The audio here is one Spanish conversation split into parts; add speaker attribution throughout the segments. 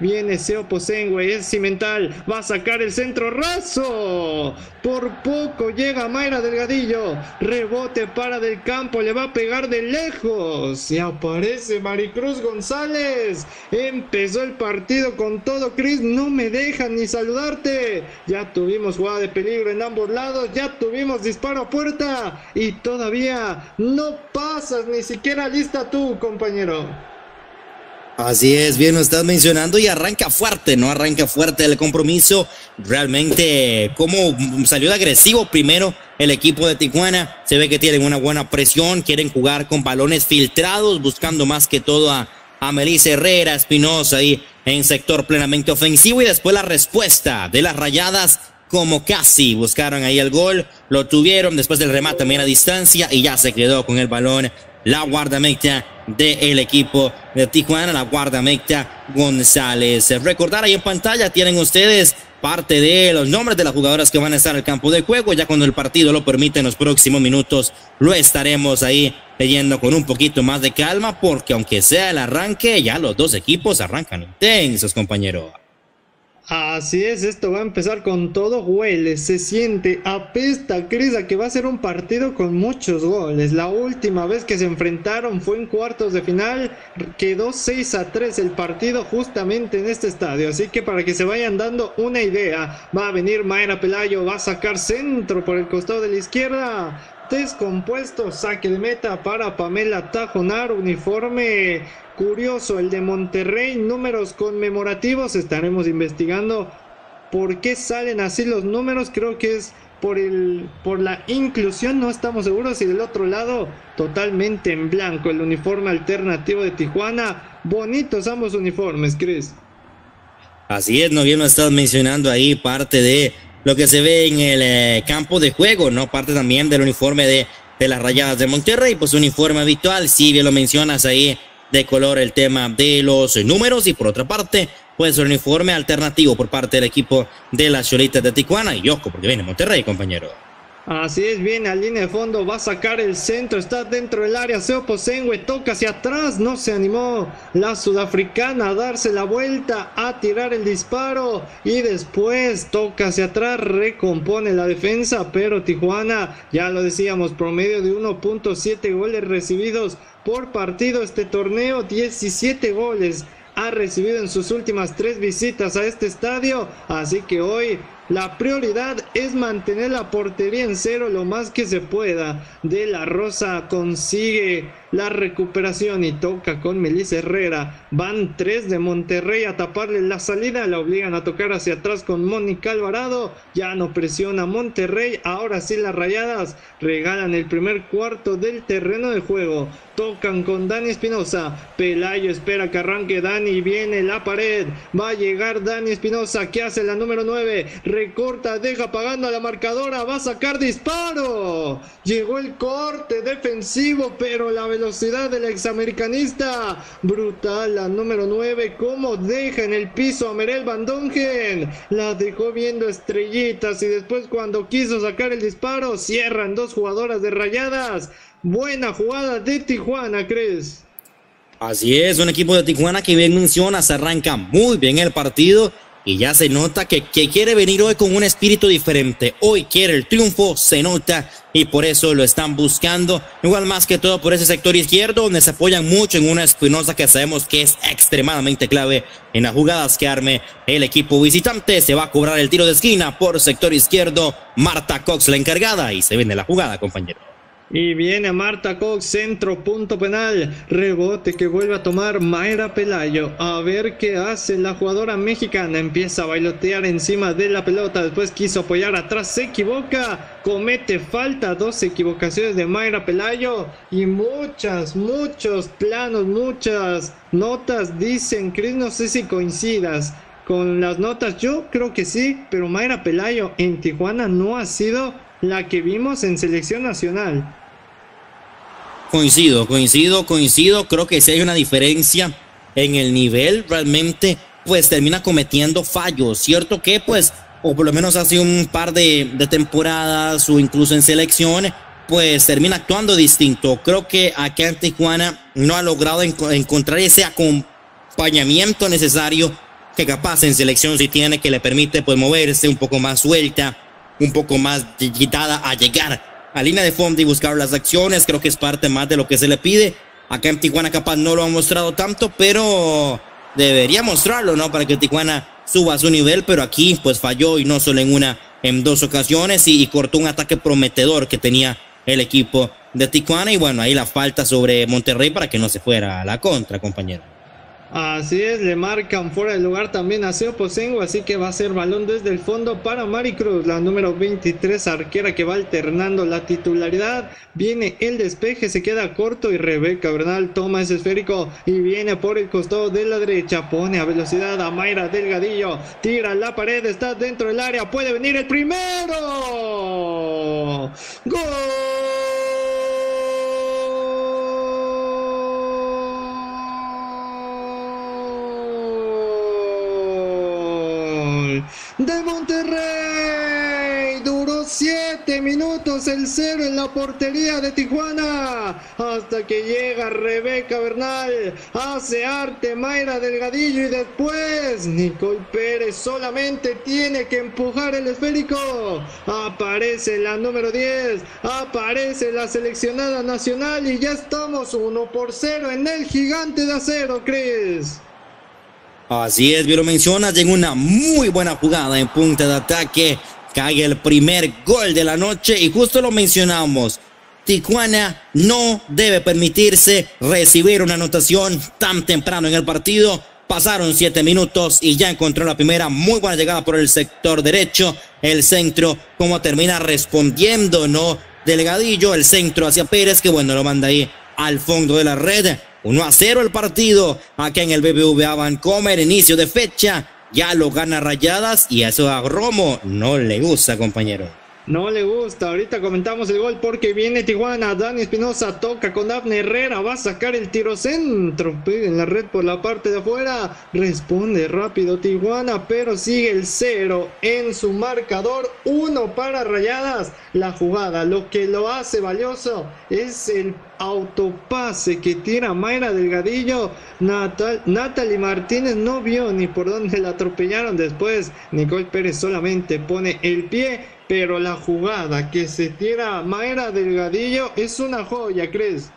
Speaker 1: Viene Seo Posengüe, es cimental. Va a sacar el centro raso. Por poco llega Mayra Delgadillo. Rebote para del campo, le va a pegar de lejos. Y aparece Maricruz González. Empezó el partido con todo, Cris. No me dejan ni saludarte. Ya tuvimos jugada de peligro en ambos lados. Ya tuvimos disparo a puerta. Y todavía no pasas ni siquiera lista tú, compañero.
Speaker 2: Así es, bien lo estás mencionando y arranca fuerte, ¿no? Arranca fuerte el compromiso. Realmente, como salió de agresivo primero el equipo de Tijuana. Se ve que tienen una buena presión, quieren jugar con balones filtrados, buscando más que todo a, a Melissa Herrera, Espinosa ahí en sector plenamente ofensivo. Y después la respuesta de las rayadas, como casi buscaron ahí el gol, lo tuvieron después del remate también a distancia y ya se quedó con el balón la guardameta del equipo de Tijuana, la guardameta González. Recordar ahí en pantalla tienen ustedes parte de los nombres de las jugadoras que van a estar el campo de juego. Ya cuando el partido lo permite en los próximos minutos, lo estaremos ahí leyendo con un poquito más de calma, porque aunque sea el arranque, ya los dos equipos arrancan intensos, compañero.
Speaker 1: Así es, esto va a empezar con todo, huele, se siente, apesta, Crisa, que va a ser un partido con muchos goles. La última vez que se enfrentaron fue en cuartos de final, quedó 6 a 3 el partido justamente en este estadio. Así que para que se vayan dando una idea, va a venir Mayra Pelayo, va a sacar centro por el costado de la izquierda, descompuesto, saque de meta para Pamela Tajonar, uniforme curioso, el de Monterrey, números conmemorativos, estaremos investigando por qué salen así los números, creo que es por el por la inclusión, no estamos seguros y del otro lado totalmente en blanco el uniforme alternativo de Tijuana, bonitos ambos uniformes, Chris.
Speaker 2: Así es, no bien lo estás mencionando ahí parte de lo que se ve en el eh, campo de juego, ¿no? Parte también del uniforme de, de las rayadas de Monterrey, pues uniforme habitual, si bien lo mencionas ahí de color el tema de los números y por otra parte, pues el uniforme alternativo por parte del equipo de las Cholitas de Tijuana y ojo, porque viene Monterrey, compañero.
Speaker 1: Así es, viene a línea de fondo, va a sacar el centro, está dentro del área, Seo Posengüe toca hacia atrás, no se animó la sudafricana a darse la vuelta, a tirar el disparo y después toca hacia atrás, recompone la defensa, pero Tijuana, ya lo decíamos, promedio de 1.7 goles recibidos por partido este torneo, 17 goles ha recibido en sus últimas tres visitas a este estadio, así que hoy la prioridad es mantener la portería en cero lo más que se pueda. De la Rosa consigue la recuperación y toca con Melissa Herrera. Van tres de Monterrey a taparle la salida, la obligan a tocar hacia atrás con Mónica Alvarado. Ya no presiona Monterrey, ahora sí las rayadas regalan el primer cuarto del terreno de juego. Tocan con Dani Espinosa. Pelayo espera que arranque Dani. Viene la pared. Va a llegar Dani Espinosa. ¿Qué hace la número 9? Recorta, deja pagando a la marcadora. Va a sacar disparo. Llegó el corte defensivo, pero la velocidad del examericanista. Brutal la número 9. ¿Cómo deja en el piso a Merel Van Dongen? La dejó viendo estrellitas y después cuando quiso sacar el disparo, cierran dos jugadoras de rayadas. Buena jugada de Tijuana, ¿crees?
Speaker 2: Así es, un equipo de Tijuana que bien mencionas, arranca muy bien el partido y ya se nota que, que, quiere venir hoy con un espíritu diferente. Hoy quiere el triunfo, se nota y por eso lo están buscando. Igual más que todo por ese sector izquierdo donde se apoyan mucho en una Espinosa que sabemos que es extremadamente clave en las jugadas que arme el equipo visitante. Se va a cobrar el tiro de esquina por sector izquierdo. Marta Cox la encargada y se viene la jugada, compañero.
Speaker 1: Y viene Marta Cox, centro, punto penal, rebote que vuelve a tomar Mayra Pelayo. A ver qué hace la jugadora mexicana. Empieza a bailotear encima de la pelota. Después quiso apoyar atrás, se equivoca. Comete falta, dos equivocaciones de Mayra Pelayo. Y muchas, muchos planos, muchas notas dicen, Chris, no sé si coincidas con las notas. Yo creo que sí, pero Mayra Pelayo en Tijuana no ha sido la que vimos en selección nacional.
Speaker 2: Coincido, coincido, coincido. Creo que si hay una diferencia en el nivel, realmente, pues termina cometiendo fallos. Cierto que, pues, o por lo menos hace un par de, temporadas o incluso en selección, pues termina actuando distinto. Creo que aquí en Tijuana no ha logrado encontrar ese acompañamiento necesario que capaz en selección si tiene que le permite pues moverse un poco más suelta, un poco más quitada a llegar a línea de fondo y buscar las acciones. Creo que es parte más de lo que se le pide. Acá en Tijuana capaz no lo ha mostrado tanto, pero debería mostrarlo, ¿no? Para que Tijuana suba su nivel, pero aquí pues falló y no solo en una, en dos ocasiones y, y cortó un ataque prometedor que tenía el equipo de Tijuana y bueno, ahí la falta sobre Monterrey para que no se fuera a la contra, compañero.
Speaker 1: Así es, le marcan fuera de lugar también a Seo Posengo, así que va a ser balón desde el fondo para Maricruz, la número 23 arquera que va alternando la titularidad. Viene el despeje, se queda corto y Rebeca Bernal toma ese esférico y viene por el costado de la derecha, pone a velocidad a Mayra Delgadillo, tira la pared, está dentro del área, puede venir el primero. ¡Gol! De Monterrey. Duró 7 minutos el cero en la portería de Tijuana. Hasta que llega Rebeca Bernal. Hace arte Mayra Delgadillo y después Nicole Pérez solamente tiene que empujar el esférico. Aparece la número 10. Aparece la seleccionada nacional y ya estamos 1 por 0 en el gigante de acero, Chris.
Speaker 2: Así es, bien lo mencionas, llega una muy buena jugada en punta de ataque, cae el primer gol de la noche y justo lo mencionamos. Tijuana no debe permitirse recibir una anotación tan temprano en el partido. Pasaron siete minutos y ya encontró la primera muy buena llegada por el sector derecho. El centro, como termina respondiendo, ¿no? Delgadillo, el centro hacia Pérez, que bueno, lo manda ahí al fondo de la red. 1 a 0 el partido. Aquí en el BBVA Vancomer, inicio de fecha. Ya lo gana Rayadas y eso a Romo no le gusta, compañero.
Speaker 1: No le gusta. Ahorita comentamos el gol porque viene Tijuana. Dani Espinosa toca con Dafne Herrera. Va a sacar el tiro centro. En la red por la parte de afuera. Responde rápido Tijuana. Pero sigue el cero en su marcador. Uno para Rayadas. La jugada. Lo que lo hace valioso es el autopase que tira Mayra Delgadillo. Natal, Natalie Martínez no vio ni por dónde la atropellaron. Después Nicole Pérez solamente pone el pie pero la jugada que se tira Mayra Delgadillo es una joya, ¿crees?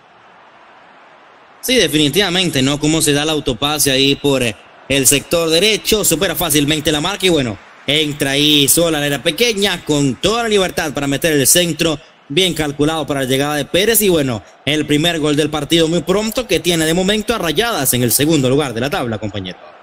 Speaker 2: Sí, definitivamente, ¿no? Cómo se da el autopase ahí por eh, el sector derecho, supera fácilmente la marca y bueno, entra ahí sola, la era pequeña, con toda la libertad para meter el centro, bien calculado para la llegada de Pérez y bueno, el primer gol del partido muy pronto que tiene de momento a rayadas en el segundo lugar de la tabla, compañero.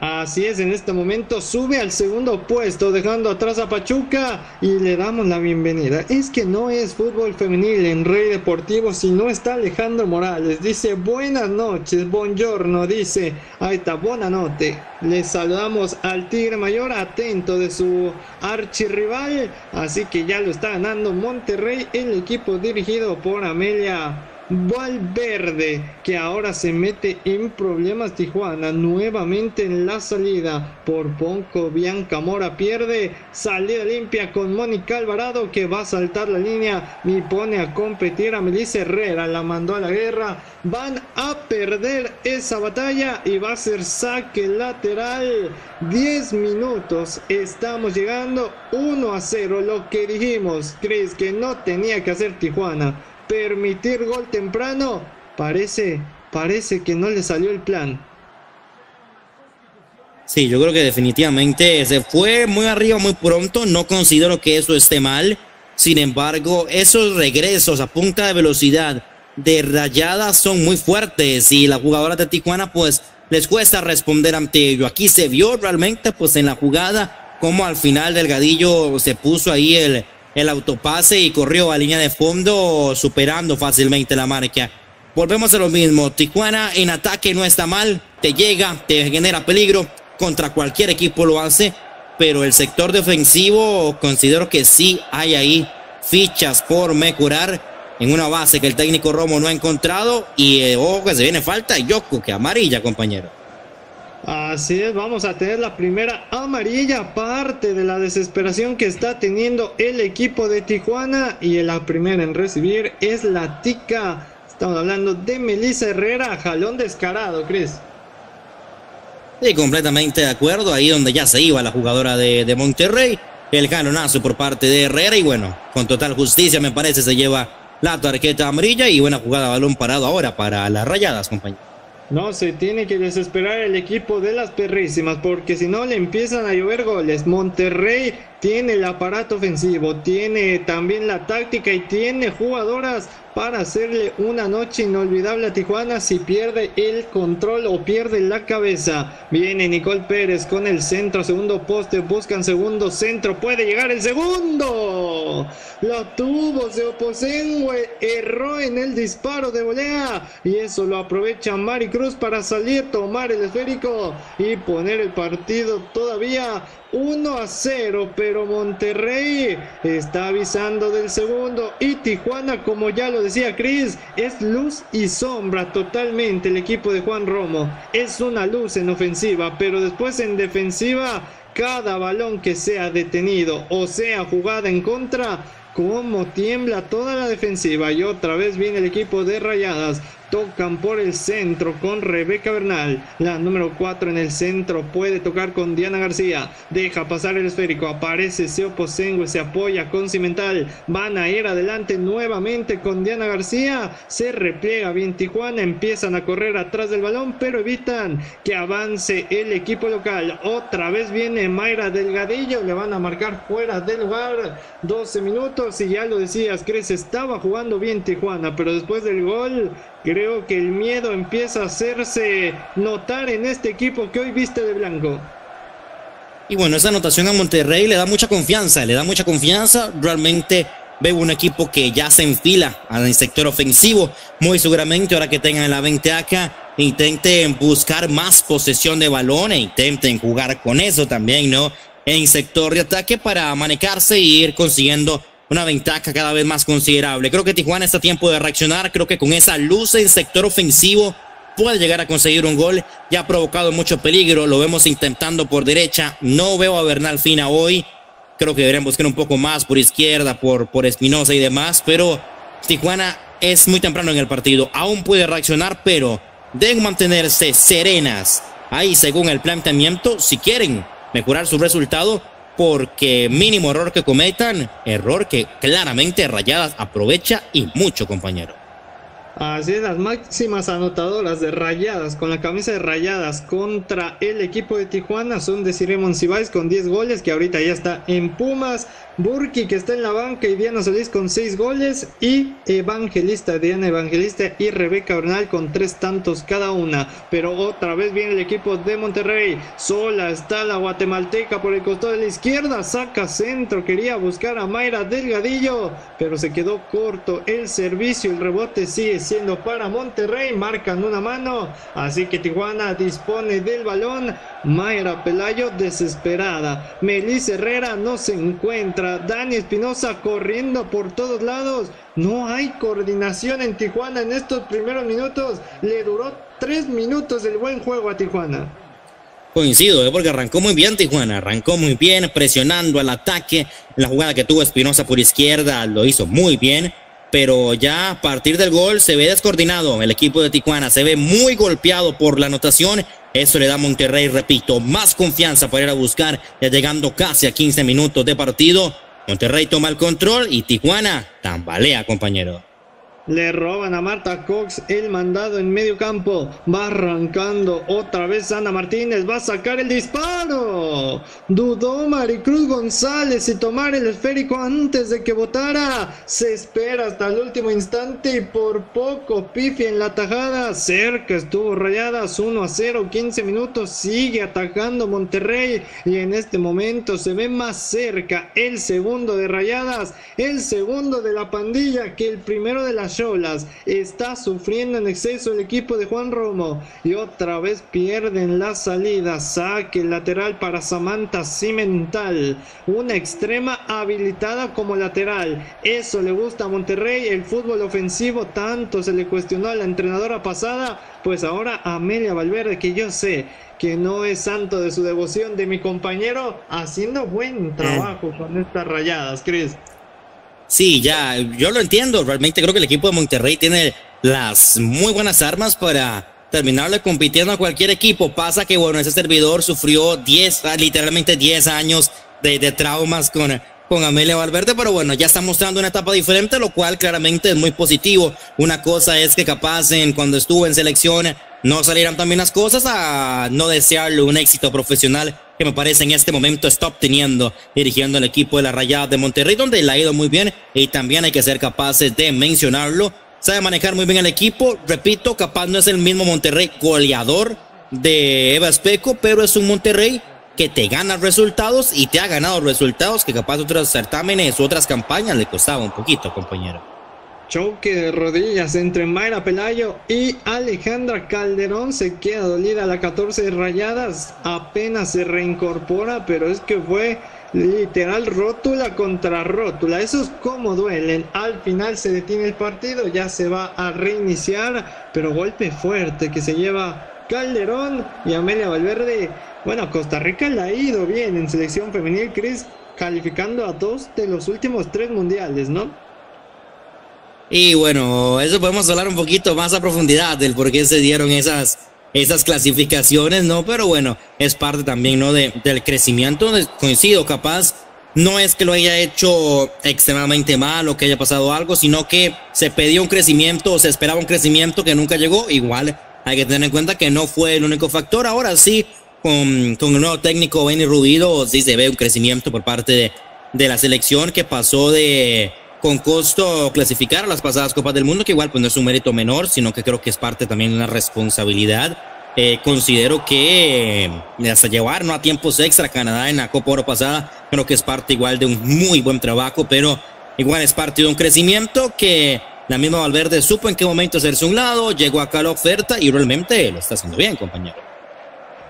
Speaker 1: Así es, en este momento sube al segundo puesto, dejando atrás a Pachuca y le damos la bienvenida. Es que no es fútbol femenil en Rey Deportivo, sino está Alejandro Morales. Dice buenas noches, buongiorno, dice, ahí está, buena noche. Le saludamos al Tigre Mayor, atento de su archirrival, así que ya lo está ganando Monterrey, el equipo dirigido por Amelia Valverde, que ahora se mete en problemas Tijuana, nuevamente en la salida. Por Ponco Bianca Mora pierde, salida limpia con Mónica Alvarado que va a saltar la línea y pone a competir a Melissa Herrera, la mandó a la guerra, van a perder esa batalla y va a ser saque lateral, 10 minutos, estamos llegando 1 a 0, lo que dijimos, Chris, que no tenía que hacer Tijuana permitir gol temprano, parece, parece que no le salió el plan.
Speaker 2: Sí, yo creo que definitivamente se fue muy arriba muy pronto. No considero que eso esté mal. Sin embargo, esos regresos a punta de velocidad de rayadas son muy fuertes y las jugadoras de Tijuana pues les cuesta responder ante ello. Aquí se vio realmente pues en la jugada como al final Delgadillo se puso ahí el, el autopase y corrió a línea de fondo superando fácilmente la marca. Volvemos a lo mismo, Tijuana en ataque no está mal, te llega, te genera peligro, contra cualquier equipo lo hace, pero el sector defensivo considero que sí hay ahí fichas por mejorar en una base que el técnico Romo no ha encontrado y eh, ojo que se viene falta Yoko que amarilla compañero.
Speaker 1: Así es, vamos a tener la primera amarilla, parte de la desesperación que está teniendo el equipo de Tijuana. Y la primera en recibir es la Tica. Estamos hablando de Melissa Herrera, jalón descarado, Chris.
Speaker 2: Sí, completamente de acuerdo. Ahí donde ya se iba la jugadora de, de Monterrey. El canonazo por parte de Herrera. Y bueno, con total justicia me parece se lleva la tarjeta amarilla. Y buena jugada balón parado ahora para las rayadas, compañeros.
Speaker 1: No se tiene que desesperar el equipo de las perrísimas porque si no le empiezan a llover goles. Monterrey tiene el aparato ofensivo, tiene también la táctica y tiene jugadoras para hacerle una noche inolvidable a Tijuana si pierde el control o pierde la cabeza. Viene Nicole Pérez con el centro, segundo poste, buscan segundo centro, puede llegar el segundo. Lo tuvo Seoposengue, erró en el disparo de volea y eso lo aprovecha Mari Cruz para salir, tomar el esférico y poner el partido todavía 1 a 0, pero Monterrey está avisando del segundo y Tijuana, como ya lo decía Cris, es luz y sombra totalmente el equipo de Juan Romo. Es una luz en ofensiva, pero después en defensiva, cada balón que sea detenido o sea jugada en contra, como tiembla toda la defensiva y otra vez viene el equipo de Rayadas Tocan por el centro con Rebeca Bernal. La número 4 en el centro puede tocar con Diana García. Deja pasar el esférico. Aparece Seo Posengue. Se apoya con Cimental. Van a ir adelante nuevamente con Diana García. Se repliega bien Tijuana. Empiezan a correr atrás del balón. Pero evitan que avance el equipo local. Otra vez viene Mayra Delgadillo. Le van a marcar fuera del lugar. 12 minutos. Y ya lo decías, Cres estaba jugando bien Tijuana. Pero después del gol Creo que el miedo empieza a hacerse notar en este equipo que hoy viste de blanco.
Speaker 2: Y bueno, esa anotación a Monterrey le da mucha confianza, le da mucha confianza. Realmente veo un equipo que ya se enfila al sector ofensivo. Muy seguramente ahora que tengan la 20 acá, intenten buscar más posesión de balón e intenten jugar con eso también, ¿no? En sector de ataque para manejarse e ir consiguiendo una ventaja cada vez más considerable. Creo que Tijuana está a tiempo de reaccionar. Creo que con esa luz en sector ofensivo puede llegar a conseguir un gol. Ya ha provocado mucho peligro. Lo vemos intentando por derecha. No veo a Bernal Fina hoy. Creo que deberían buscar un poco más por izquierda, por, por Espinosa y demás. Pero Tijuana es muy temprano en el partido. Aún puede reaccionar, pero deben mantenerse serenas. Ahí, según el planteamiento, si quieren mejorar su resultado, porque mínimo error que cometan, error que claramente Rayadas aprovecha y mucho, compañero.
Speaker 1: Así es, las máximas anotadoras de Rayadas con la camisa de Rayadas contra el equipo de Tijuana son de Ciremon Cibáez con 10 goles que ahorita ya está en Pumas. Burki que está en la banca y Diana Solís con 6 goles y Evangelista, Diana Evangelista y Rebeca Bernal con 3 tantos cada una. Pero otra vez viene el equipo de Monterrey. Sola está la guatemalteca por el costado de la izquierda. Saca centro. Quería buscar a Mayra Delgadillo. Pero se quedó corto el servicio. El rebote sigue siendo para Monterrey. Marcan una mano. Así que Tijuana dispone del balón. Mayra Pelayo desesperada. Melissa Herrera no se encuentra. Dani Espinosa corriendo por todos lados. No hay coordinación en Tijuana en estos primeros minutos. Le duró tres minutos el buen juego a Tijuana.
Speaker 2: Coincido, ¿eh? porque arrancó muy bien Tijuana, arrancó muy bien, presionando al ataque. La jugada que tuvo Espinosa por izquierda lo hizo muy bien, pero ya a partir del gol se ve descoordinado el equipo de Tijuana, se ve muy golpeado por la anotación eso le da a Monterrey, repito, más confianza para ir a buscar, ya llegando casi a 15 minutos de partido. Monterrey toma el control y Tijuana tambalea, compañero.
Speaker 1: Le roban a Marta Cox el mandado en medio campo. Va arrancando otra vez Ana Martínez. Va a sacar el disparo. Dudó Maricruz González y tomar el esférico antes de que votara. Se espera hasta el último instante y por poco pifi en la tajada. Cerca estuvo rayadas 1 a 0. 15 minutos. Sigue atacando Monterrey. Y en este momento se ve más cerca el segundo de rayadas. El segundo de la pandilla que el primero de las Cholas. Está sufriendo en exceso el equipo de Juan Romo. Y otra vez pierden la salida. Saque lateral para Samantha Cimental. Una extrema habilitada como lateral. Eso le gusta a Monterrey. El fútbol ofensivo tanto se le cuestionó a la entrenadora pasada. Pues ahora Amelia Valverde, que yo sé que no es santo de su devoción de mi compañero, haciendo buen trabajo con estas rayadas, Chris.
Speaker 2: Sí, ya, yo lo entiendo. Realmente creo que el equipo de Monterrey tiene las muy buenas armas para terminarle compitiendo a cualquier equipo. Pasa que, bueno, ese servidor sufrió 10, ah, literalmente 10 años de, de traumas con, con Amelia Valverde, pero bueno, ya está mostrando una etapa diferente, lo cual claramente es muy positivo. Una cosa es que capaz en cuando estuvo en selección no salieran también las cosas a no desearle un éxito profesional que me parece en este momento está obteniendo dirigiendo el equipo de la Rayada de Monterrey, donde le ha ido muy bien y también hay que ser capaces de mencionarlo. Sabe manejar muy bien el equipo, repito, capaz no es el mismo Monterrey goleador de Eva Especo, pero es un Monterrey que te gana resultados y te ha ganado resultados que capaz otros certámenes, otras campañas le costaba un poquito, compañero.
Speaker 1: Choque de rodillas entre Mayra Pelayo y Alejandra Calderón. Se queda dolida la 14 rayadas. Apenas se reincorpora, pero es que fue literal rótula contra rótula. Eso es como duelen. Al final se detiene el partido, ya se va a reiniciar, pero golpe fuerte que se lleva Calderón y Amelia Valverde. Bueno, Costa Rica le ha ido bien en selección femenil, Chris, calificando a dos de los últimos tres mundiales, ¿no?
Speaker 2: Y bueno, eso podemos hablar un poquito más a profundidad del por qué se dieron esas, esas clasificaciones, ¿no? Pero bueno, es parte también, ¿no? De, del crecimiento. Coincido, capaz, no es que lo haya hecho extremadamente mal o que haya pasado algo, sino que se pedía un crecimiento, se esperaba un crecimiento que nunca llegó. Igual hay que tener en cuenta que no fue el único factor. Ahora sí, con, con el nuevo técnico Benny Rubido, sí se ve un crecimiento por parte de, de la selección que pasó de con costo clasificar a las pasadas Copas del Mundo, que igual pues no es un mérito menor, sino que creo que es parte también de una responsabilidad. Eh, considero que eh, hasta llevar no a tiempos extra Canadá en la Copa Oro pasada, creo que es parte igual de un muy buen trabajo, pero igual es parte de un crecimiento que la misma Valverde supo en qué momento hacerse un lado, llegó acá la oferta y realmente lo está haciendo bien, compañero.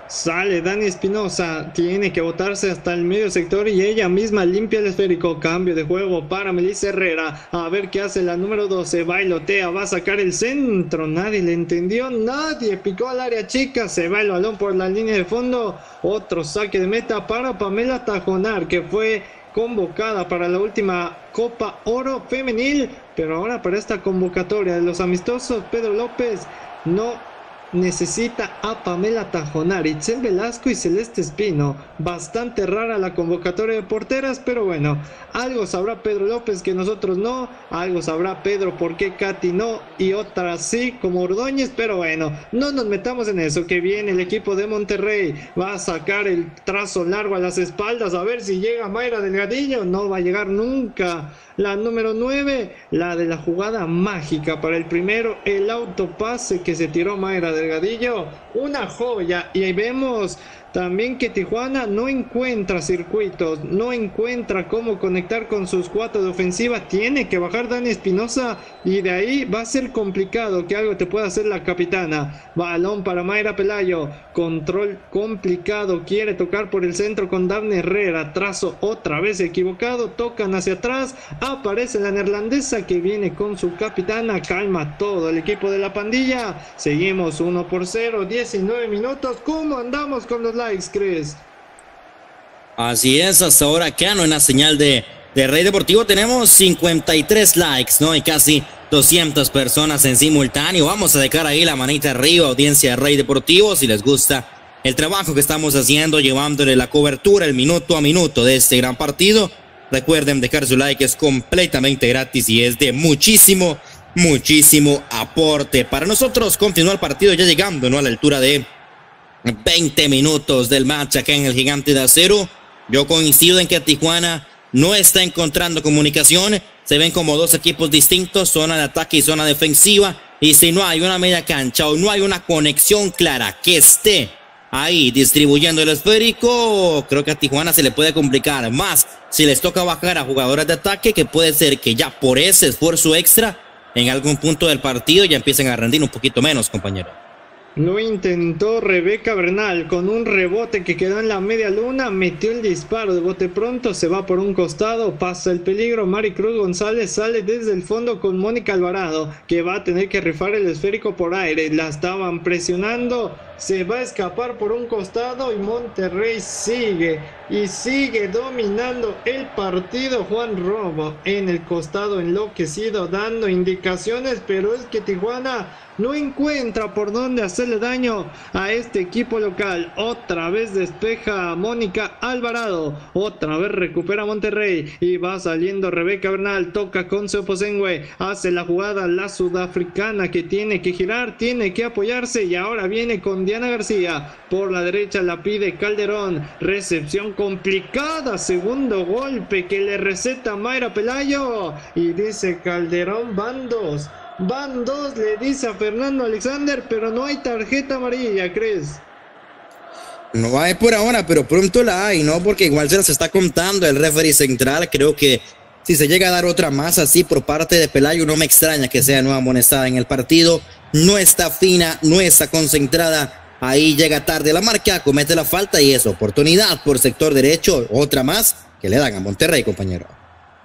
Speaker 1: Sale Dani Espinosa, tiene que botarse hasta el medio sector y ella misma limpia el esférico. Cambio de juego para Melissa Herrera. A ver qué hace la número 12. Bailotea, va a sacar el centro. Nadie le entendió, nadie picó al área chica. Se va el balón por la línea de fondo. Otro saque de meta para Pamela Tajonar, que fue convocada para la última Copa Oro Femenil. Pero ahora para esta convocatoria de los amistosos, Pedro López no necesita a Pamela Tajonar, Itzel Velasco y Celeste Espino. Bastante rara la convocatoria de porteras, pero bueno, algo sabrá Pedro López que nosotros no, algo sabrá Pedro por qué Katy no y otras sí, como Ordóñez, pero bueno, no nos metamos en eso, que viene el equipo de Monterrey, va a sacar el trazo largo a las espaldas, a ver si llega Mayra Delgadillo, no va a llegar nunca la número 9, la de la jugada mágica para el primero, el autopase que se tiró Mayra Delgadillo. Delgadillo. Una joya. Y ahí vemos también que Tijuana no encuentra circuitos, no encuentra cómo conectar con sus cuatro de ofensiva. Tiene que bajar Dani Espinosa y de ahí va a ser complicado que algo te pueda hacer la capitana. Balón para Mayra Pelayo. Control complicado. Quiere tocar por el centro con Dani Herrera. Trazo otra vez equivocado. Tocan hacia atrás. Aparece la neerlandesa que viene con su capitana. Calma todo el equipo de la pandilla. Seguimos 1 por 0. 19 minutos. ¿Cómo andamos con los
Speaker 2: Así es, hasta ahora acá no en la señal de, de Rey Deportivo tenemos 53 likes, ¿no? Y casi 200 personas en simultáneo. Vamos a dejar ahí la manita arriba, audiencia de Rey Deportivo, si les gusta el trabajo que estamos haciendo, llevándole la cobertura el minuto a minuto de este gran partido. Recuerden dejar su like, es completamente gratis y es de muchísimo, muchísimo aporte. Para nosotros continúa el partido ya llegando, ¿no? A la altura de 20 minutos del match acá en el Gigante de Acero. Yo coincido en que Tijuana no está encontrando comunicación. Se ven como dos equipos distintos, zona de ataque y zona defensiva. Y si no hay una media cancha o no hay una conexión clara que esté ahí distribuyendo el esférico, creo que a Tijuana se le puede complicar más si les toca bajar a jugadores de ataque, que puede ser que ya por ese esfuerzo extra en algún punto del partido ya empiecen a rendir un poquito menos, compañero.
Speaker 1: Lo intentó Rebeca Bernal. Con un rebote que quedó en la media luna, metió el disparo de bote pronto, se va por un costado, pasa el peligro, Maricruz González sale desde el fondo con Mónica Alvarado, que va a tener que rifar el esférico por aire, la estaban presionando, se va a escapar por un costado y Monterrey sigue y sigue dominando el partido. Juan Robo en el costado enloquecido dando indicaciones, pero es que Tijuana no encuentra por dónde hacerle daño a este equipo local. Otra vez despeja Mónica Alvarado, otra vez recupera Monterrey y va saliendo Rebeca Bernal, toca con Seoposengue, hace la jugada la sudafricana que tiene que girar, tiene que apoyarse y ahora viene con Diana García. Por la derecha la pide Calderón, recepción complicada, segundo golpe que le receta Mayra Pelayo y dice Calderón van dos. Van dos, le dice a Fernando Alexander, pero no hay tarjeta amarilla, ¿crees?
Speaker 2: No hay por ahora, pero pronto la hay, ¿no? Porque igual se las está contando el referee central. Creo que si se llega a dar otra más así por parte de Pelayo, no me extraña que sea nueva amonestada en el partido. No está fina, no está concentrada. Ahí llega tarde la marca, comete la falta y es oportunidad por sector derecho. Otra más que le dan a Monterrey, compañero.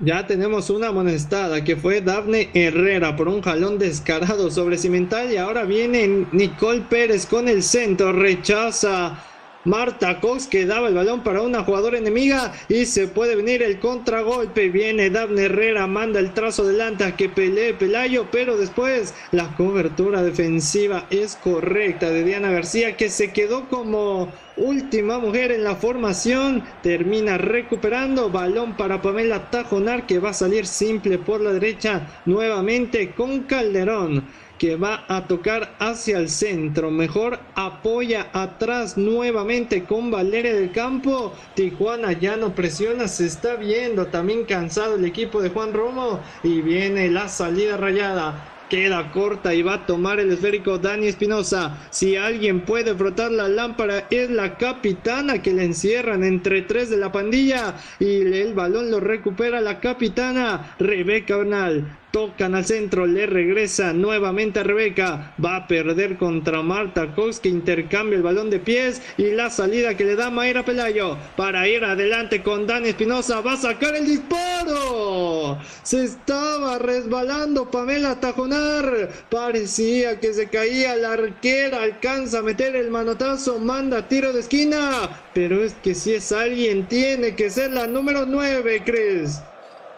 Speaker 1: Ya tenemos una amonestada que fue Dafne Herrera por un jalón descarado sobre Cimental y ahora viene Nicole Pérez con el centro, rechaza Marta Cox que daba el balón para una jugadora enemiga y se puede venir el contragolpe. Viene Daphne Herrera, manda el trazo delante a que pelee Pelayo, pero después la cobertura defensiva es correcta de Diana García que se quedó como última mujer en la formación. Termina recuperando balón para Pamela Tajonar que va a salir simple por la derecha nuevamente con Calderón que va a tocar hacia el centro. Mejor apoya atrás nuevamente con Valeria del Campo. Tijuana ya no presiona, se está viendo también cansado el equipo de Juan Romo. Y viene la salida rayada queda corta y va a tomar el esférico Dani Espinosa. Si alguien puede frotar la lámpara es la capitana que le encierran entre tres de la pandilla y el balón lo recupera la capitana Rebeca Bernal tocan al centro, le regresa nuevamente a Rebeca, va a perder contra Marta Cox que intercambia el balón de pies. Y la salida que le da Mayra Pelayo para ir adelante con Dani Espinosa, va a sacar el disparo, se estaba resbalando Pamela Tajonar, parecía que se caía la arquera, alcanza a meter el manotazo, manda tiro de esquina, pero es que si es alguien tiene que ser la número 9, ¿crees?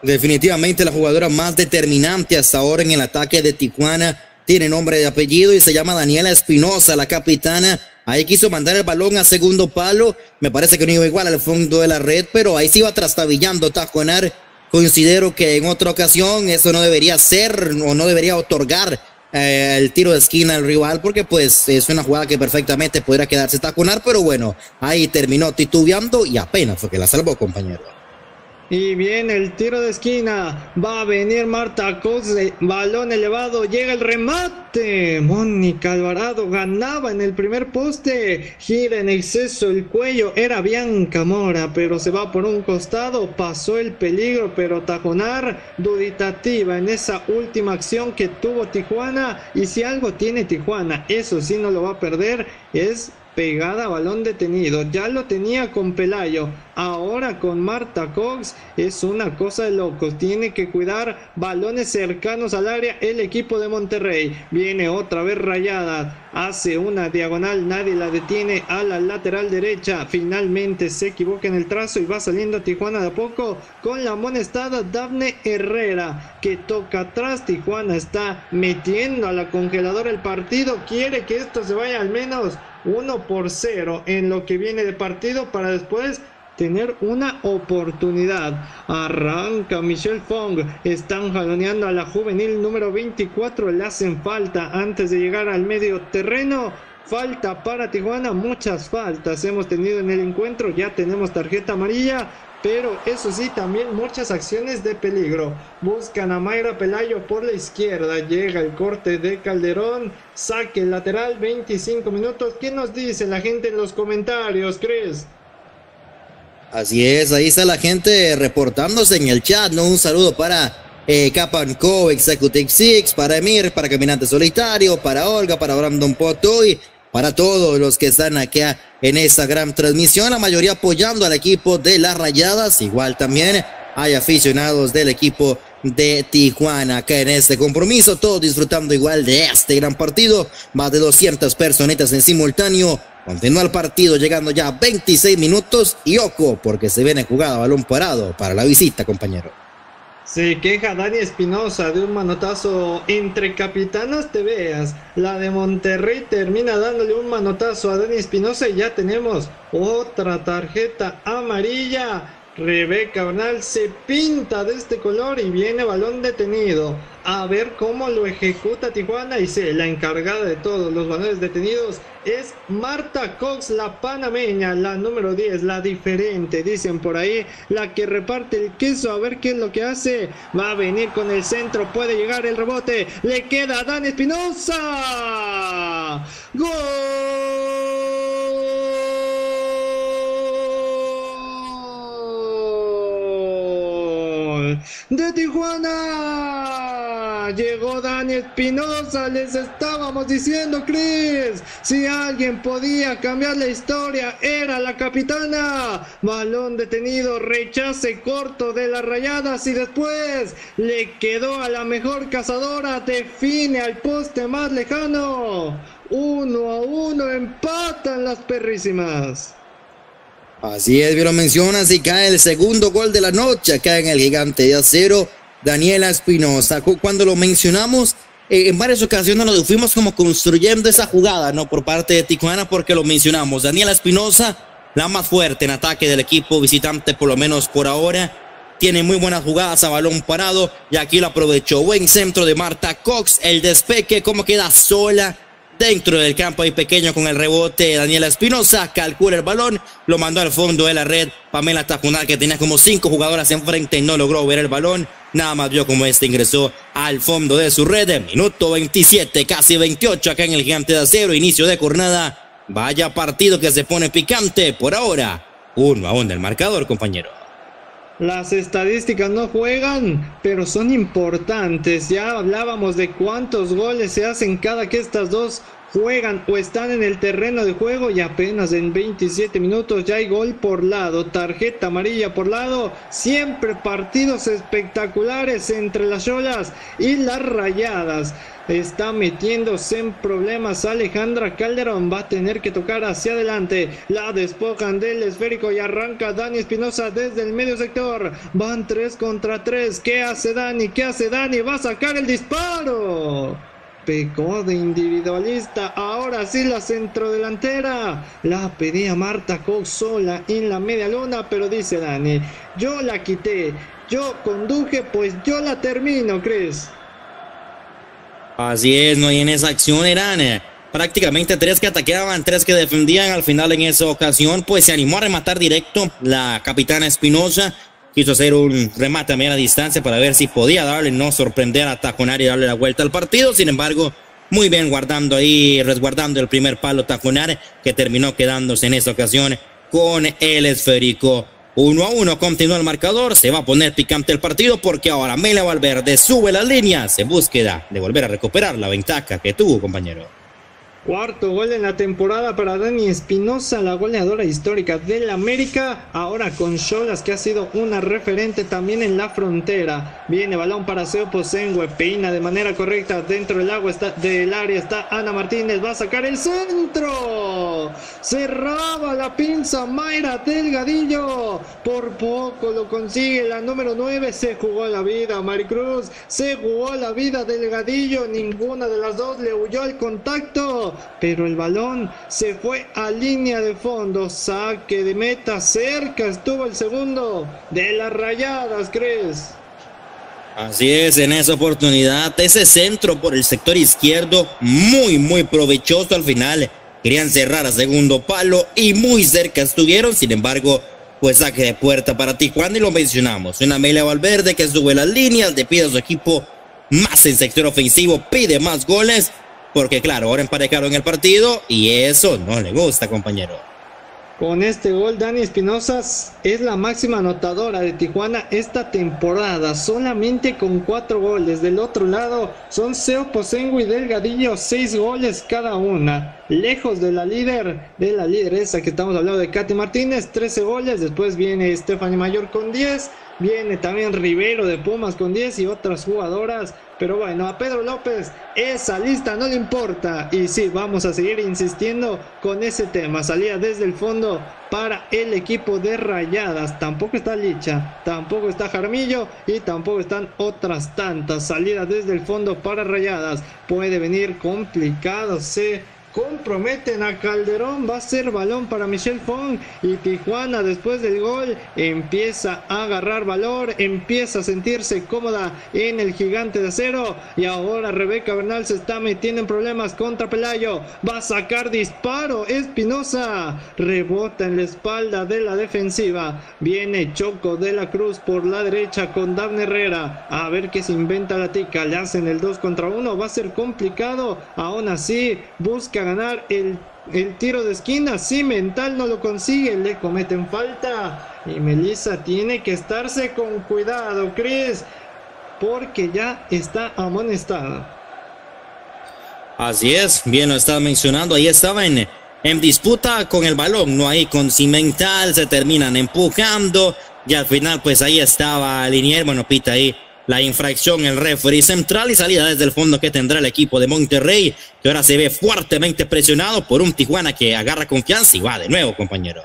Speaker 2: Definitivamente la jugadora más determinante hasta ahora en el ataque de Tijuana. Tiene nombre de apellido y se llama Daniela Espinosa, la capitana. Ahí quiso mandar el balón a segundo palo. Me parece que no iba igual al fondo de la red, pero ahí se iba trastabillando Tajonar. Considero que en otra ocasión eso no debería ser o no debería otorgar eh, el tiro de esquina al rival porque pues es una jugada que perfectamente podría quedarse Tajonar, pero bueno, ahí terminó titubeando y apenas fue que la salvó, compañero.
Speaker 1: Y viene el tiro de esquina. Va a venir Marta Cose. Balón elevado. Llega el remate. Mónica Alvarado ganaba en el primer poste. Gira en exceso el cuello. Era Bianca Mora. Pero se va por un costado. Pasó el peligro. Pero Tajonar duditativa en esa última acción que tuvo Tijuana. Y si algo tiene Tijuana, eso sí no lo va a perder. Es pegada balón detenido. Ya lo tenía con Pelayo. Ahora con Marta Cox es una cosa de locos. Tiene que cuidar balones cercanos al área el equipo de Monterrey. Viene otra vez rayada. Hace una diagonal. Nadie la detiene a la lateral derecha. Finalmente se equivoca en el trazo y va saliendo Tijuana de a poco con la amonestada Dafne Herrera que toca atrás. Tijuana está metiendo a la congeladora el partido. Quiere que esto se vaya al menos 1 por 0 en lo que viene de partido para después tener una oportunidad. Arranca Michelle Fong. Están jaloneando a la juvenil número 24. Le hacen falta antes de llegar al medio terreno. Falta para Tijuana, muchas faltas hemos tenido en el encuentro. Ya tenemos tarjeta amarilla pero eso sí, también muchas acciones de peligro. Buscan a Mayra Pelayo por la izquierda, llega el corte de Calderón, saque lateral, 25 minutos. ¿Qué nos dice la gente en los comentarios, Chris?
Speaker 2: Así es, ahí está la gente reportándose en el chat, ¿no? Un saludo para eh, Executive Six, para Emir, para Caminante Solitario, para Olga, para Brandon Potoy, para todos los que están acá en esta gran transmisión, la mayoría apoyando al equipo de las Rayadas, igual también hay aficionados del equipo de Tijuana. Acá en este compromiso, todos disfrutando igual de este gran partido. Más de 200 personitas en simultáneo. Continúa el partido llegando ya 26 minutos y ojo porque se viene jugada balón parado para la visita, compañero.
Speaker 1: Se queja Dani Espinosa de un manotazo entre capitanas te veas. La de Monterrey termina dándole un manotazo a Dani Espinosa y ya tenemos otra tarjeta amarilla Rebeca Bernal se pinta de este color y viene balón detenido. A ver cómo lo ejecuta Tijuana y se la encargada de todos los balones detenidos es Marta Cox, la panameña, la número 10, la diferente, dicen por ahí, la que reparte el queso, a ver qué es lo que hace. Va a venir con el centro, puede llegar el rebote, le queda a Dan Espinosa. ¡Gol! De Tijuana. Llegó Dani Espinosa, les estábamos diciendo, Chris, si alguien podía cambiar la historia, era la capitana. Balón detenido, rechace corto de las rayadas y después le quedó a la mejor cazadora, define al poste más lejano. Uno a uno empatan las perrísimas.
Speaker 2: Así es, bien lo mencionas y cae el segundo gol de la noche acá en el gigante de acero, Daniela Espinosa. Cuando lo mencionamos, eh, en varias ocasiones nos fuimos como construyendo esa jugada, ¿no? Por parte de Tijuana, porque lo mencionamos. Daniela Espinosa, la más fuerte en ataque del equipo visitante, por lo menos por ahora. Tiene muy buenas jugadas a balón parado y aquí lo aprovechó. Buen centro de Marta Cox, el despeque, como queda sola dentro del campo ahí pequeño con el rebote. Daniela Espinosa calcula el balón, lo mandó al fondo de la red. Pamela Tajunal, que tenía como cinco jugadoras enfrente, no logró ver el balón. Nada más vio como este ingresó al fondo de su red. Minuto 27, casi 28 acá en el Gigante de Acero. Inicio de jornada. Vaya partido que se pone picante por ahora. Uno a uno el marcador, compañero.
Speaker 1: Las estadísticas no juegan, pero son importantes. Ya hablábamos de cuántos goles se hacen cada que estas dos juegan o están en el terreno de juego y apenas en 27 minutos ya hay gol por lado, tarjeta amarilla por lado, siempre partidos espectaculares entre las olas y las rayadas está metiéndose en problemas. Alejandra Calderón va a tener que tocar hacia adelante. La despojan del esférico y arranca Dani Espinosa desde el medio sector. Van 3 contra 3. ¿Qué hace Dani? ¿Qué hace Dani? Va a sacar el disparo. Pecó de individualista. Ahora sí la centrodelantera. La pedía Marta Cox sola en la media luna. Pero dice Dani, yo la quité. Yo conduje, pues yo la termino, Chris.
Speaker 2: Así es, no, y en esa acción eran eh, prácticamente tres que ataqueaban, tres que defendían. Al final, en esa ocasión, pues se animó a rematar directo la capitana Espinosa. Quiso hacer un remate a media distancia para ver si podía darle, no sorprender a Tajonar y darle la vuelta al partido. Sin embargo, muy bien guardando ahí, resguardando el primer palo Tajonar, que terminó quedándose en esa ocasión con el esférico. Uno a uno continúa el marcador, se va a poner picante el partido porque ahora Mela Valverde sube las líneas en búsqueda de volver a recuperar la ventaja que tuvo, compañero.
Speaker 1: Cuarto gol en la temporada para Dani Espinosa, la goleadora histórica del América. Ahora con Cholas, que ha sido una referente también en la frontera. Viene balón para Seo Posengüe, peina de manera correcta dentro del agua está, del área. Está Ana Martínez, va a sacar el centro. Cerraba la pinza Mayra Delgadillo. Por poco lo consigue la número 9. Se jugó la vida, Maricruz. Se jugó la vida Delgadillo. Ninguna de las dos le huyó al contacto pero el balón se fue a línea de fondo. Saque de meta cerca estuvo el segundo de las rayadas, ¿crees?
Speaker 2: Así es, en esa oportunidad, ese centro por el sector izquierdo, muy, muy provechoso al final. Querían cerrar a segundo palo y muy cerca estuvieron, sin embargo, pues saque de puerta para Tijuana y lo mencionamos. Una Amelia Valverde que sube las líneas, le pide a su equipo más en sector ofensivo, pide más goles porque claro, ahora emparejaron el partido y eso no le gusta, compañero.
Speaker 1: Con este gol, Dani Espinosa es la máxima anotadora de Tijuana esta temporada, solamente con cuatro goles. Del otro lado son Seo Posengo y Delgadillo, seis goles cada una. Lejos de la líder, de la lideresa que estamos hablando de Katy Martínez, 13 goles. Después viene Stephanie Mayor con 10. Viene también Rivero de Pumas con 10 y otras jugadoras. Pero bueno, a Pedro López esa lista no le importa. Y sí, vamos a seguir insistiendo con ese tema. Salida desde el fondo para el equipo de Rayadas. Tampoco está Licha, tampoco está Jarmillo y tampoco están otras tantas. Salidas desde el fondo para Rayadas. Puede venir complicado. Se comprometen a Calderón. Va a ser balón para Michelle Fong. Y Tijuana después del gol empieza a agarrar valor. Empieza a sentirse cómoda en el gigante de acero. Y ahora Rebeca Bernal se está metiendo en problemas contra Pelayo. Va a sacar disparo. Espinosa rebota en la espalda de la defensiva. Viene Choco de la Cruz por la derecha con Davne Herrera. A ver qué se inventa la tica. Le hacen el 2 contra 1. Va a ser complicado. Aún así busca ganar el, el tiro de esquina. Si Mental no lo consigue, le cometen falta. Y Melissa tiene que estarse con cuidado, Chris, porque ya está amonestada.
Speaker 2: Así es, bien lo estaba mencionando, ahí estaba en, en disputa con el balón, no ahí con Cimental, se terminan empujando y al final pues ahí estaba Linier, bueno, pita ahí la infracción, el referee central y salida desde el fondo que tendrá el equipo de Monterrey, que ahora se ve fuertemente presionado por un Tijuana que agarra confianza y va de nuevo, compañero.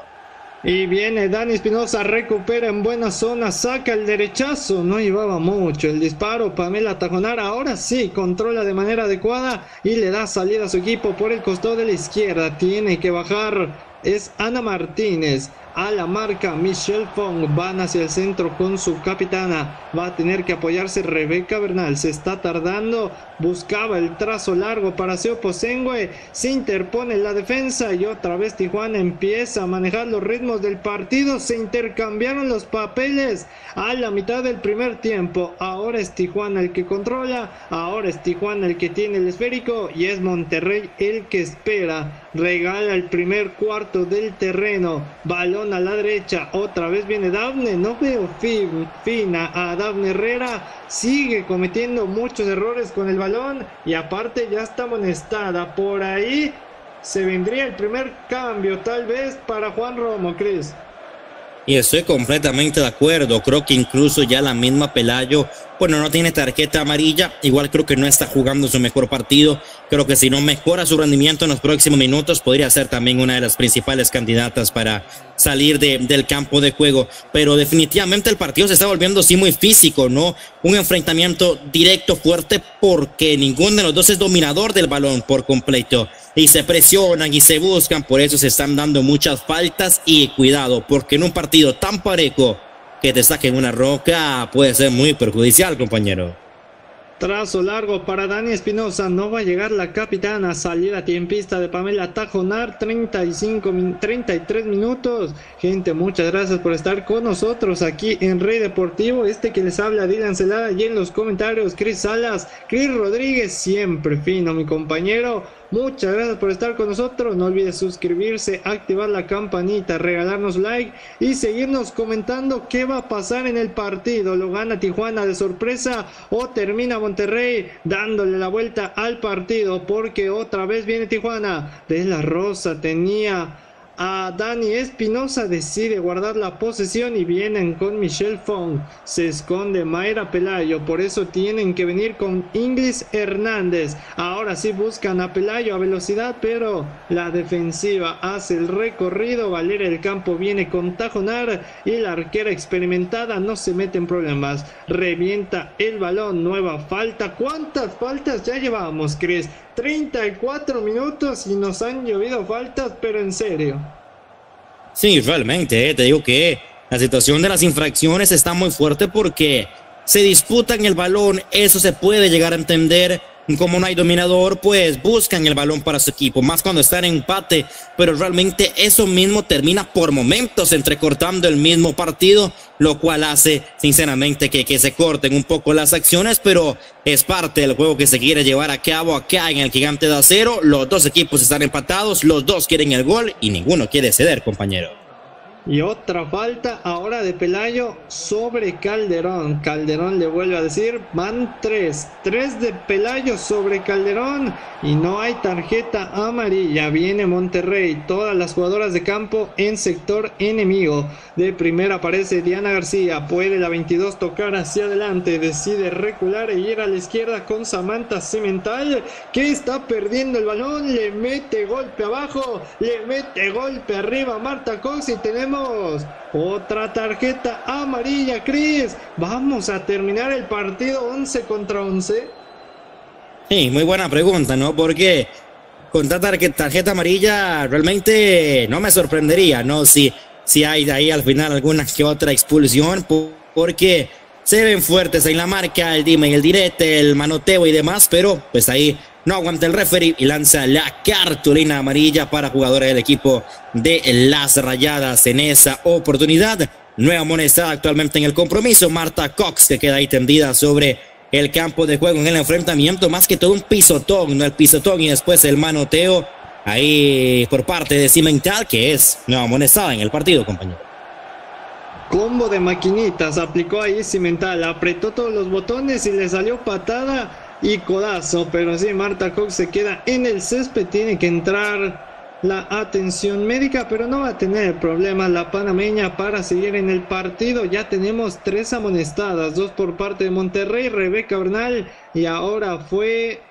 Speaker 1: Y viene Dani Espinosa, recupera en buena zona, saca el derechazo, no llevaba mucho el disparo, Pamela Tajonar ahora sí controla de manera adecuada y le da salida a su equipo por el costado de la izquierda, tiene que bajar, es Ana Martínez, a la marca Michelle Fong. Van hacia el centro con su capitana. Va a tener que apoyarse Rebeca Bernal. Se está tardando. Buscaba el trazo largo para Seo Posengüe. Se interpone la defensa y otra vez Tijuana empieza a manejar los ritmos del partido. Se intercambiaron los papeles a la mitad del primer tiempo. Ahora es Tijuana el que controla. Ahora es Tijuana el que tiene el esférico. Y es Monterrey el que espera. Regala el primer cuarto del terreno. Balón a la derecha. Otra vez viene Daphne. No veo fina a Daphne Herrera. Sigue cometiendo muchos errores con el balón. Y aparte ya está amonestada. Por ahí se vendría el primer cambio tal vez para Juan Romo, Cris.
Speaker 2: Y estoy completamente de acuerdo. Creo que incluso ya la misma Pelayo, bueno, no tiene tarjeta amarilla. Igual creo que no está jugando su mejor partido. Creo que si no mejora su rendimiento en los próximos minutos, podría ser también una de las principales candidatas para salir de, del campo de juego. Pero definitivamente el partido se está volviendo así muy físico, ¿no? Un enfrentamiento directo, fuerte, porque ninguno de los dos es dominador del balón por completo y se presionan y se buscan, por eso se están dando muchas faltas y cuidado, porque en un partido tan parejo que te saquen una roca puede ser muy perjudicial, compañero.
Speaker 1: Trazo largo para Dani Espinosa. No va a llegar la capitana. Salida tiempista de Pamela Tajonar. 35, 33 minutos. Gente, muchas gracias por estar con nosotros aquí en Rey Deportivo. Este que les habla Dylan Celada y en los comentarios Cris Salas, Cris Rodríguez, siempre fino mi compañero. Muchas gracias por estar con nosotros. No olvides suscribirse, activar la campanita, regalarnos like y seguirnos comentando qué va a pasar en el partido. ¿Lo gana Tijuana de sorpresa o termina Monterrey dándole la vuelta al partido? Porque otra vez viene Tijuana. De la Rosa tenía a Dani Espinosa decide guardar la posesión y vienen con Michelle Fong. Se esconde Mayra Pelayo, por eso tienen que venir con Inglis Hernández. Ahora sí buscan a Pelayo a velocidad, pero la defensiva hace el recorrido. Valeria del Campo viene con Tajonar y la arquera experimentada no se mete en problemas. Revienta el balón, nueva falta. ¿Cuántas faltas ya llevamos, Chris? 34 minutos y nos han llovido faltas, pero en serio.
Speaker 2: Sí, realmente, eh, te digo que la situación de las infracciones está muy fuerte porque se disputan el balón, eso se puede llegar a entender. Como no hay dominador, pues buscan el balón para su equipo, más cuando están en empate, pero realmente eso mismo termina por momentos entrecortando el mismo partido, lo cual hace sinceramente que, que se corten un poco las acciones, pero es parte del juego que se quiere llevar a cabo acá en el gigante de acero. Los dos equipos están empatados, los dos quieren el gol y ninguno quiere ceder, compañero.
Speaker 1: Y otra falta ahora de Pelayo sobre Calderón. Calderón le vuelve a decir, van tres. Tres de Pelayo sobre Calderón. Y no hay tarjeta amarilla. Viene Monterrey. Todas las jugadoras de campo en sector enemigo. De primera aparece Diana García. Puede la 22 tocar hacia adelante. Decide recular e ir a la izquierda con Samantha Cimental. Que está perdiendo el balón. Le mete golpe abajo. Le mete golpe arriba Marta Cox. Y tenemos otra tarjeta amarilla, Chris. Vamos a terminar el partido 11 contra 11.
Speaker 2: Sí, muy buena pregunta, ¿no? Porque con tarjeta, tarjeta amarilla realmente no me sorprendería, ¿no? Si, si hay ahí al final alguna que otra expulsión, porque se ven fuertes en la marca, el dime y el direte, el manoteo y demás, pero pues ahí no aguanta el referee y lanza la cartulina amarilla para jugadores del equipo de las rayadas en esa oportunidad. Nueva amonestada actualmente en el compromiso. Marta Cox que queda ahí tendida sobre el campo de juego en el enfrentamiento. Más que todo un pisotón, no el pisotón y después el manoteo ahí por parte de Cimental que es nueva amonestada en el partido, compañero.
Speaker 1: Combo de maquinitas, aplicó ahí Cimental, apretó todos los botones y le salió patada y codazo, pero sí, Marta Cox se queda en el césped, tiene que entrar la atención médica, pero no va a tener problemas la panameña para seguir en el partido. Ya tenemos tres amonestadas, dos por parte de Monterrey, Rebeca Bernal y ahora fue...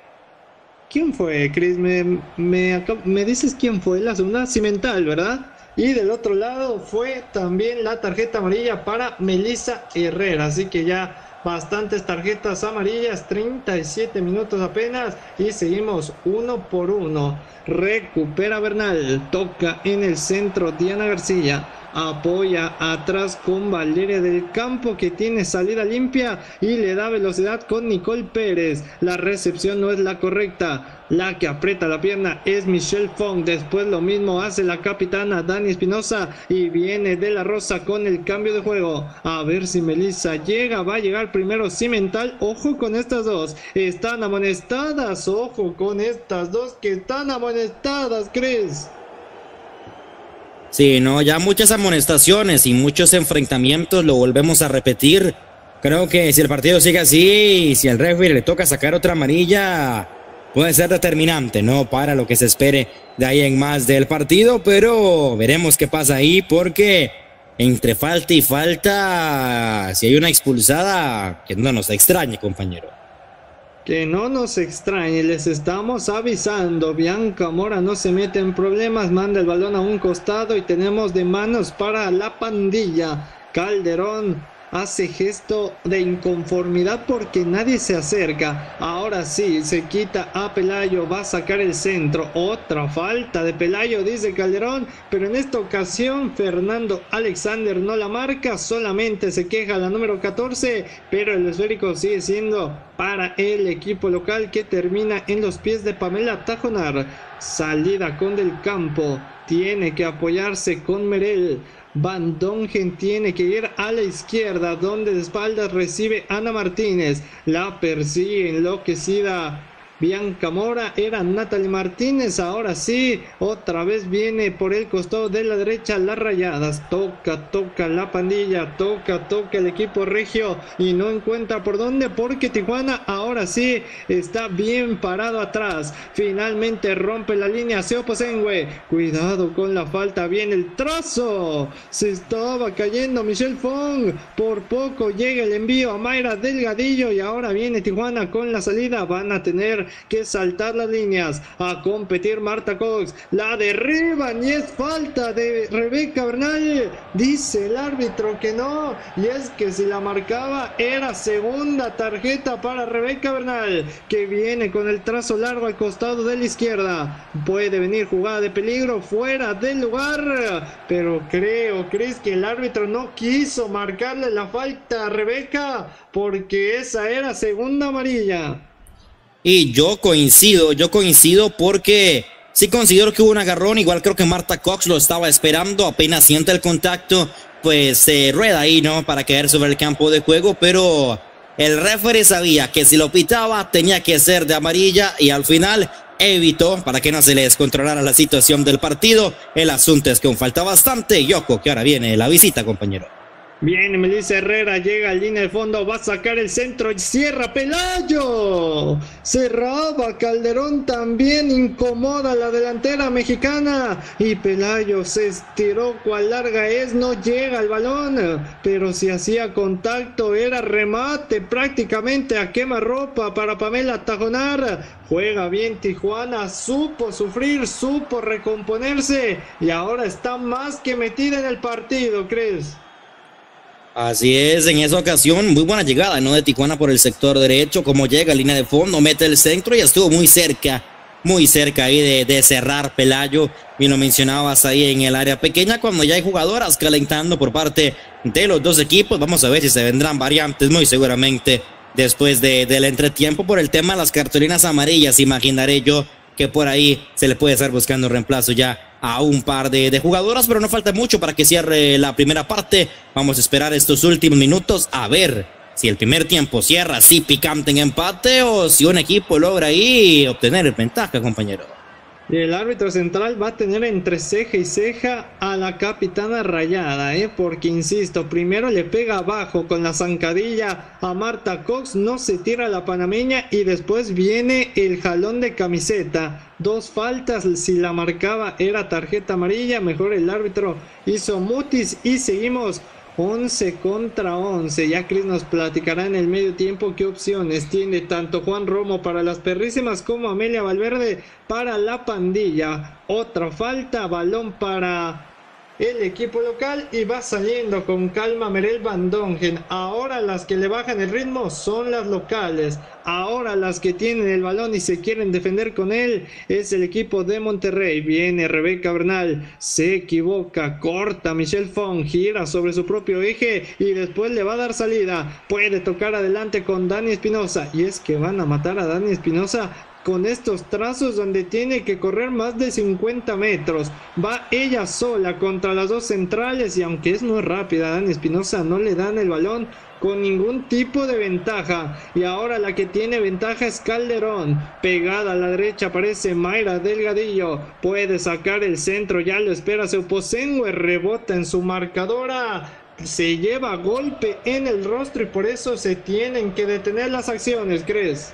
Speaker 1: ¿Quién fue, Chris? Me, me, me dices quién fue la segunda, Cimental, ¿verdad? Y del otro lado fue también la tarjeta amarilla para Melissa Herrera, así que ya bastantes tarjetas amarillas, 37 minutos apenas y seguimos uno por uno. Recupera Bernal, toca en el centro Diana García apoya atrás con Valeria del Campo que tiene salida limpia y le da velocidad con Nicole Pérez. La recepción no es la correcta. La que aprieta la pierna es Michelle Fong. Después lo mismo hace la capitana Dani Espinosa y viene de la Rosa con el cambio de juego. A ver si Melissa llega. Va a llegar primero Cimental. Ojo con estas dos. Están amonestadas. Ojo con estas dos que están amonestadas, Chris.
Speaker 2: Sí, no, ya muchas amonestaciones y muchos enfrentamientos, lo volvemos a repetir. Creo que si el partido sigue así, si al referee le toca sacar otra amarilla, puede ser determinante, ¿no? Para lo que se espere de ahí en más del partido, pero veremos qué pasa ahí porque entre falta y falta, si hay una expulsada, que no nos extrañe, compañero.
Speaker 1: Que no nos extrañe, les estamos avisando. Bianca Mora no se mete en problemas, manda el balón a un costado y tenemos de manos para la pandilla. Calderón hace gesto de inconformidad porque nadie se acerca. Ahora sí, se quita a Pelayo, va a sacar el centro. Otra falta de Pelayo, dice Calderón, pero en esta ocasión Fernando Alexander no la marca, solamente se queja la número 14, pero el esférico sigue siendo para el equipo local que termina en los pies de Pamela Tajonar. Salida con del campo, tiene que apoyarse con Merel. Van Dongen tiene que ir a la izquierda, donde de espaldas recibe Ana Martínez. La persigue enloquecida Bianca Mora, era Natalie Martínez, ahora sí, otra vez viene por el costado de la derecha las rayadas, toca, toca la pandilla, toca, toca el equipo regio y no encuentra por dónde porque Tijuana ahora sí está bien parado atrás, finalmente rompe la línea Seo Posengüe, cuidado con la falta, viene el trazo, se estaba cayendo Michelle Fong, por poco llega el envío a Mayra Delgadillo y ahora viene Tijuana con la salida, van a tener que saltar las líneas. A competir Marta Cox. La derriban y es falta de Rebeca Bernal. Dice el árbitro que no. Y es que si la marcaba era segunda tarjeta para Rebeca Bernal. Que viene con el trazo largo al costado de la izquierda. Puede venir jugada de peligro fuera del lugar. Pero creo, ¿crees que el árbitro no quiso marcarle la falta a Rebeca? Porque esa era segunda amarilla.
Speaker 2: Y yo coincido, yo coincido porque sí considero que hubo un agarrón, igual creo que Marta Cox lo estaba esperando, apenas siente el contacto, pues se rueda ahí, ¿no? Para caer sobre el campo de juego, pero el referee sabía que si lo pitaba tenía que ser de amarilla y al final evitó para que no se le descontrolara la situación del partido. El asunto es que aún falta bastante. Yoko, que ahora viene la visita, compañero.
Speaker 1: Viene Melissa Herrera, llega al línea de fondo, va a sacar el centro y cierra Pelayo. Cerraba Calderón también, incomoda la delantera mexicana. Y Pelayo se estiró cual larga es, no llega al balón. Pero si hacía contacto era remate prácticamente a quema ropa para Pamela Tajonar. Juega bien Tijuana, supo sufrir, supo recomponerse y ahora está más que metida en el partido, ¿crees?
Speaker 2: Así es, en esa ocasión, muy buena llegada, ¿no? De Tijuana por el sector derecho, como llega, línea de fondo, mete el centro y estuvo muy cerca, muy cerca ahí de, de cerrar Pelayo. Y lo mencionabas ahí en el área pequeña, cuando ya hay jugadoras calentando por parte de los dos equipos. Vamos a ver si se vendrán variantes, muy seguramente, después de, del entretiempo por el tema de las cartulinas amarillas. Imaginaré yo que por ahí se le puede estar buscando reemplazo ya a un par de, de, jugadoras, pero no falta mucho para que cierre la primera parte. Vamos a esperar estos últimos minutos a ver si el primer tiempo cierra así picante en empate o si un equipo logra ahí obtener ventaja, compañero.
Speaker 1: Y el árbitro central va a tener entre ceja y ceja a la capitana rayada, ¿eh? porque insisto, primero le pega abajo con la zancadilla a Marta Cox, no se tira la panameña y después viene el jalón de camiseta. Dos faltas, si la marcaba era tarjeta amarilla, mejor el árbitro hizo mutis y seguimos 11 contra 11. Ya Chris nos platicará en el medio tiempo qué opciones tiene tanto Juan Romo para las perrísimas como Amelia Valverde para la pandilla. Otra falta, balón para el equipo local y va saliendo con calma Merel Van Dongen. Ahora las que le bajan el ritmo son las locales. Ahora las que tienen el balón y se quieren defender con él es el equipo de Monterrey. Viene Rebeca Bernal, se equivoca, corta Michelle Fong, gira sobre su propio eje y después le va a dar salida. Puede tocar adelante con Dani Espinosa. Y es que van a matar a Dani Espinosa con estos trazos donde tiene que correr más de 50 metros. Va ella sola contra las dos centrales y aunque es muy rápida, Dani Espinosa no le dan el balón con ningún tipo de ventaja. Y ahora la que tiene ventaja es Calderón. Pegada a la derecha aparece Mayra Delgadillo. Puede sacar el centro, ya lo espera Seuposengue. Rebota en su marcadora. Se lleva golpe en el rostro y por eso se tienen que detener las acciones, ¿crees?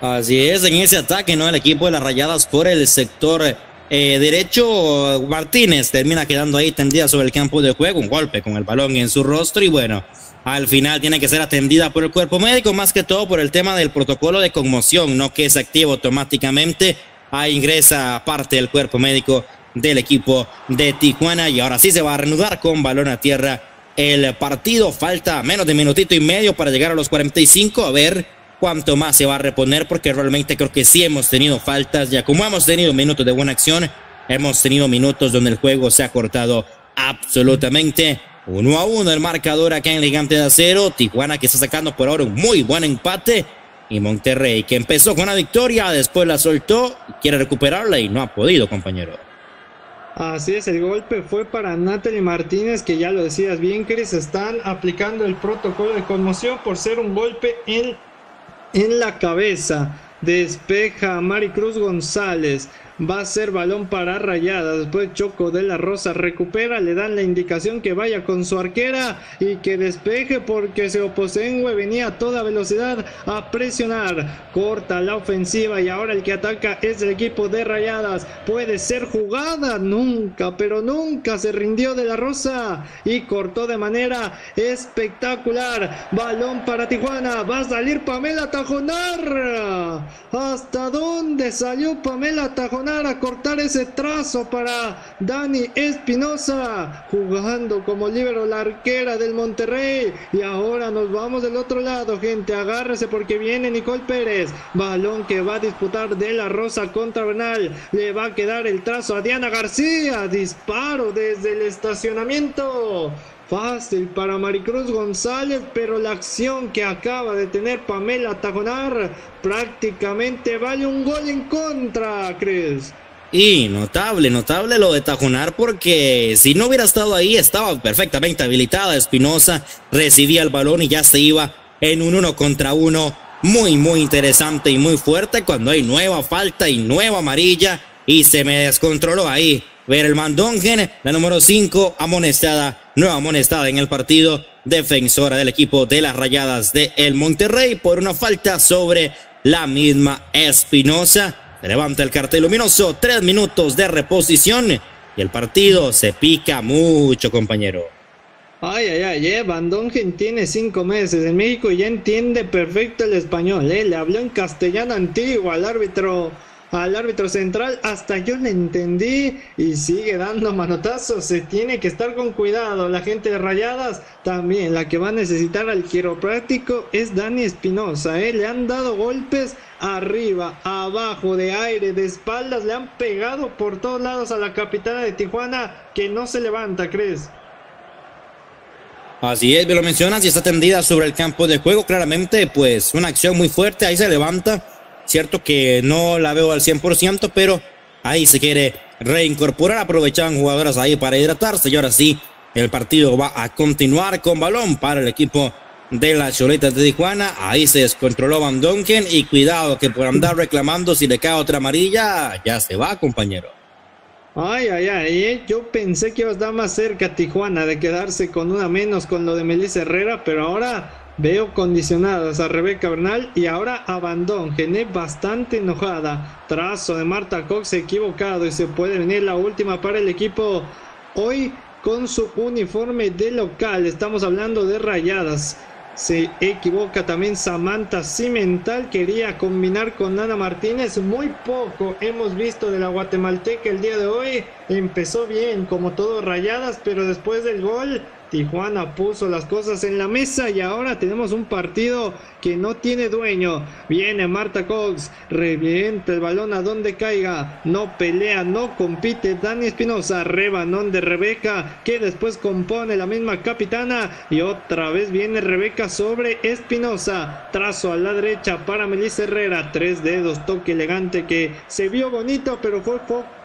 Speaker 2: Así es, en ese ataque, ¿no? El equipo de las rayadas por el sector eh, derecho. Martínez termina quedando ahí tendida sobre el campo de juego. Un golpe con el balón en su rostro y bueno, al final tiene que ser atendida por el cuerpo médico, más que todo por el tema del protocolo de conmoción, no que es activo automáticamente. Ahí ingresa parte del cuerpo médico del equipo de Tijuana y ahora sí se va a reanudar con balón a tierra el partido. Falta menos de minutito y medio para llegar a los 45. A ver cuánto más se va a reponer, porque realmente creo que sí hemos tenido faltas, ya como hemos tenido minutos de buena acción, hemos tenido minutos donde el juego se ha cortado absolutamente. Uno a uno el marcador acá en el Gigante de Acero. Tijuana que está sacando por ahora un muy buen empate. Y Monterrey que empezó con una victoria, después la soltó, quiere recuperarla y no ha podido, compañero.
Speaker 1: Así es, el golpe fue para Natalie Martínez, que ya lo decías bien, Chris, están aplicando el protocolo de conmoción por ser un golpe en en la cabeza. Despeja a Maricruz González va a ser balón para Rayada. Después Choco de la Rosa recupera, le dan la indicación que vaya con su arquera y que despeje porque se Seoposengue venía a toda velocidad a presionar. Corta la ofensiva y ahora el que ataca es el equipo de Rayadas. Puede ser jugada, nunca, pero nunca se rindió de la Rosa y cortó de manera espectacular. Balón para Tijuana, va a salir Pamela Tajonar. ¿Hasta dónde salió Pamela Tajonar? A cortar ese trazo para Dani Espinosa, jugando como libero la arquera del Monterrey. Y ahora nos vamos del otro lado, gente. Agárrese porque viene Nicole Pérez. Balón que va a disputar de la Rosa contra Bernal. Le va a quedar el trazo a Diana García. Disparo desde el estacionamiento Fácil para Maricruz González, pero la acción que acaba de tener Pamela Tajonar prácticamente vale un gol en contra, Cris.
Speaker 2: Y notable, notable lo de Tajonar porque si no hubiera estado ahí estaba perfectamente habilitada. Espinosa recibía el balón y ya se iba en un uno contra uno. Muy, muy interesante y muy fuerte cuando hay nueva falta y nueva amarilla y se me descontroló ahí. Ver el Mandongen, la número 5, amonestada, nueva amonestada en el partido, defensora del equipo de las Rayadas de El Monterrey por una falta sobre la misma Espinosa. Se levanta el cartel luminoso, tres minutos de reposición y el partido se pica mucho, compañero.
Speaker 1: Ay, ay, ay, eh, Van Dongen tiene cinco meses en México y ya entiende perfecto el español, eh. Le habló en castellano antiguo al árbitro al árbitro central, hasta yo le entendí y sigue dando manotazos. Se tiene que estar con cuidado. La gente de Rayadas también, la que va a necesitar al quiropráctico es Dani Espinosa. ¿eh? Le han dado golpes arriba, abajo, de aire, de espaldas. Le han pegado por todos lados a la capitana de Tijuana que no se levanta, ¿crees?
Speaker 2: Así es, me lo mencionas y está tendida sobre el campo de juego. Claramente, pues una acción muy fuerte. Ahí se levanta Cierto que no la veo al 100%, pero ahí se quiere reincorporar. Aprovechaban jugadoras ahí para hidratarse y ahora sí, el partido va a continuar con balón para el equipo de las Choletas de Tijuana. Ahí se descontroló Van Donken y cuidado que por andar reclamando si le cae otra amarilla, ya se va, compañero.
Speaker 1: Ay, ay, ay, eh. yo pensé que iba a estar más cerca Tijuana de quedarse con una menos con lo de Melissa Herrera, pero ahora Veo condicionadas a Rebeca Bernal y ahora a Bandón. Gené bastante enojada. Trazo de Marta Cox equivocado y se puede venir la última para el equipo hoy con su uniforme de local. Estamos hablando de rayadas. Se equivoca también Samantha Cimental. Quería combinar con Ana Martínez. Muy poco hemos visto de la guatemalteca el día de hoy. Empezó bien, como todo rayadas, pero después del gol Tijuana puso las cosas en la mesa y ahora tenemos un partido que no tiene dueño. Viene Marta Cox, revienta el balón a donde caiga. No pelea, no compite. Dani Espinosa, rebanón de Rebeca, que después compone la misma capitana. Y otra vez viene Rebeca sobre Espinosa. Trazo a la derecha para Melissa Herrera. Tres dedos, toque elegante que se vio bonito, pero fue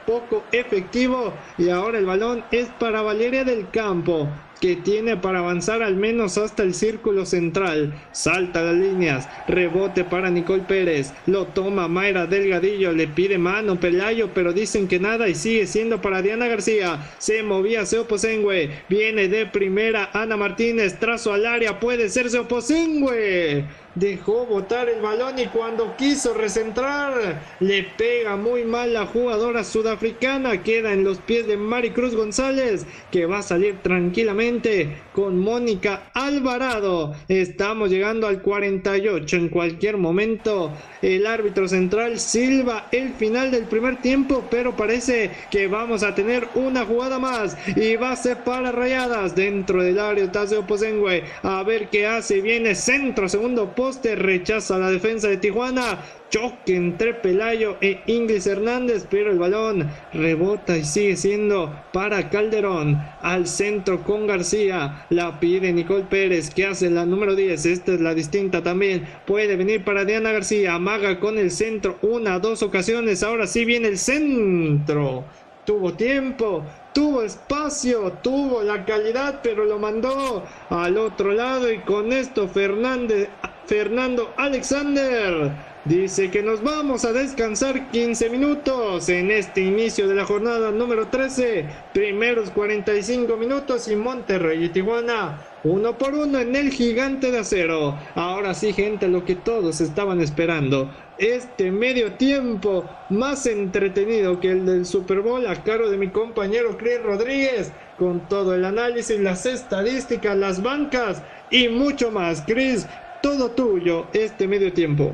Speaker 1: poco efectivo. Y ahora el balón es para Valeria del Campo que tiene para avanzar al menos hasta el círculo central. Salta las líneas, rebote para Nicole Pérez, lo toma Mayra Delgadillo, le pide mano Pelayo, pero dicen que nada y sigue siendo para Diana García. Se movía Seoposengüe, viene de primera Ana Martínez, trazo al área, puede ser Seoposengüe dejó botar el balón y cuando quiso recentrar le pega muy mal la jugadora sudafricana queda en los pies de Maricruz González que va a salir tranquilamente con Mónica Alvarado. Estamos llegando al 48 en cualquier momento el árbitro central silba el final del primer tiempo pero parece que vamos a tener una jugada más y va a ser para rayadas dentro del área Taseo Posengüe a ver qué hace viene centro segundo rechaza la defensa de Tijuana. Choque entre Pelayo e Inglis Hernández, pero el balón rebota y sigue siendo para Calderón. Al centro con García. La pide Nicole Pérez, que hace la número 10. Esta es la distinta también. Puede venir para Diana García. Amaga con el centro una, dos ocasiones. Ahora sí viene el centro. Tuvo tiempo, tuvo espacio, tuvo la calidad, pero lo mandó al otro lado y con esto Fernández Fernando Alexander dice que nos vamos a descansar 15 minutos en este inicio de la jornada número 13. Primeros 45 minutos y Monterrey y Tijuana uno por uno en el gigante de acero. Ahora sí, gente, lo que todos estaban esperando. Este medio tiempo más entretenido que el del Super Bowl a cargo de mi compañero Chris Rodríguez. Con todo el análisis, las estadísticas, las bancas y mucho más. Chris, todo tuyo este medio tiempo.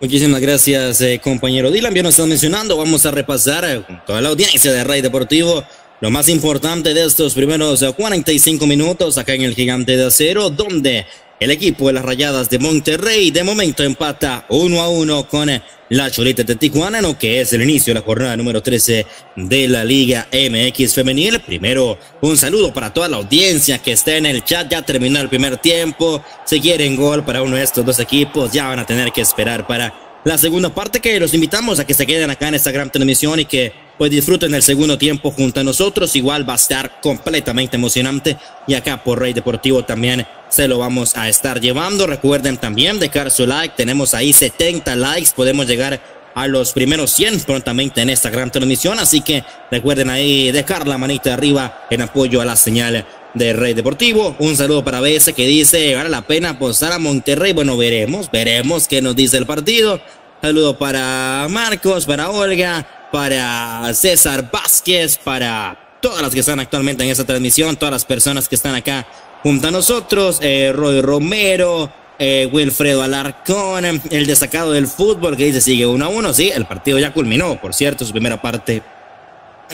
Speaker 2: Muchísimas gracias, eh, compañero Dylan. Bien nos están mencionando. Vamos a repasar eh, toda la audiencia de Ray Deportivo lo más importante de estos primeros 45 eh, minutos acá en el Gigante de Acero, donde el equipo de las Rayadas de Monterrey de momento empata 1 a 1 con la Cholita de Tijuana, ¿no? que es el inicio de la jornada número 13 de la Liga MX Femenil. Primero, un saludo para toda la audiencia que está en el chat. Ya terminó el primer tiempo. Si quieren gol para uno de estos dos equipos, ya van a tener que esperar para la segunda parte que los invitamos a que se queden acá en esta gran transmisión y que pues disfruten el segundo tiempo junto a nosotros. Igual va a estar completamente emocionante y acá por Rey Deportivo también se lo vamos a estar llevando. Recuerden también dejar su like. Tenemos ahí 70 likes. Podemos llegar a los primeros 100 prontamente en esta gran transmisión. Así que recuerden ahí dejar la manita arriba en apoyo a la señal de Rey Deportivo. Un saludo para BS que dice, vale la pena apostar a Monterrey. Bueno, veremos, veremos qué nos dice el partido. Saludo para Marcos, para Olga, para César Vázquez, para todas las que están actualmente en esta transmisión, todas las personas que están acá junto a nosotros, eh, Roy Romero, eh, Wilfredo Alarcón, el destacado del fútbol que dice sigue uno a uno. Sí, el partido ya culminó, por cierto, su primera parte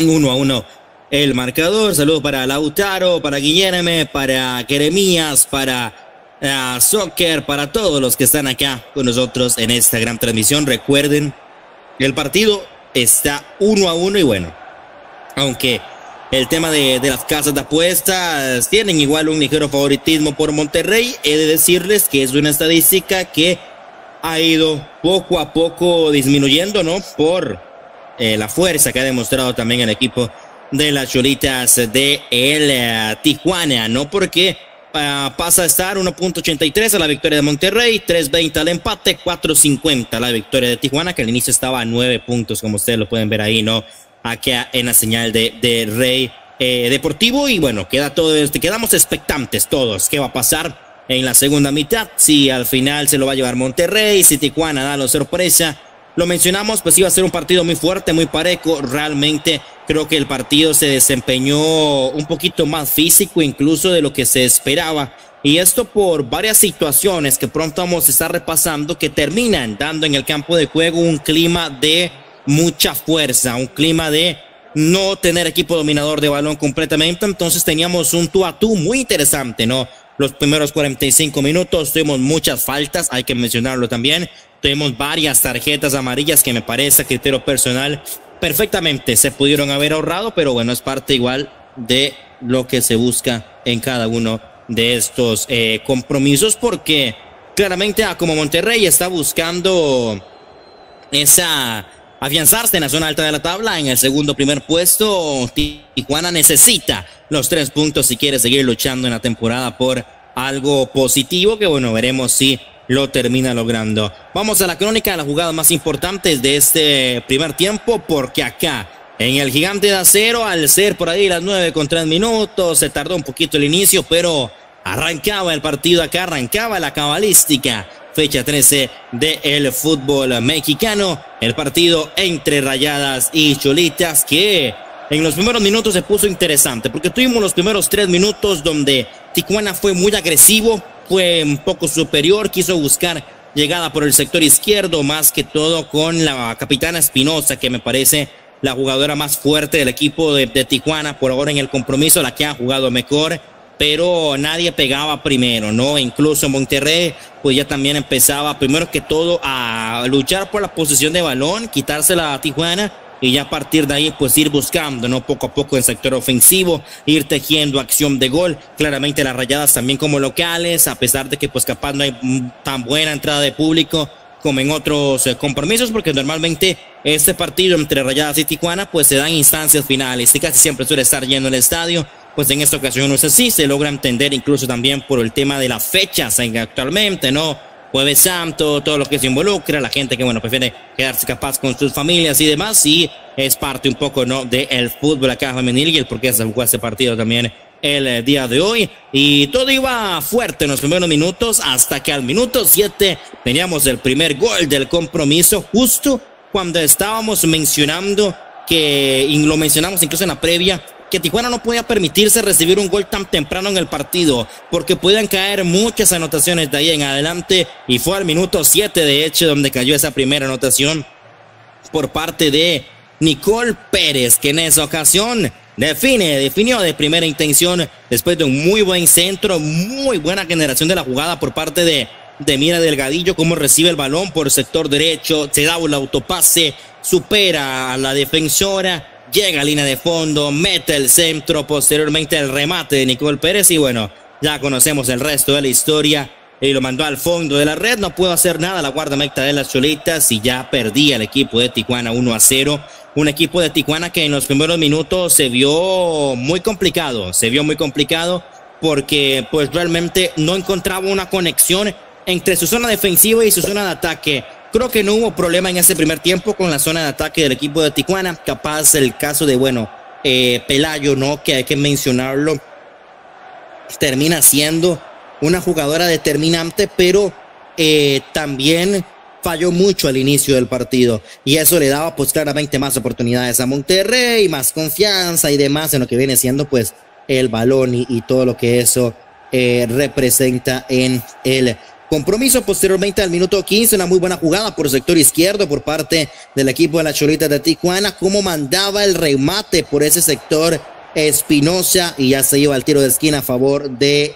Speaker 2: uno a uno el marcador. Saludos para Lautaro, para Guillermo, para Jeremías, para uh, Soccer, para todos los que están acá con nosotros en esta gran transmisión. Recuerden, el partido está uno a uno y bueno, aunque el tema de, de, las casas de apuestas tienen igual un ligero favoritismo por Monterrey, he de decirles que es una estadística que ha ido poco a poco disminuyendo, ¿no? Por eh, la fuerza que ha demostrado también el equipo de las cholitas de el eh, Tijuana, ¿no? Porque pasa a estar 1.83 a la victoria de Monterrey, 3.20 al empate, 4.50 a la victoria de Tijuana, que al inicio estaba a 9 puntos, como ustedes lo pueden ver ahí, ¿no? Aquí en la señal de, de Rey eh, Deportivo. Y bueno, queda todo, este, quedamos expectantes todos. ¿Qué va a pasar en la segunda mitad? Si al final se lo va a llevar Monterrey, si Tijuana da la sorpresa lo mencionamos, pues iba a ser un partido muy fuerte, muy parejo. Realmente creo que el partido se desempeñó un poquito más físico incluso de lo que se esperaba. Y esto por varias situaciones que pronto vamos a estar repasando que terminan dando en el campo de juego un clima de mucha fuerza, un clima de no tener equipo dominador de balón completamente. Entonces teníamos un tú a tú muy interesante, ¿no? Los primeros 45 minutos tuvimos muchas faltas, hay que mencionarlo también. Tuvimos varias tarjetas amarillas que me parece a criterio personal perfectamente se pudieron haber ahorrado, pero bueno, es parte igual de lo que se busca en cada uno de estos eh, compromisos, porque claramente ah, como Monterrey está buscando esa afianzarse en la zona alta de la tabla, en el segundo primer puesto, Tijuana necesita los tres puntos si quiere seguir luchando en la temporada por algo positivo, que bueno, veremos si lo termina logrando. Vamos a la crónica de las jugadas más importantes de este primer tiempo, porque acá en el gigante de acero, al ser por ahí las nueve con tres minutos, se tardó un poquito el inicio, pero arrancaba el partido acá, arrancaba la cabalística. Fecha 13 del el fútbol mexicano. El partido entre rayadas y cholitas que en los primeros minutos se puso interesante porque tuvimos los primeros tres minutos donde Tijuana fue muy agresivo, fue un poco superior, quiso buscar llegada por el sector izquierdo, más que todo con la capitana Espinosa, que me parece la jugadora más fuerte del equipo de, Tijuana por ahora en el compromiso, la que ha jugado mejor, pero nadie pegaba primero, ¿no? Incluso Monterrey, pues ya también empezaba primero que todo a luchar por la posición de balón, quitársela a Tijuana y ya a partir de ahí pues ir buscando, ¿no? Poco a poco en sector ofensivo, ir tejiendo acción de gol. Claramente las rayadas también como locales, a pesar de que pues capaz no hay tan buena entrada de público como en otros eh, compromisos, porque normalmente este partido entre Rayadas y Tijuana pues se dan instancias finales y casi siempre suele estar lleno el estadio. Pues en esta ocasión no es así, se logra entender incluso también por el tema de las fechas actualmente, ¿no? Jueves Santo, todo lo que se involucra, la gente que, bueno, prefiere quedarse capaz con sus familias y demás, y es parte un poco, ¿no?, del fútbol acá femenil y el por qué se jugó ese partido también el eh, día de hoy. Y todo iba fuerte en los primeros minutos, hasta que al minuto 7 teníamos el primer gol del compromiso, justo cuando estábamos mencionando que, y lo mencionamos incluso en la previa, que Tijuana no podía permitirse recibir un gol tan temprano en el partido, porque pueden caer muchas anotaciones de ahí en adelante, y fue al minuto 7 de hecho donde cayó esa primera anotación por parte de Nicole Pérez, que en esa ocasión define, definió de primera intención después de un muy buen centro, muy buena generación de la jugada por parte de, de Mira Delgadillo, cómo recibe el balón por sector derecho, se da un autopase, supera a la defensora, llega a línea de fondo, mete el centro, posteriormente el remate de Nicole Pérez y bueno, ya conocemos el resto de la historia y lo mandó al fondo de la red. No pudo hacer nada la guardameta de las Cholitas y ya perdía el equipo de Tijuana 1 a 0. Un equipo de Tijuana que en los primeros minutos se vio muy complicado, se vio muy complicado porque pues realmente no encontraba una conexión entre su zona defensiva y su zona de ataque. Creo que no hubo problema en ese primer tiempo con la zona de ataque del equipo de Tijuana. Capaz el caso de, bueno, eh, Pelayo, ¿no? Que hay que mencionarlo. Termina siendo una jugadora determinante, pero eh, también falló mucho al inicio del partido y eso le daba pues claramente más oportunidades a Monterrey, más confianza y demás en lo que viene siendo pues el balón y, todo lo que eso eh, representa en el compromiso. Posteriormente al minuto 15, una muy buena jugada por sector izquierdo por parte del equipo de la Cholita de Tijuana, como mandaba el remate por ese sector Espinosa y ya se iba al tiro de esquina a favor de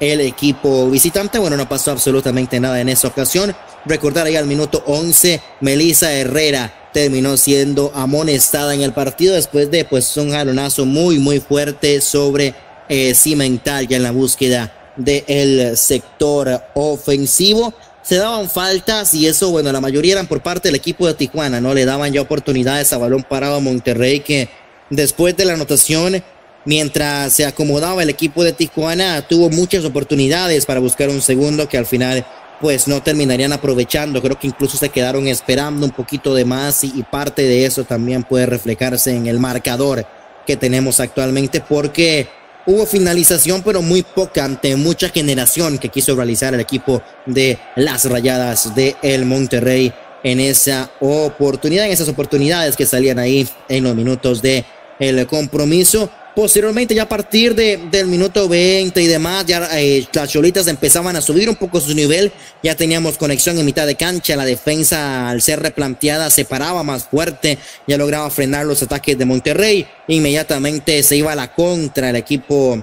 Speaker 2: el equipo visitante. Bueno, no pasó absolutamente nada en esa ocasión. Recordar ahí al minuto 11, Melissa Herrera terminó siendo amonestada en el partido después de pues un jalonazo muy muy fuerte sobre eh, Cimental ya en la búsqueda del sector ofensivo. Se daban faltas y eso, bueno, la mayoría eran por parte del equipo de Tijuana, ¿no? Le daban ya oportunidades a balón parado a Monterrey que después de la anotación mientras se acomodaba el equipo de Tijuana, tuvo muchas oportunidades para buscar un segundo que al final pues no terminarían aprovechando. Creo que incluso se quedaron esperando un poquito de más y, parte de eso también puede reflejarse en el marcador que tenemos actualmente porque hubo finalización pero muy poca ante mucha generación que quiso realizar el equipo de las rayadas de el Monterrey en esa oportunidad, en esas oportunidades que salían ahí en los minutos de el compromiso. Posteriormente, ya a partir de, del minuto 20 y demás, ya eh, las cholitas empezaban a subir un poco su nivel. Ya teníamos conexión en mitad de cancha. La defensa, al ser replanteada, se paraba más fuerte. Ya lograba frenar los ataques de Monterrey. Inmediatamente se iba a la contra el equipo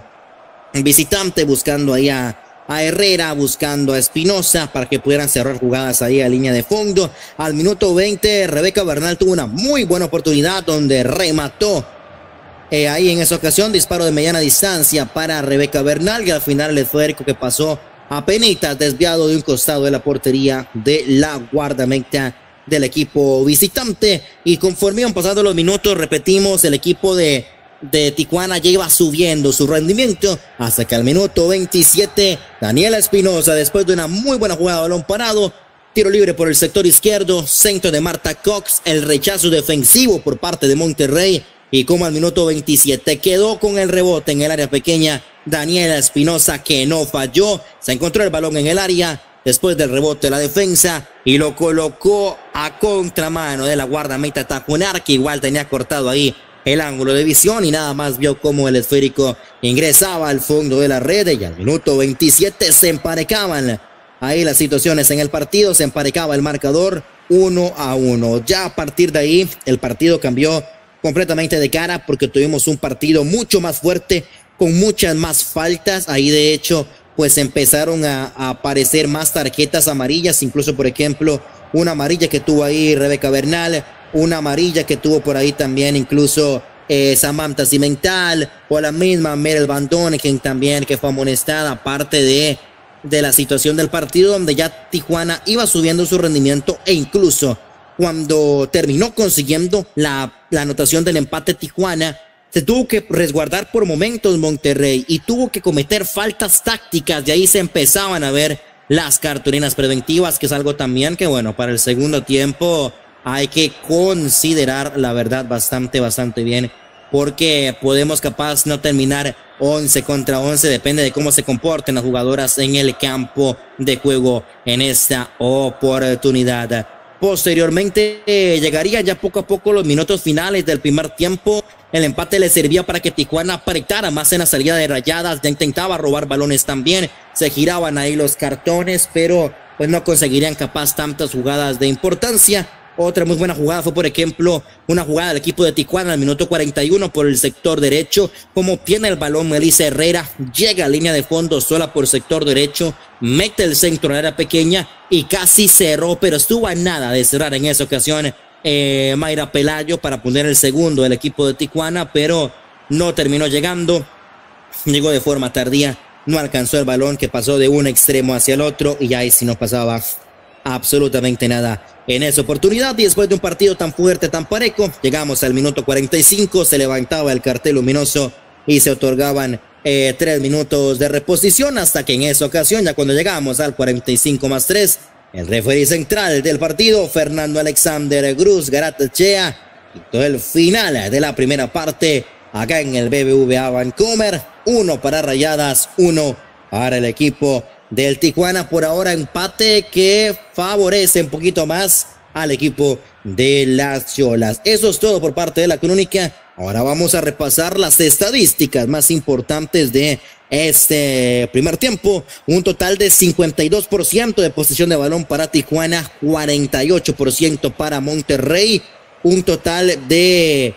Speaker 2: visitante, buscando ahí a, a Herrera, buscando a Espinosa para que pudieran cerrar jugadas ahí a línea de fondo. Al minuto 20, Rebeca Bernal tuvo una muy buena oportunidad donde remató eh, ahí en esa ocasión, disparo de mediana distancia para Rebeca Bernal, y al final el esférico que pasó a penita desviado de un costado de la portería de la guardameta del equipo visitante. Y conforme iban pasando los minutos, repetimos, el equipo de, de Tijuana iba subiendo su rendimiento hasta que al minuto 27, Daniela Espinosa, después de una muy buena jugada de balón parado, Tiro libre por el sector izquierdo, centro de Marta Cox, el rechazo defensivo por parte de Monterrey y como al minuto 27 quedó con el rebote en el área pequeña Daniela Espinosa que no falló. Se encontró el balón en el área después del rebote de la defensa y lo colocó a contramano de la guardameta Tajunar que igual tenía cortado ahí el ángulo de visión y nada más vio cómo el esférico ingresaba al fondo de la red y al minuto 27 se emparecaban ahí las situaciones en el partido, se emparecaba el marcador uno a uno. Ya a partir de ahí el partido cambió completamente de cara porque tuvimos un partido mucho más fuerte, con muchas más faltas. Ahí de hecho, pues empezaron a, aparecer más tarjetas amarillas, incluso por ejemplo, una amarilla que tuvo ahí Rebeca Bernal, una amarilla que tuvo por ahí también incluso eh, Samantha Cimental o la misma Meryl Bandone, quien también que fue amonestada, aparte de, de la situación del partido donde ya Tijuana iba subiendo su rendimiento e incluso cuando terminó consiguiendo la, anotación del empate Tijuana, se tuvo que resguardar por momentos Monterrey y tuvo que cometer faltas tácticas. De ahí se empezaban a ver las cartulinas preventivas, que es algo también que, bueno, para el segundo tiempo hay que considerar, la verdad, bastante, bastante bien, porque podemos capaz no terminar 11 contra 11, depende de cómo se comporten las jugadoras en el campo de juego en esta oportunidad. Posteriormente eh, llegarían ya poco a poco los minutos finales del primer tiempo. El empate le servía para que Tijuana apretara más en la salida de rayadas. Ya intentaba robar balones también. Se giraban ahí los cartones, pero pues no conseguirían capaz tantas jugadas de importancia. Otra muy buena jugada fue, por ejemplo, una jugada del equipo de Tijuana al minuto 41 por el sector derecho. Como tiene el balón Melissa Herrera, llega a línea de fondo sola por sector derecho, mete el centro en área pequeña y casi cerró, pero estuvo a nada de cerrar en esa ocasión eh, Mayra Pelayo para poner el segundo del equipo de Tijuana, pero no terminó llegando. Llegó de forma tardía, no alcanzó el balón que pasó de un extremo hacia el otro y ahí sí no pasaba absolutamente nada en esa oportunidad. Y después de un partido tan fuerte, tan parejo, llegamos al minuto 45, se levantaba el cartel luminoso y se otorgaban eh, tres minutos de reposición hasta que en esa ocasión, ya cuando llegamos al 45 más 3, el referee central del partido, Fernando Alexander Cruz Garatechea, todo el final de la primera parte acá en el BBVA Vancouver. Uno para Rayadas, uno para el equipo del Tijuana. Por ahora empate que favorece un poquito más al equipo de las Cholas. Eso es todo por parte de la crónica. Ahora vamos a repasar las estadísticas más importantes de este primer tiempo. Un total de 52% de posición de balón para Tijuana, 48% para Monterrey. Un total de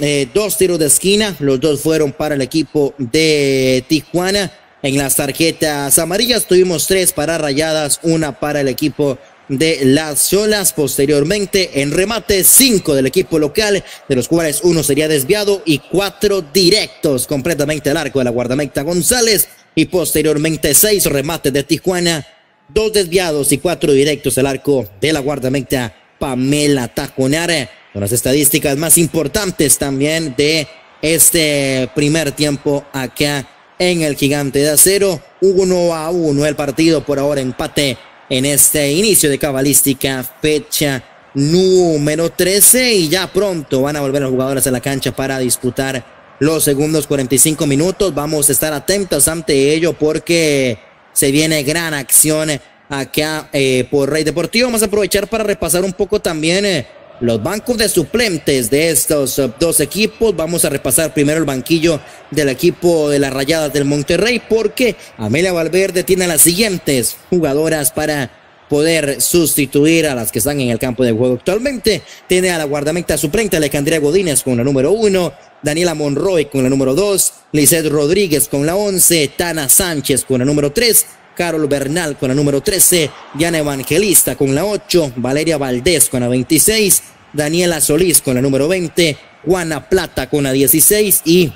Speaker 2: eh, dos tiros de esquina. Los dos fueron para el equipo de Tijuana. En las tarjetas amarillas tuvimos tres para rayadas, una para el equipo de las Cholas. Posteriormente, en remate, cinco del equipo local, de los cuales uno sería desviado y cuatro directos completamente al arco de la guardameta González. Y posteriormente, seis remates de Tijuana, dos desviados y cuatro directos al arco de la guardameta Pamela Tajonara. Son las estadísticas más importantes también de este primer tiempo acá en el Gigante de Acero. Uno a uno el partido por ahora empate en este inicio de cabalística fecha número 13 y ya pronto van a volver los jugadores a la cancha para disputar los segundos 45 minutos. Vamos a estar atentos ante ello porque se viene gran acción acá eh, por Rey Deportivo. Vamos a aprovechar para repasar un poco también eh, los bancos de suplentes de estos eh, dos equipos. Vamos a repasar primero el banquillo del equipo de las Rayadas del Monterrey porque Amelia Valverde tiene las siguientes jugadoras para poder sustituir a las que están en el campo de juego actualmente. Tiene a la guardameta suplente Alejandría Godínez con la número uno, Daniela Monroy con la número dos, Lizeth Rodríguez con la once, Tana Sánchez con la número tres, Carol Bernal con la número 13, Diana Evangelista con la 8, Valeria Valdés con la 26, Daniela Solís con la número 20, Juana Plata con la 16 y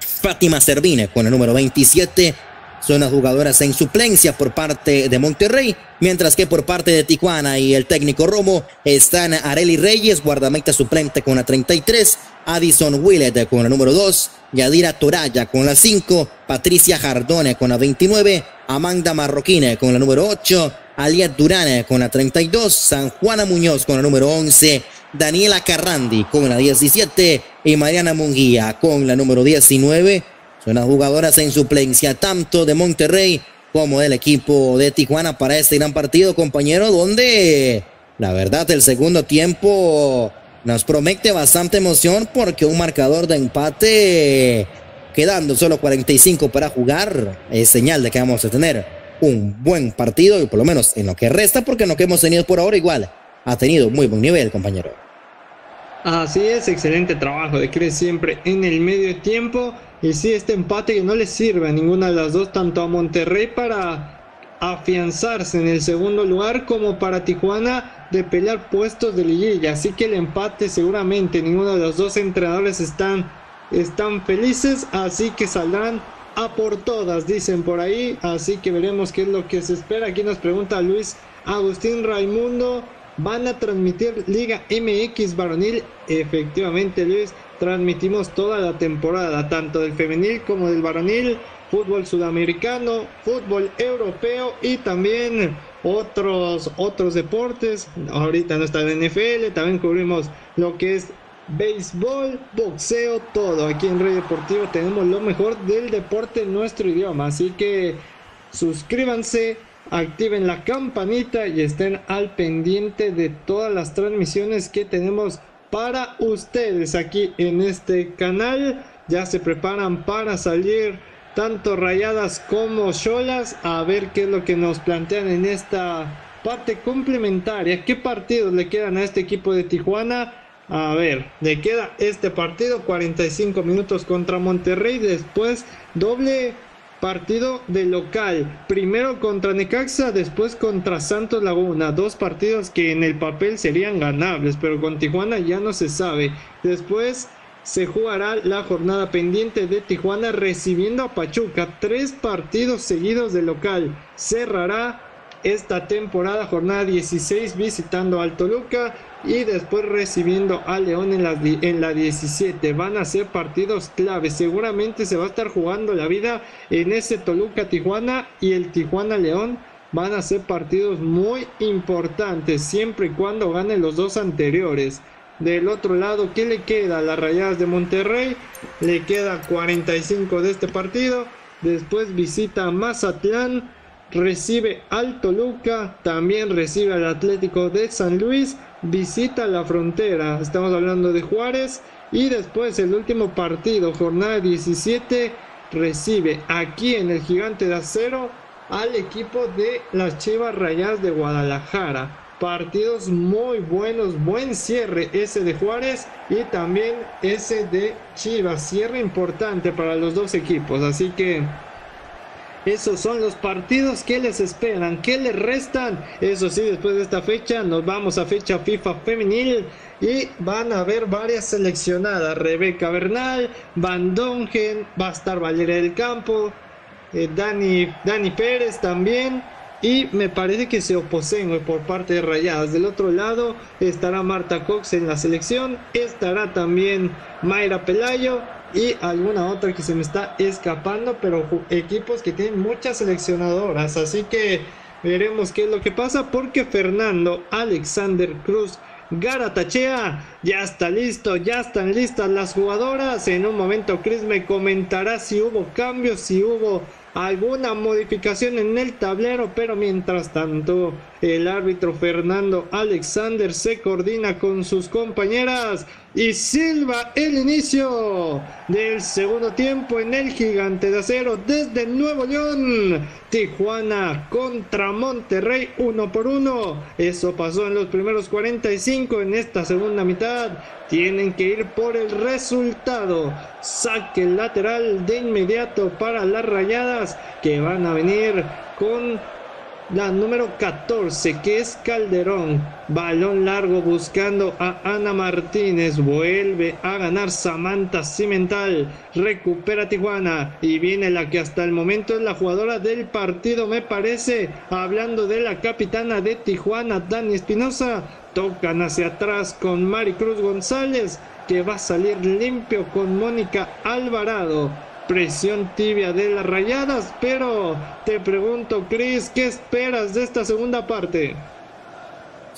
Speaker 2: Fátima Servine con la número 27. Son las jugadoras en suplencia por parte de Monterrey, mientras que por parte de Tijuana y el técnico Romo están Areli Reyes, guardameta suplente con la 33, Addison Willett con la número 2, Yadira Toraya con la 5, Patricia Jardone con la 29, Amanda Marroquine con la número 8, Aliet Durán con la 32, San Juana Muñoz con la número 11, Daniela Carrandi con la 17 y Mariana Munguía con la número 19. Son las jugadoras en suplencia tanto de Monterrey como del equipo de Tijuana para este gran partido, compañero, donde la verdad el segundo tiempo nos promete bastante emoción porque un marcador de empate quedando solo 45 para jugar es señal de que vamos a tener un buen partido y por lo menos en lo que resta porque en lo que hemos tenido por ahora igual ha tenido muy buen nivel compañero.
Speaker 1: Así es, excelente trabajo de Cres siempre en el medio tiempo y sí este empate que no le sirve a ninguna de las dos tanto a Monterrey para afianzarse en el segundo lugar como para Tijuana de pelear puestos de liguilla. Así que el empate seguramente ninguno de los dos entrenadores están, están felices. Así que saldrán a por todas, dicen por ahí. Así que veremos qué es lo que se espera. Aquí nos pregunta Luis Agustín Raimundo. ¿Van a transmitir Liga MX varonil? Efectivamente, Luis, transmitimos toda la temporada, tanto del femenil como del varonil fútbol sudamericano, fútbol europeo y también otros, otros deportes. Ahorita no está en NFL, también cubrimos lo que es béisbol, boxeo, todo. Aquí en Rey Deportivo tenemos lo mejor del deporte en nuestro idioma. Así que suscríbanse, activen la campanita y estén al pendiente de todas las transmisiones que tenemos para ustedes aquí en este canal. Ya se preparan para salir tanto Rayadas como Cholas, a ver qué es lo que nos plantean en esta parte complementaria. ¿Qué partidos le quedan a este equipo de Tijuana? A ver, le queda este partido 45 minutos contra Monterrey, después doble partido de local, primero contra Necaxa, después contra Santos Laguna, dos partidos que en el papel serían ganables, pero con Tijuana ya no se sabe. Después se jugará la jornada pendiente de Tijuana recibiendo a Pachuca, tres partidos seguidos de local. Cerrará esta temporada, jornada 16, visitando al Toluca y después recibiendo a León en la, en la 17. Van a ser partidos clave. Seguramente se va a estar jugando la vida en ese Toluca Tijuana y el Tijuana León. Van a ser partidos muy importantes siempre y cuando ganen los dos anteriores. Del otro lado, ¿qué le queda a las Rayadas de Monterrey? Le queda 45 de este partido. Después visita Mazatlán recibe al Toluca, también recibe al Atlético de San Luis, visita la frontera, estamos hablando de Juárez, y después el último partido, jornada 17, recibe aquí en el Gigante de Acero al equipo de las Chivas Rayadas de Guadalajara. Partidos muy buenos, buen cierre ese de Juárez y también ese de Chivas. Cierre importante para los dos equipos, así que esos son los partidos que les esperan, que les restan. Eso sí, después de esta fecha nos vamos a fecha FIFA femenil y van a haber varias seleccionadas. Rebeca Bernal, Van Dongen, va a estar Valeria del Campo, eh, Dani, Dani Pérez también. Y me parece que se oposen por parte de Rayadas. Del otro lado estará Marta Cox en la selección. Estará también Mayra Pelayo y alguna otra que se me está escapando, pero equipos que tienen muchas seleccionadoras, así que veremos qué es lo que pasa porque Fernando Alexander Cruz Garatachea ya está listo, ya están listas las jugadoras. En un momento Chris me comentará si hubo cambios, si hubo alguna modificación en el tablero, pero mientras tanto el árbitro Fernando Alexander se coordina con sus compañeras y silba el inicio del segundo tiempo en el gigante de acero desde Nuevo León. Tijuana contra Monterrey uno por uno. Eso pasó en los primeros 45 en esta segunda mitad. Tienen que ir por el resultado. Saque lateral de inmediato para las rayadas que van a venir con la número 14 que es Calderón. Balón largo buscando a Ana Martínez. Vuelve a ganar Samantha Cimental. Recupera Tijuana. Y viene la que hasta el momento es la jugadora del partido, me parece. Hablando de la capitana de Tijuana, Dani Espinosa. Tocan hacia atrás con Maricruz González. Que va a salir limpio con Mónica Alvarado presión tibia de las rayadas, pero te pregunto, Chris, ¿qué esperas de esta segunda parte?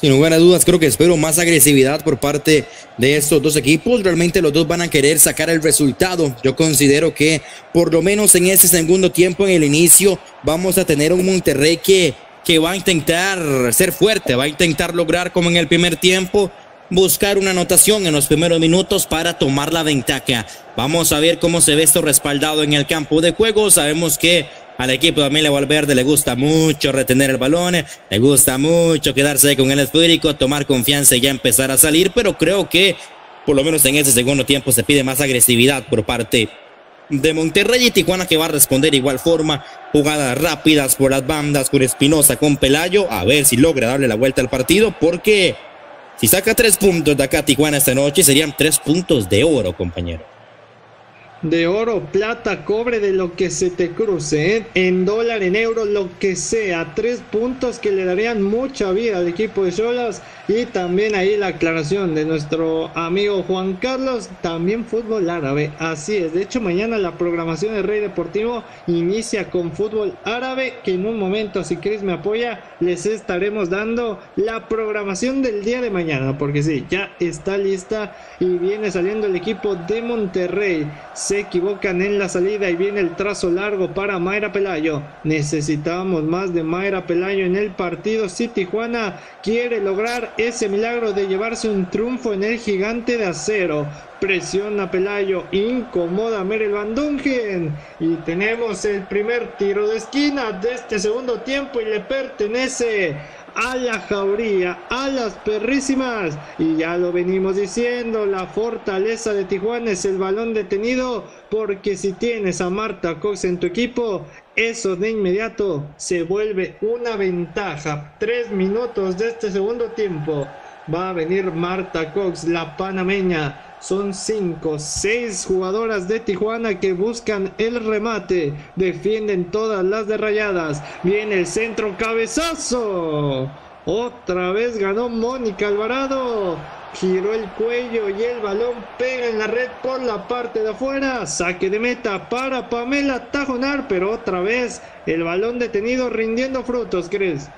Speaker 2: Sin lugar a dudas, creo que espero más agresividad por parte de estos dos equipos. Realmente los dos van a querer sacar el resultado. Yo considero que por lo menos en este segundo tiempo, en el inicio, vamos a tener un Monterrey que, que va a intentar ser fuerte, va a intentar lograr como en el primer tiempo buscar una anotación en los primeros minutos para tomar la ventaja. Vamos a ver cómo se ve esto respaldado en el campo de juego. Sabemos que al equipo de Amelia Valverde le gusta mucho retener el balón, le gusta mucho quedarse con el esférico, tomar confianza y ya empezar a salir, pero creo que por lo menos en ese segundo tiempo se pide más agresividad por parte de Monterrey y Tijuana que va a responder de igual forma, jugadas rápidas por las bandas con Espinosa, con Pelayo, a ver si logra darle la vuelta al partido porque si saca tres puntos de acá Tijuana esta noche, serían tres puntos de oro, compañero
Speaker 1: de oro, plata, cobre, de lo que se te cruce, ¿eh? en dólar, en euro, lo que sea. Tres puntos que le darían mucha vida al equipo de Solas. Y también ahí la aclaración de nuestro amigo Juan Carlos, también fútbol árabe. Así es, de hecho mañana la programación de Rey Deportivo inicia con fútbol árabe, que en un momento, si Chris me apoya, les estaremos dando la programación del día de mañana. Porque sí, ya está lista y viene saliendo el equipo de Monterrey se equivocan en la salida y viene el trazo largo para Mayra Pelayo. Necesitamos más de Mayra Pelayo en el partido. Si Tijuana quiere lograr ese milagro de llevarse un triunfo en el gigante de acero. Presiona Pelayo, incomoda a Merel Van Y tenemos el primer tiro de esquina de este segundo tiempo y le pertenece a la jauría, a las perrísimas. Y ya lo venimos diciendo, la fortaleza de Tijuana es el balón detenido, porque si tienes a Marta Cox en tu equipo, eso de inmediato se vuelve una ventaja. Tres minutos de este segundo tiempo. Va a venir Marta Cox, la panameña son 5, 6 jugadoras de Tijuana que buscan el remate. Defienden todas las derrayadas. Viene el centro cabezazo. Otra vez ganó Mónica Alvarado. Giró el cuello y el balón pega en la red por la parte de afuera. Saque de meta para Pamela Tajonar, pero otra vez el balón detenido rindiendo frutos, ¿crees?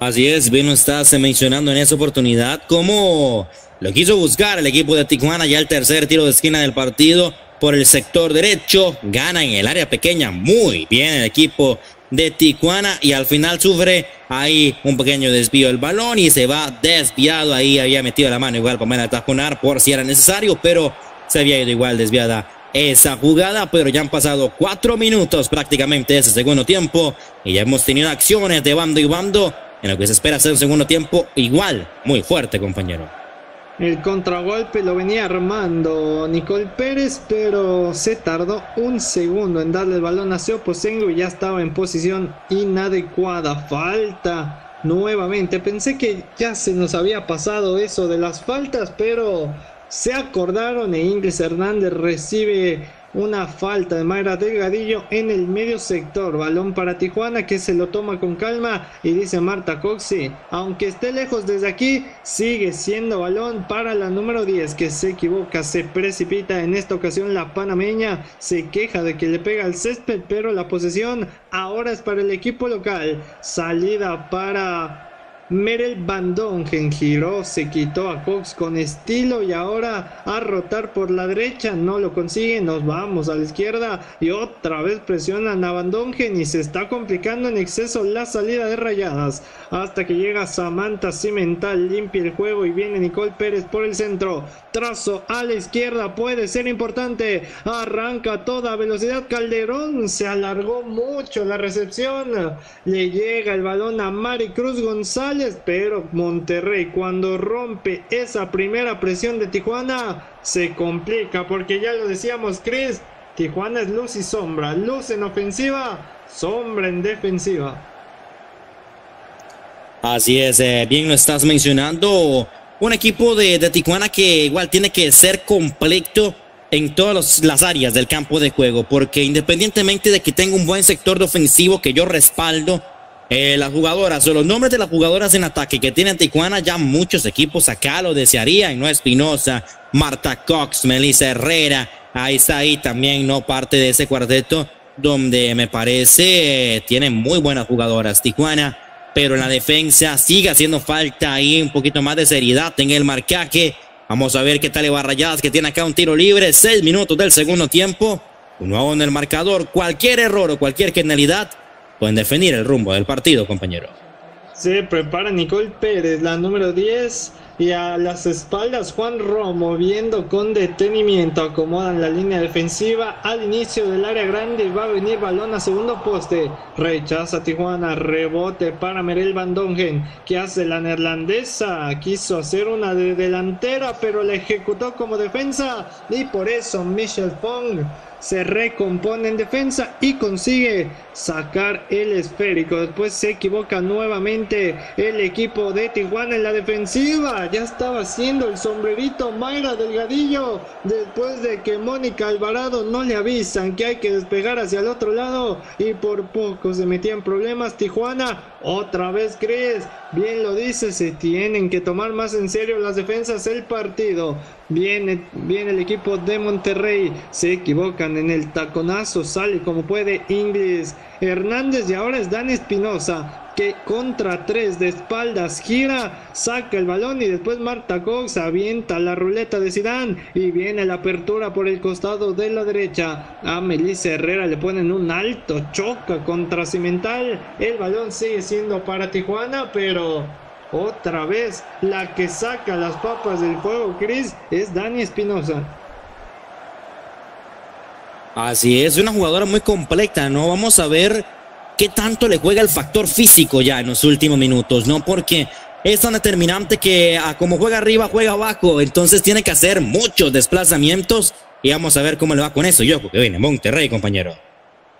Speaker 2: Así es, bien estás mencionando en esa oportunidad cómo lo quiso buscar el equipo de Tijuana, ya el tercer tiro de esquina del partido por el sector derecho. Gana en el área pequeña muy bien el equipo de Tijuana y al final sufre ahí un pequeño desvío del balón y se va desviado. Ahí había metido la mano igual para tajonar por si era necesario, pero se había ido igual desviada esa jugada, pero ya han pasado cuatro minutos prácticamente ese segundo tiempo y ya hemos tenido acciones de bando y bando en lo que se espera ser un segundo tiempo igual, muy fuerte, compañero.
Speaker 1: El contragolpe lo venía armando Nicole Pérez, pero se tardó un segundo en darle el balón a Seoposengo y ya estaba en posición inadecuada. Falta nuevamente. Pensé que ya se nos había pasado eso de las faltas, pero se acordaron e Ingles Hernández recibe una falta de Mayra Delgadillo en el medio sector. Balón para Tijuana que se lo toma con calma y dice Marta Coxi. Aunque esté lejos desde aquí, sigue siendo balón para la número 10 que se equivoca, se precipita. En esta ocasión la panameña se queja de que le pega al césped, pero la posesión ahora es para el equipo local. Salida para Merel Bandongen giró, se quitó a Cox con estilo y ahora a rotar por la derecha, no lo consigue, nos vamos a la izquierda. Y otra vez presionan a Bandongen y se está complicando en exceso la salida de rayadas. Hasta que llega Samantha Cimental, limpia el juego y viene Nicole Pérez por el centro, trazo a la izquierda puede ser importante, arranca toda velocidad. Calderón, se alargó mucho la recepción, le llega el balón a Mari Cruz Pero Monterrey cuando rompe esa primera presión de Tijuana se complica porque ya lo decíamos Chris, Tijuana es luz y sombra, luz en ofensiva, sombra en defensiva.
Speaker 2: Así es, eh, bien lo estás mencionando, un equipo de Tijuana que igual tiene que ser completo en todas las áreas del campo de juego, porque independientemente de que tenga un buen sector de ofensivo que yo respaldo, eh, las jugadoras o los nombres de las jugadoras en ataque que tiene Tijuana, ya muchos equipos acá lo desearían, ¿no? Espinosa, Marta Cox, Melissa Herrera, ahí está ahí también, ¿no? Parte de ese cuarteto donde me parece tiene muy buenas jugadoras Tijuana, pero en la defensa sigue haciendo falta ahí un poquito más de seriedad en el marcaje. Vamos a ver qué tal le va Rayadas que tiene acá un tiro libre, seis minutos del segundo tiempo. Un nuevo en el marcador, cualquier error o cualquier genialidad pueden definir el rumbo del partido, compañero.
Speaker 1: Se prepara Nicole Pérez, la número 10. Y a las espaldas Juan Romo viendo con detenimiento. Acomodan la línea defensiva al inicio del área grande. Y va a venir balón a segundo poste. Rechaza Tijuana. Rebote para Merel Van Dongen. Que hace la neerlandesa. Quiso hacer una de delantera. Pero la ejecutó como defensa. Y por eso Michelle Fong se recompone en defensa y consigue sacar el esférico. Después se equivoca nuevamente el equipo de Tijuana en la defensiva. Ya estaba haciendo el sombrerito Mayra Delgadillo después de que Mónica Alvarado no le avisan que hay que despegar hacia el otro lado y por poco se metía en problemas Tijuana. Otra vez Cris, bien lo dice, se tienen que tomar más en serio las defensas del partido. Viene, viene el equipo de Monterrey, se equivocan en el taconazo, sale como puede Inglis Hernández y ahora es Dan Espinosa que contra tres de espaldas gira, saca el balón y después Marta Cox avienta la ruleta de Sidán y viene la apertura por el costado de la derecha. A Melissa Herrera le ponen un alto choca contra Cimental. El balón sigue siendo para Tijuana, pero Otra vez la que saca las papas del fuego, Chris, es Dani Espinosa.
Speaker 2: Así es, una jugadora muy completa, ¿no? Vamos a ver qué tanto le juega el factor físico ya en los últimos minutos, ¿no? Porque es tan determinante que a como juega arriba, juega abajo, entonces tiene que hacer muchos desplazamientos y vamos a ver cómo le va con eso. Yo, porque viene Monterrey, compañero.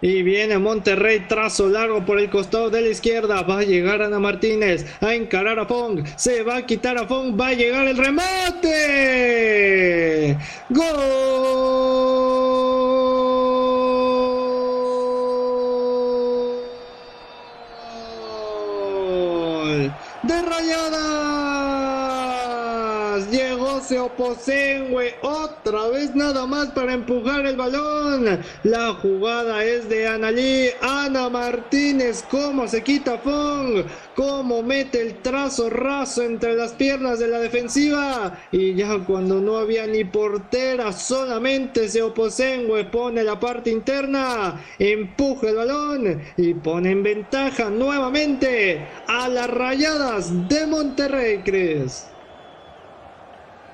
Speaker 1: Y viene Monterrey, trazo largo por el costado de la izquierda. Va a llegar Ana Martínez a encarar a Fong. Se va a quitar a Fong. Va a llegar el remate. ¡Gol! De rayadas. Llegó Seoposengue. Otra vez nada más para empujar el balón. La jugada es de Analí. Ana Martínez. Cómo se quita Fong. Cómo mete el trazo raso entre las piernas de la defensiva. Y ya cuando no había ni portera. Solamente Seoposengue pone la parte interna. Empuja el balón. Y pone en ventaja nuevamente a las rayadas de Monterrey, Cris.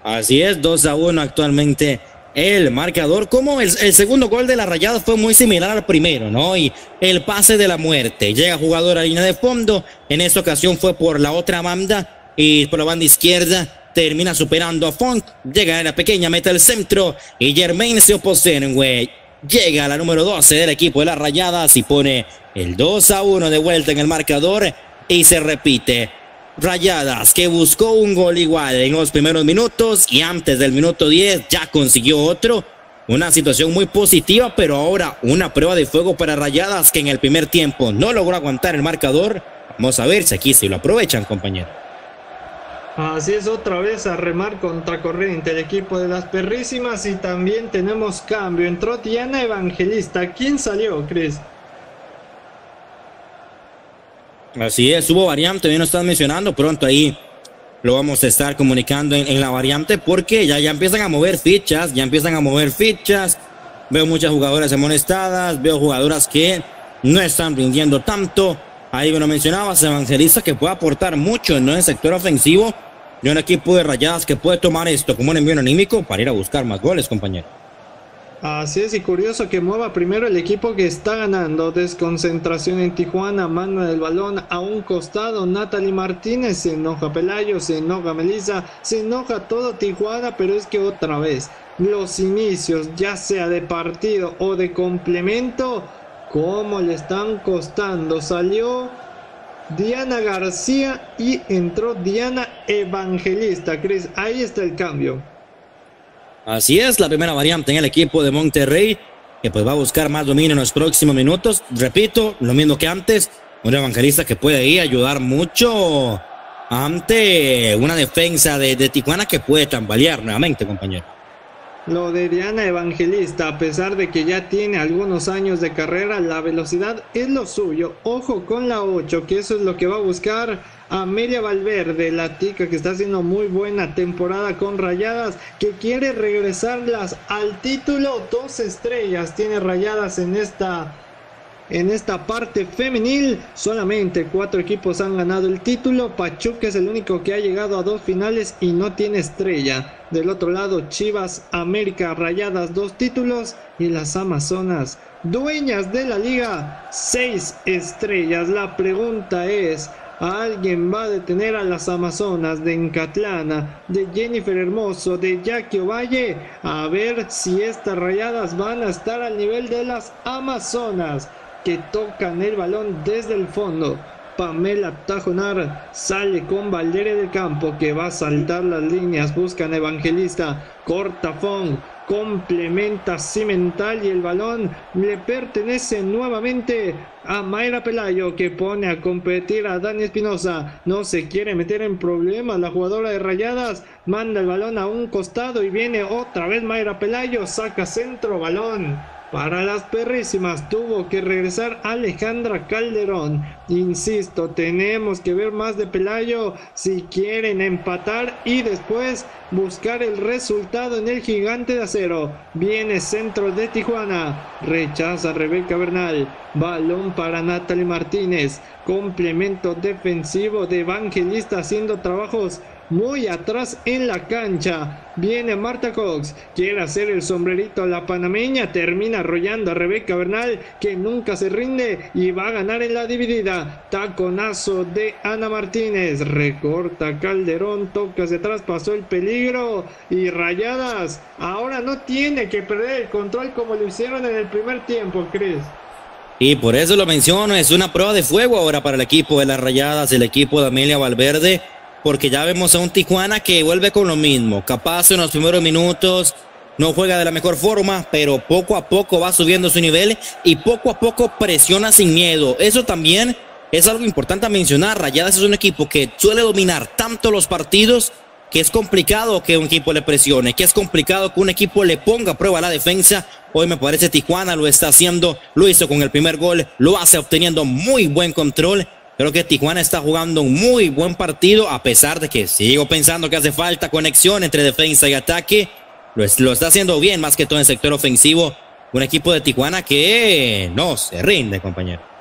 Speaker 2: Así es, 2 a 1 actualmente el marcador. Como el, el, segundo gol de la Rayada fue muy similar al primero, ¿no? Y el pase de la muerte. Llega jugador a línea de fondo. En esta ocasión fue por la otra banda y por la banda izquierda. Termina superando a Funk. Llega a la pequeña, mete el centro. Y Germain se oposen, güey. Llega a la número 12 del equipo de las Rayadas y pone el 2 a 1 de vuelta en el marcador. Y se repite. Rayadas que buscó un gol igual en los primeros minutos y antes del minuto 10 ya consiguió otro. Una situación muy positiva, pero ahora una prueba de fuego para Rayadas que en el primer tiempo no logró aguantar el marcador. Vamos a ver si aquí se lo aprovechan, compañero.
Speaker 1: Así es, otra vez a remar contracorriente el equipo de las perrísimas y también tenemos cambio. Entró Diana Evangelista. ¿Quién salió, Chris?
Speaker 2: Así es, hubo variante, bien lo estás mencionando, pronto ahí lo vamos a estar comunicando en, la variante porque ya, ya empiezan a mover fichas, ya empiezan a mover fichas. Veo muchas jugadoras amonestadas, veo jugadoras que no están rindiendo tanto. Ahí lo mencionabas, Evangelista, que puede aportar mucho ¿no? en el sector ofensivo de un equipo de rayadas que puede tomar esto como un envío anímico para ir a buscar más goles, compañero.
Speaker 1: Así es, y curioso que mueva primero el equipo que está ganando. Desconcentración en Tijuana, mano del balón a un costado. Natalie Martínez se enoja Pelayo, se enoja Melissa, se enoja todo Tijuana, pero es que otra vez los inicios, ya sea de partido o de complemento, como le están costando. Salió Diana García y entró Diana Evangelista. Cris, ahí está el cambio.
Speaker 2: Así es, la primera variante en el equipo de Monterrey, que pues va a buscar más dominio en los próximos minutos. Repito, lo mismo que antes, un evangelista que puede ir ayudar mucho ante una defensa de, de Tijuana que puede tambalear nuevamente, compañero.
Speaker 1: Lo de Diana Evangelista, a pesar de que ya tiene algunos años de carrera, la velocidad es lo suyo. Ojo con la 8, que eso es lo que va a buscar Amelia Valverde, la tica que está haciendo muy buena temporada con Rayadas, que quiere regresarlas al título. Dos estrellas tiene Rayadas en esta en esta parte femenil. Solamente cuatro equipos han ganado el título. Pachuca es el único que ha llegado a dos finales y no tiene estrella. Del otro lado, Chivas, América, Rayadas, dos títulos. Y las Amazonas, dueñas de la liga, seis estrellas. La pregunta es, Alguien va a detener a las Amazonas de Encatlana, de Jennifer Hermoso, de Jackie Ovalle, a ver si estas rayadas van a estar al nivel de las Amazonas que tocan el balón desde el fondo. Pamela Tajonar sale con Valdere del campo que va a saltar las líneas, buscan Evangelista, Cortafón, complementa Cimental y el balón le pertenece nuevamente a Mayra Pelayo que pone a competir a Dani Espinosa. No se quiere meter en problemas la jugadora de Rayadas, manda el balón a un costado y viene otra vez Mayra Pelayo, saca centro, balón Para las perrísimas tuvo que regresar Alejandra Calderón. Insisto, tenemos que ver más de Pelayo si quieren empatar y después buscar el resultado en el gigante de acero. Viene centro de Tijuana. Rechaza Rebeca Bernal. Balón para Natalie Martínez. Complemento defensivo de Evangelista haciendo trabajos muy atrás en la cancha. Viene Marta Cox, quiere hacer el sombrerito a la panameña, termina arrollando a Rebeca Bernal, que nunca se rinde y va a ganar en la dividida. Taconazo de Ana Martínez, recorta Calderón, toca hacia atrás, pasó el peligro y rayadas. Ahora no tiene que perder el control como lo hicieron en el primer tiempo, Chris.
Speaker 2: Y por eso lo menciono, es una prueba de fuego ahora para el equipo de las Rayadas, el equipo de Amelia Valverde porque ya vemos a un Tijuana que vuelve con lo mismo. Capaz en los primeros minutos no juega de la mejor forma, pero poco a poco va subiendo su nivel y poco a poco presiona sin miedo. Eso también es algo importante a mencionar. Rayadas es un equipo que suele dominar tanto los partidos que es complicado que un equipo le presione, que es complicado que un equipo le ponga a prueba la defensa. Hoy me parece Tijuana lo está haciendo, lo hizo con el primer gol, lo hace obteniendo muy buen control Creo que Tijuana está jugando un muy buen partido, a pesar de que sigo pensando que hace falta conexión entre defensa y ataque. Lo, está haciendo bien, más que todo en el sector ofensivo. Un equipo de Tijuana que no se rinde, compañero.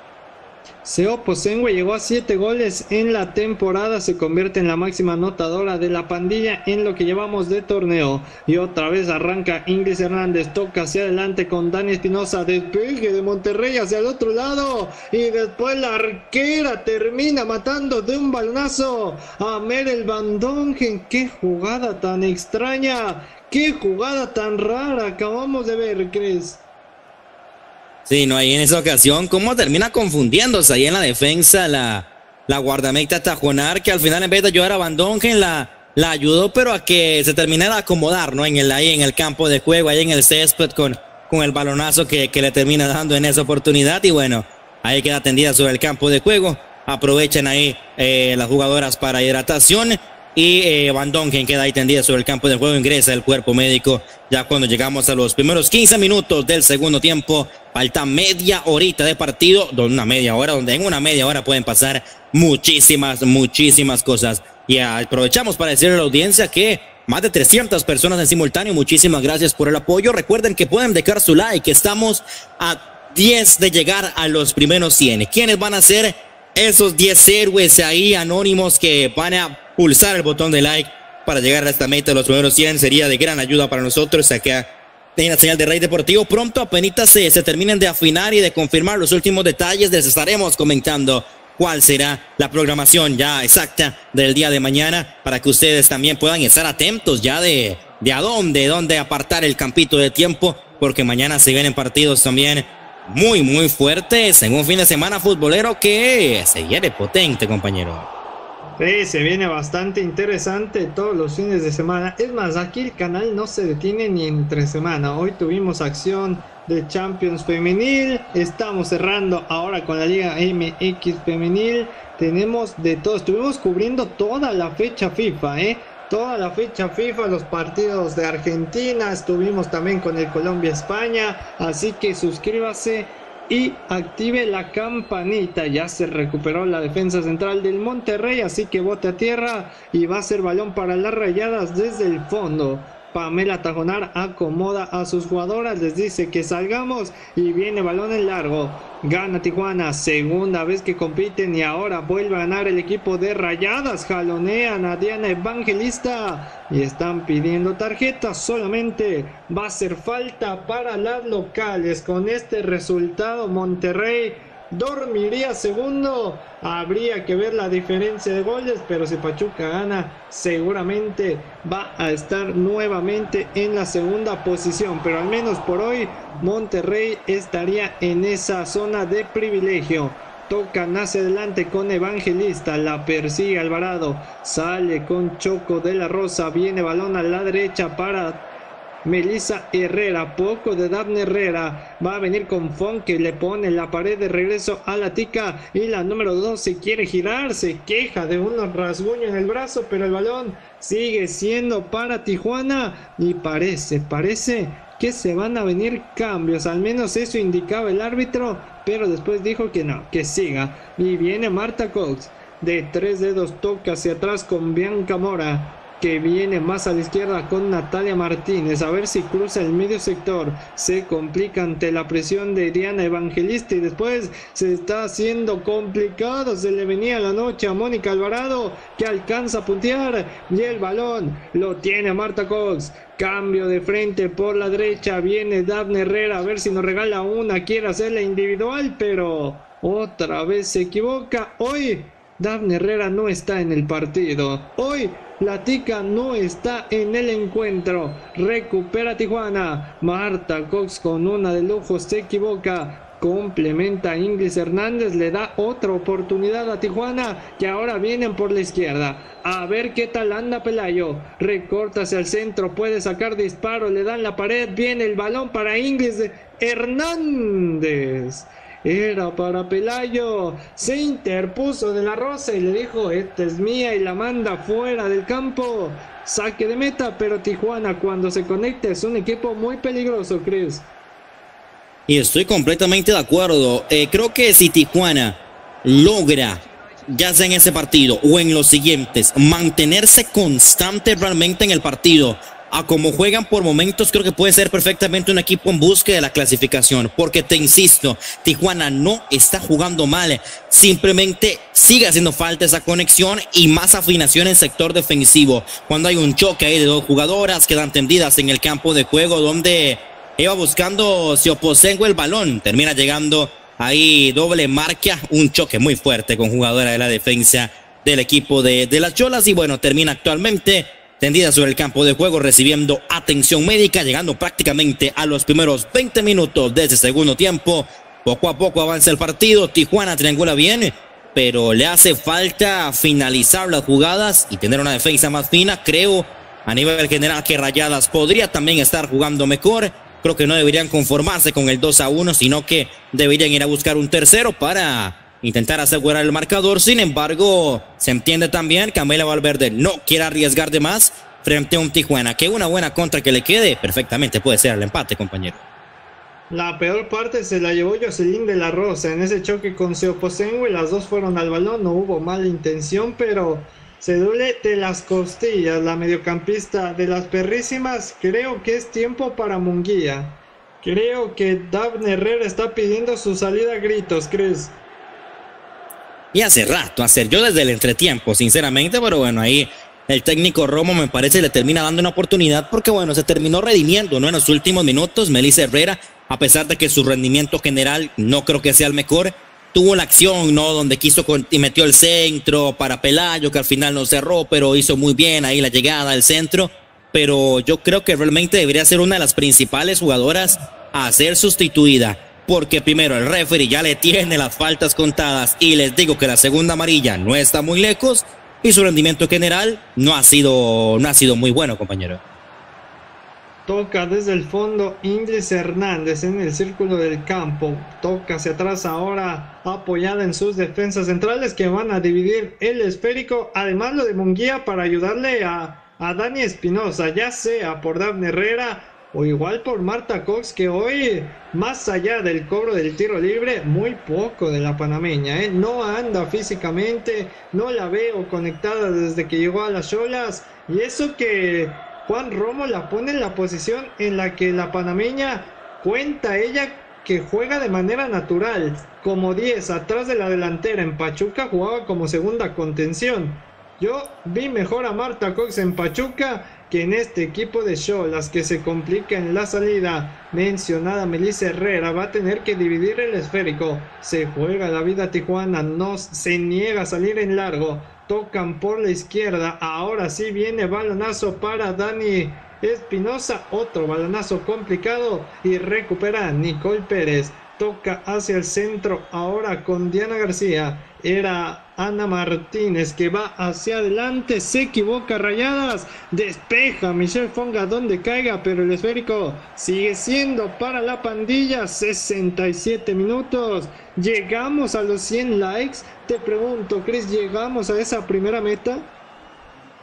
Speaker 1: Seo Posengüe llegó a 7 goles en la temporada, se convierte en la máxima anotadora de la pandilla en lo que llevamos de torneo. Y otra vez arranca Ingrid Hernández, toca hacia adelante con Dani Espinosa, despegue de Monterrey hacia el otro lado. Y después la arquera termina matando de un balonazo a Merel Van Dongen. ¡Qué jugada tan extraña! ¡Qué jugada tan rara acabamos de ver, Cris!
Speaker 2: Sí, no, ahí en esa ocasión, cómo termina confundiéndose ahí en la defensa la, la guardameta Tajonar, que al final en vez de ayudar a Bandongen la, la ayudó, pero a que se terminara de acomodar, ¿no? En el, ahí en el campo de juego, ahí en el césped con, con el balonazo que, que le termina dando en esa oportunidad. Y bueno, ahí queda tendida sobre el campo de juego. Aprovechan ahí eh, las jugadoras para hidratación y eh, Van Dongen queda ahí tendida sobre el campo de juego, ingresa el cuerpo médico ya cuando llegamos a los primeros 15 minutos del segundo tiempo, falta media horita de partido, una media hora, donde en una media hora pueden pasar muchísimas, muchísimas cosas. Y aprovechamos para decirle a la audiencia que más de 300 personas en simultáneo, muchísimas gracias por el apoyo. Recuerden que pueden dejar su like, estamos a 10 de llegar a los primeros 100. ¿Quiénes van a ser esos 10 héroes ahí anónimos que van a pulsar el botón de like para llegar a esta meta de los primeros 100 sería de gran ayuda para nosotros acá en la señal de Rey Deportivo. Pronto apenas se, se terminen de afinar y de confirmar los últimos detalles, les estaremos comentando cuál será la programación ya exacta del día de mañana para que ustedes también puedan estar atentos ya de, de a dónde, dónde apartar el campito de tiempo, porque mañana se vienen partidos también muy, muy fuertes en un fin de semana futbolero que se viene potente, compañero.
Speaker 1: Se viene bastante interesante todos los fines de semana. Es más, aquí el canal no se detiene ni entre semana. Hoy tuvimos acción de Champions Femenil. Estamos cerrando ahora con la Liga MX Femenil. Tenemos de todo. Estuvimos cubriendo toda la fecha FIFA, ¿eh? Toda la fecha FIFA, los partidos de Argentina. Estuvimos también con el Colombia-España. Así que suscríbase y active la campanita. Ya se recuperó la defensa central del Monterrey, así que bote a tierra y va a ser balón para las rayadas desde el fondo. Pamela Tajonar acomoda a sus jugadoras, les dice que salgamos y viene balón en largo. Gana Tijuana, segunda vez que compiten y ahora vuelve a ganar el equipo de Rayadas. Jalonean a Diana Evangelista y están pidiendo tarjetas. Solamente va a ser falta para las locales. Con este resultado, Monterrey dormiría segundo. Habría que ver la diferencia de goles, pero si Pachuca gana, seguramente va a estar nuevamente en la segunda posición. Pero al menos por hoy, Monterrey estaría en esa zona de privilegio. Tocan hacia adelante con Evangelista, la persigue Alvarado, sale con Choco de la Rosa, viene balón a la derecha para Melissa Herrera, poco de Daphne Herrera. Va a venir con Fon que le pone la pared de regreso a la tica. Y la número 2 se quiere girar, se queja de unos rasguños en el brazo, pero el balón sigue siendo para Tijuana. Y parece, parece que se van a venir cambios. Al menos eso indicaba el árbitro, pero después dijo que no, que siga. Y viene Marta Cox. De tres dedos toca hacia atrás con Bianca Mora que viene más a la izquierda con Natalia Martínez. A ver si cruza el medio sector. Se complica ante la presión de Diana Evangelista y después se está haciendo complicado. Se le venía la noche a Mónica Alvarado que alcanza a puntear y el balón lo tiene Marta Cox. Cambio de frente por la derecha. Viene Daphne Herrera a ver si nos regala una. Quiere hacerla individual, pero otra vez se equivoca. Hoy Daphne Herrera no está en el partido. Hoy la tica no está en el encuentro. Recupera Tijuana. Marta Cox con una de lujo se equivoca. Complementa a Inglis Hernández. Le da otra oportunidad a Tijuana. Que ahora vienen por la izquierda. A ver qué tal anda Pelayo. Recorta hacia el centro. Puede sacar disparo. Le dan la pared. Viene el balón para Inglis Hernández era para Pelayo. Se interpuso de la Rosa y le dijo, esta es mía y la manda fuera del campo. Saque de meta, pero Tijuana cuando se conecta es un equipo muy peligroso, Chris.
Speaker 2: Y estoy completamente de acuerdo. Eh, creo que si Tijuana logra, ya sea en ese partido o en los siguientes, mantenerse constante realmente en el partido, a como juegan por momentos, creo que puede ser perfectamente un equipo en búsqueda de la clasificación. Porque te insisto, Tijuana no está jugando mal. Simplemente sigue haciendo falta esa conexión y más afinación en sector defensivo. Cuando hay un choque ahí de dos jugadoras, quedan tendidas en el campo de juego donde iba buscando si oposengo el balón. Termina llegando ahí doble marca, un choque muy fuerte con jugadora de la defensa del equipo de, de las Cholas. Y bueno, termina actualmente tendida sobre el campo de juego, recibiendo atención médica, llegando prácticamente a los primeros 20 minutos de ese segundo tiempo. Poco a poco avanza el partido, Tijuana triangula bien, pero le hace falta finalizar las jugadas y tener una defensa más fina. Creo a nivel general que Rayadas podría también estar jugando mejor. Creo que no deberían conformarse con el 2 a 1, sino que deberían ir a buscar un tercero para intentar asegurar el marcador. Sin embargo, se entiende también que Amelia Valverde no quiere arriesgar de más frente a un Tijuana. Que una buena contra que le quede perfectamente puede ser el empate, compañero.
Speaker 1: La peor parte se la llevó Jocelyn de la Rosa en ese choque con y Las dos fueron al balón, no hubo mala intención, pero se duele de las costillas. La mediocampista de las perrísimas, creo que es tiempo para Munguía. Creo que Daphne Herrera está pidiendo su salida a gritos, ¿crees?
Speaker 2: Y hace rato, hacer yo desde el entretiempo, sinceramente, pero bueno, ahí el técnico Romo me parece le termina dando una oportunidad porque bueno, se terminó redimiendo, ¿no? En los últimos minutos, Melissa Herrera, a pesar de que su rendimiento general no creo que sea el mejor, tuvo la acción, ¿no? Donde quiso y metió el centro para Pelayo, que al final no cerró, pero hizo muy bien ahí la llegada al centro. Pero yo creo que realmente debería ser una de las principales jugadoras a ser sustituida porque primero el referee ya le tiene las faltas contadas y les digo que la segunda amarilla no está muy lejos y su rendimiento general no ha sido, no ha sido muy bueno, compañero.
Speaker 1: Toca desde el fondo Inglis Hernández en el círculo del campo. Toca hacia atrás ahora apoyada en sus defensas centrales que van a dividir el esférico. Además lo de Munguía para ayudarle a, a Dani Espinosa, ya sea por Daphne Herrera o igual por Marta Cox que hoy, más allá del cobro del tiro libre, muy poco de la panameña, ¿eh? no anda físicamente, no la veo conectada desde que llegó a las olas y eso que Juan Romo la pone en la posición en la que la panameña cuenta ella que juega de manera natural, como 10 atrás de la delantera en Pachuca jugaba como segunda contención. Yo vi mejor a Marta Cox en Pachuca que en este equipo de show las que se complica en la salida mencionada Melissa Herrera va a tener que dividir el esférico. Se juega la vida Tijuana, no se niega a salir en largo. Tocan por la izquierda. Ahora sí viene balonazo para Dani Espinosa. Otro balonazo complicado y recupera Nicole Pérez. toca hacia el centro ahora con Diana García. Era Ana Martínez que va hacia adelante, se equivoca Rayadas, despeja Michelle Fonga donde caiga, pero el esférico sigue siendo para la pandilla, 67 minutos, llegamos a los 100 likes, te pregunto, Chris, ¿llegamos a esa primera meta?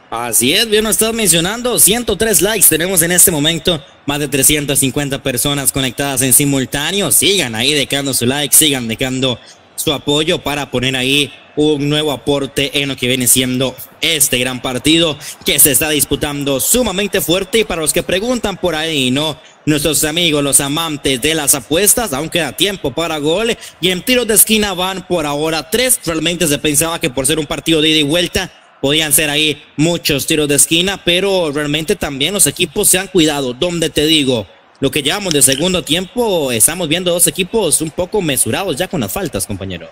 Speaker 2: Así es, bien lo estás mencionando, 103 likes tenemos en este momento, más de 350 personas conectadas en simultáneo, sigan ahí dejando su like, sigan dejando su apoyo para poner ahí un nuevo aporte en lo que viene siendo este gran partido que se está disputando sumamente fuerte y para los que preguntan por ahí, ¿no? Nuestros amigos, los amantes de las apuestas, aún queda tiempo para gol y en tiros de esquina van por ahora tres, realmente se pensaba que por ser un partido de ida y vuelta podían ser ahí muchos tiros de esquina, pero realmente también los equipos se han cuidado. Donde te digo, lo que llevamos de segundo tiempo, estamos viendo dos equipos un poco mesurados ya con las faltas, compañero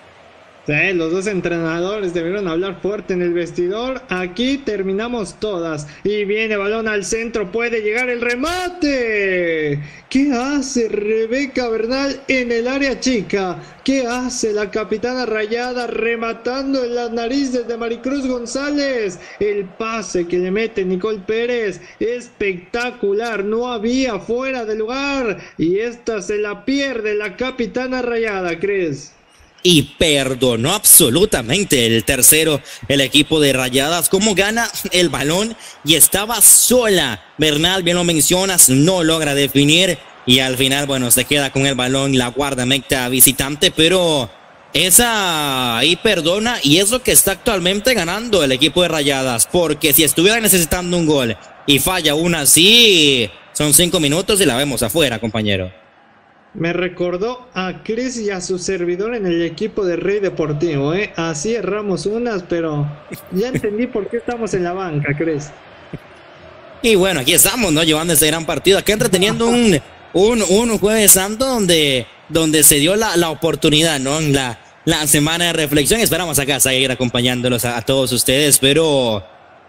Speaker 1: los dos entrenadores debieron hablar fuerte en el vestidor. Aquí terminamos todas. Y viene balón al centro. Puede llegar el remate. ¿Qué hace Rebeca Bernal en el área chica? ¿Qué hace la capitana rayada rematando en las narices de Maricruz González? El pase que le mete Nicole Pérez. Espectacular. No había fuera de lugar. Y esta se la pierde la capitana rayada, ¿crees?
Speaker 2: Y perdonó absolutamente el tercero, el equipo de Rayadas, cómo gana el balón y estaba sola. Bernal, bien lo mencionas, no logra definir y al final, bueno, se queda con el balón la guardameta visitante, pero esa ahí perdona y es lo que está actualmente ganando el equipo de Rayadas, porque si estuviera necesitando un gol y falla una así, son cinco minutos y la vemos afuera, compañero.
Speaker 1: Me recordó a Chris y a su servidor en el equipo de Rey Deportivo, ¿eh? Así erramos unas, pero ya entendí por qué estamos en la banca, Chris.
Speaker 2: Y bueno, aquí estamos, ¿no? Llevando este gran partido. Aquí entreteniendo un, un, un jueves santo donde, donde se dio la, la oportunidad, ¿no? En la, la semana de reflexión. Esperamos acá seguir acompañándolos a, a todos ustedes, pero,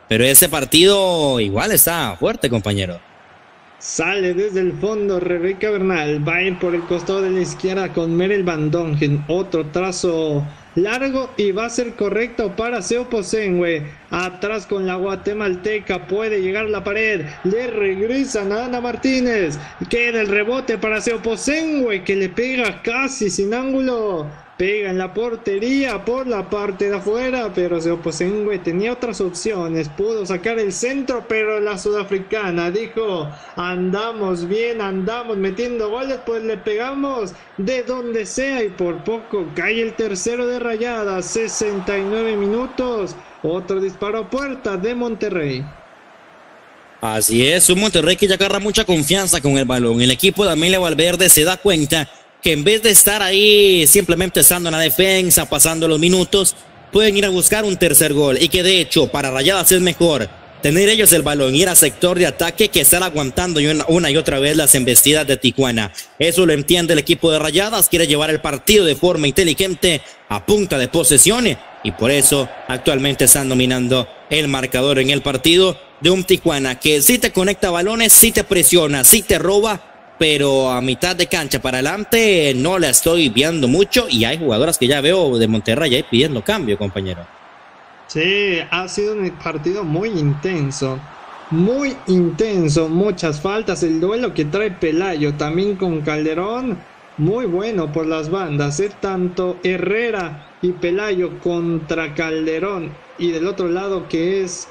Speaker 2: pero este partido igual está fuerte, compañero.
Speaker 1: Sale desde el fondo Rebeca Bernal. Va a ir por el costado de la izquierda con Merel Van Dongen. Otro trazo largo y va a ser correcto para Seoposengue. Atrás con la guatemalteca puede llegar la pared. Le regresan a Ana Martínez. Queda el rebote para Seoposengue que le pega casi sin ángulo pega en la portería por la parte de afuera, pero Seoposengue tenía otras opciones, pudo sacar el centro, pero la sudafricana dijo, andamos bien, andamos metiendo goles, pues le pegamos de donde sea y por poco cae el tercero de rayada, 69 minutos, otro disparo a puerta de Monterrey.
Speaker 2: Así es, un Monterrey que ya agarra mucha confianza con el balón. El equipo de Amelia Valverde se da cuenta que en vez de estar ahí simplemente estando en la defensa, pasando los minutos, pueden ir a buscar un tercer gol. Y que de hecho, para Rayadas es mejor tener ellos el balón, ir a sector de ataque que estar aguantando una, y otra vez las embestidas de Tijuana. Eso lo entiende el equipo de Rayadas, quiere llevar el partido de forma inteligente a punta de posesiones y por eso actualmente están dominando el marcador en el partido de un Tijuana que si te conecta balones, si te presiona, si te roba, pero a mitad de cancha para adelante no la estoy viendo mucho y hay jugadoras que ya veo de Monterrey ahí pidiendo cambio, compañero.
Speaker 1: Sí, ha sido un partido muy intenso. Muy intenso, muchas faltas. El duelo que trae Pelayo también con Calderón, muy bueno por las bandas. ¿eh? Tanto Herrera y Pelayo contra Calderón. Y del otro lado que es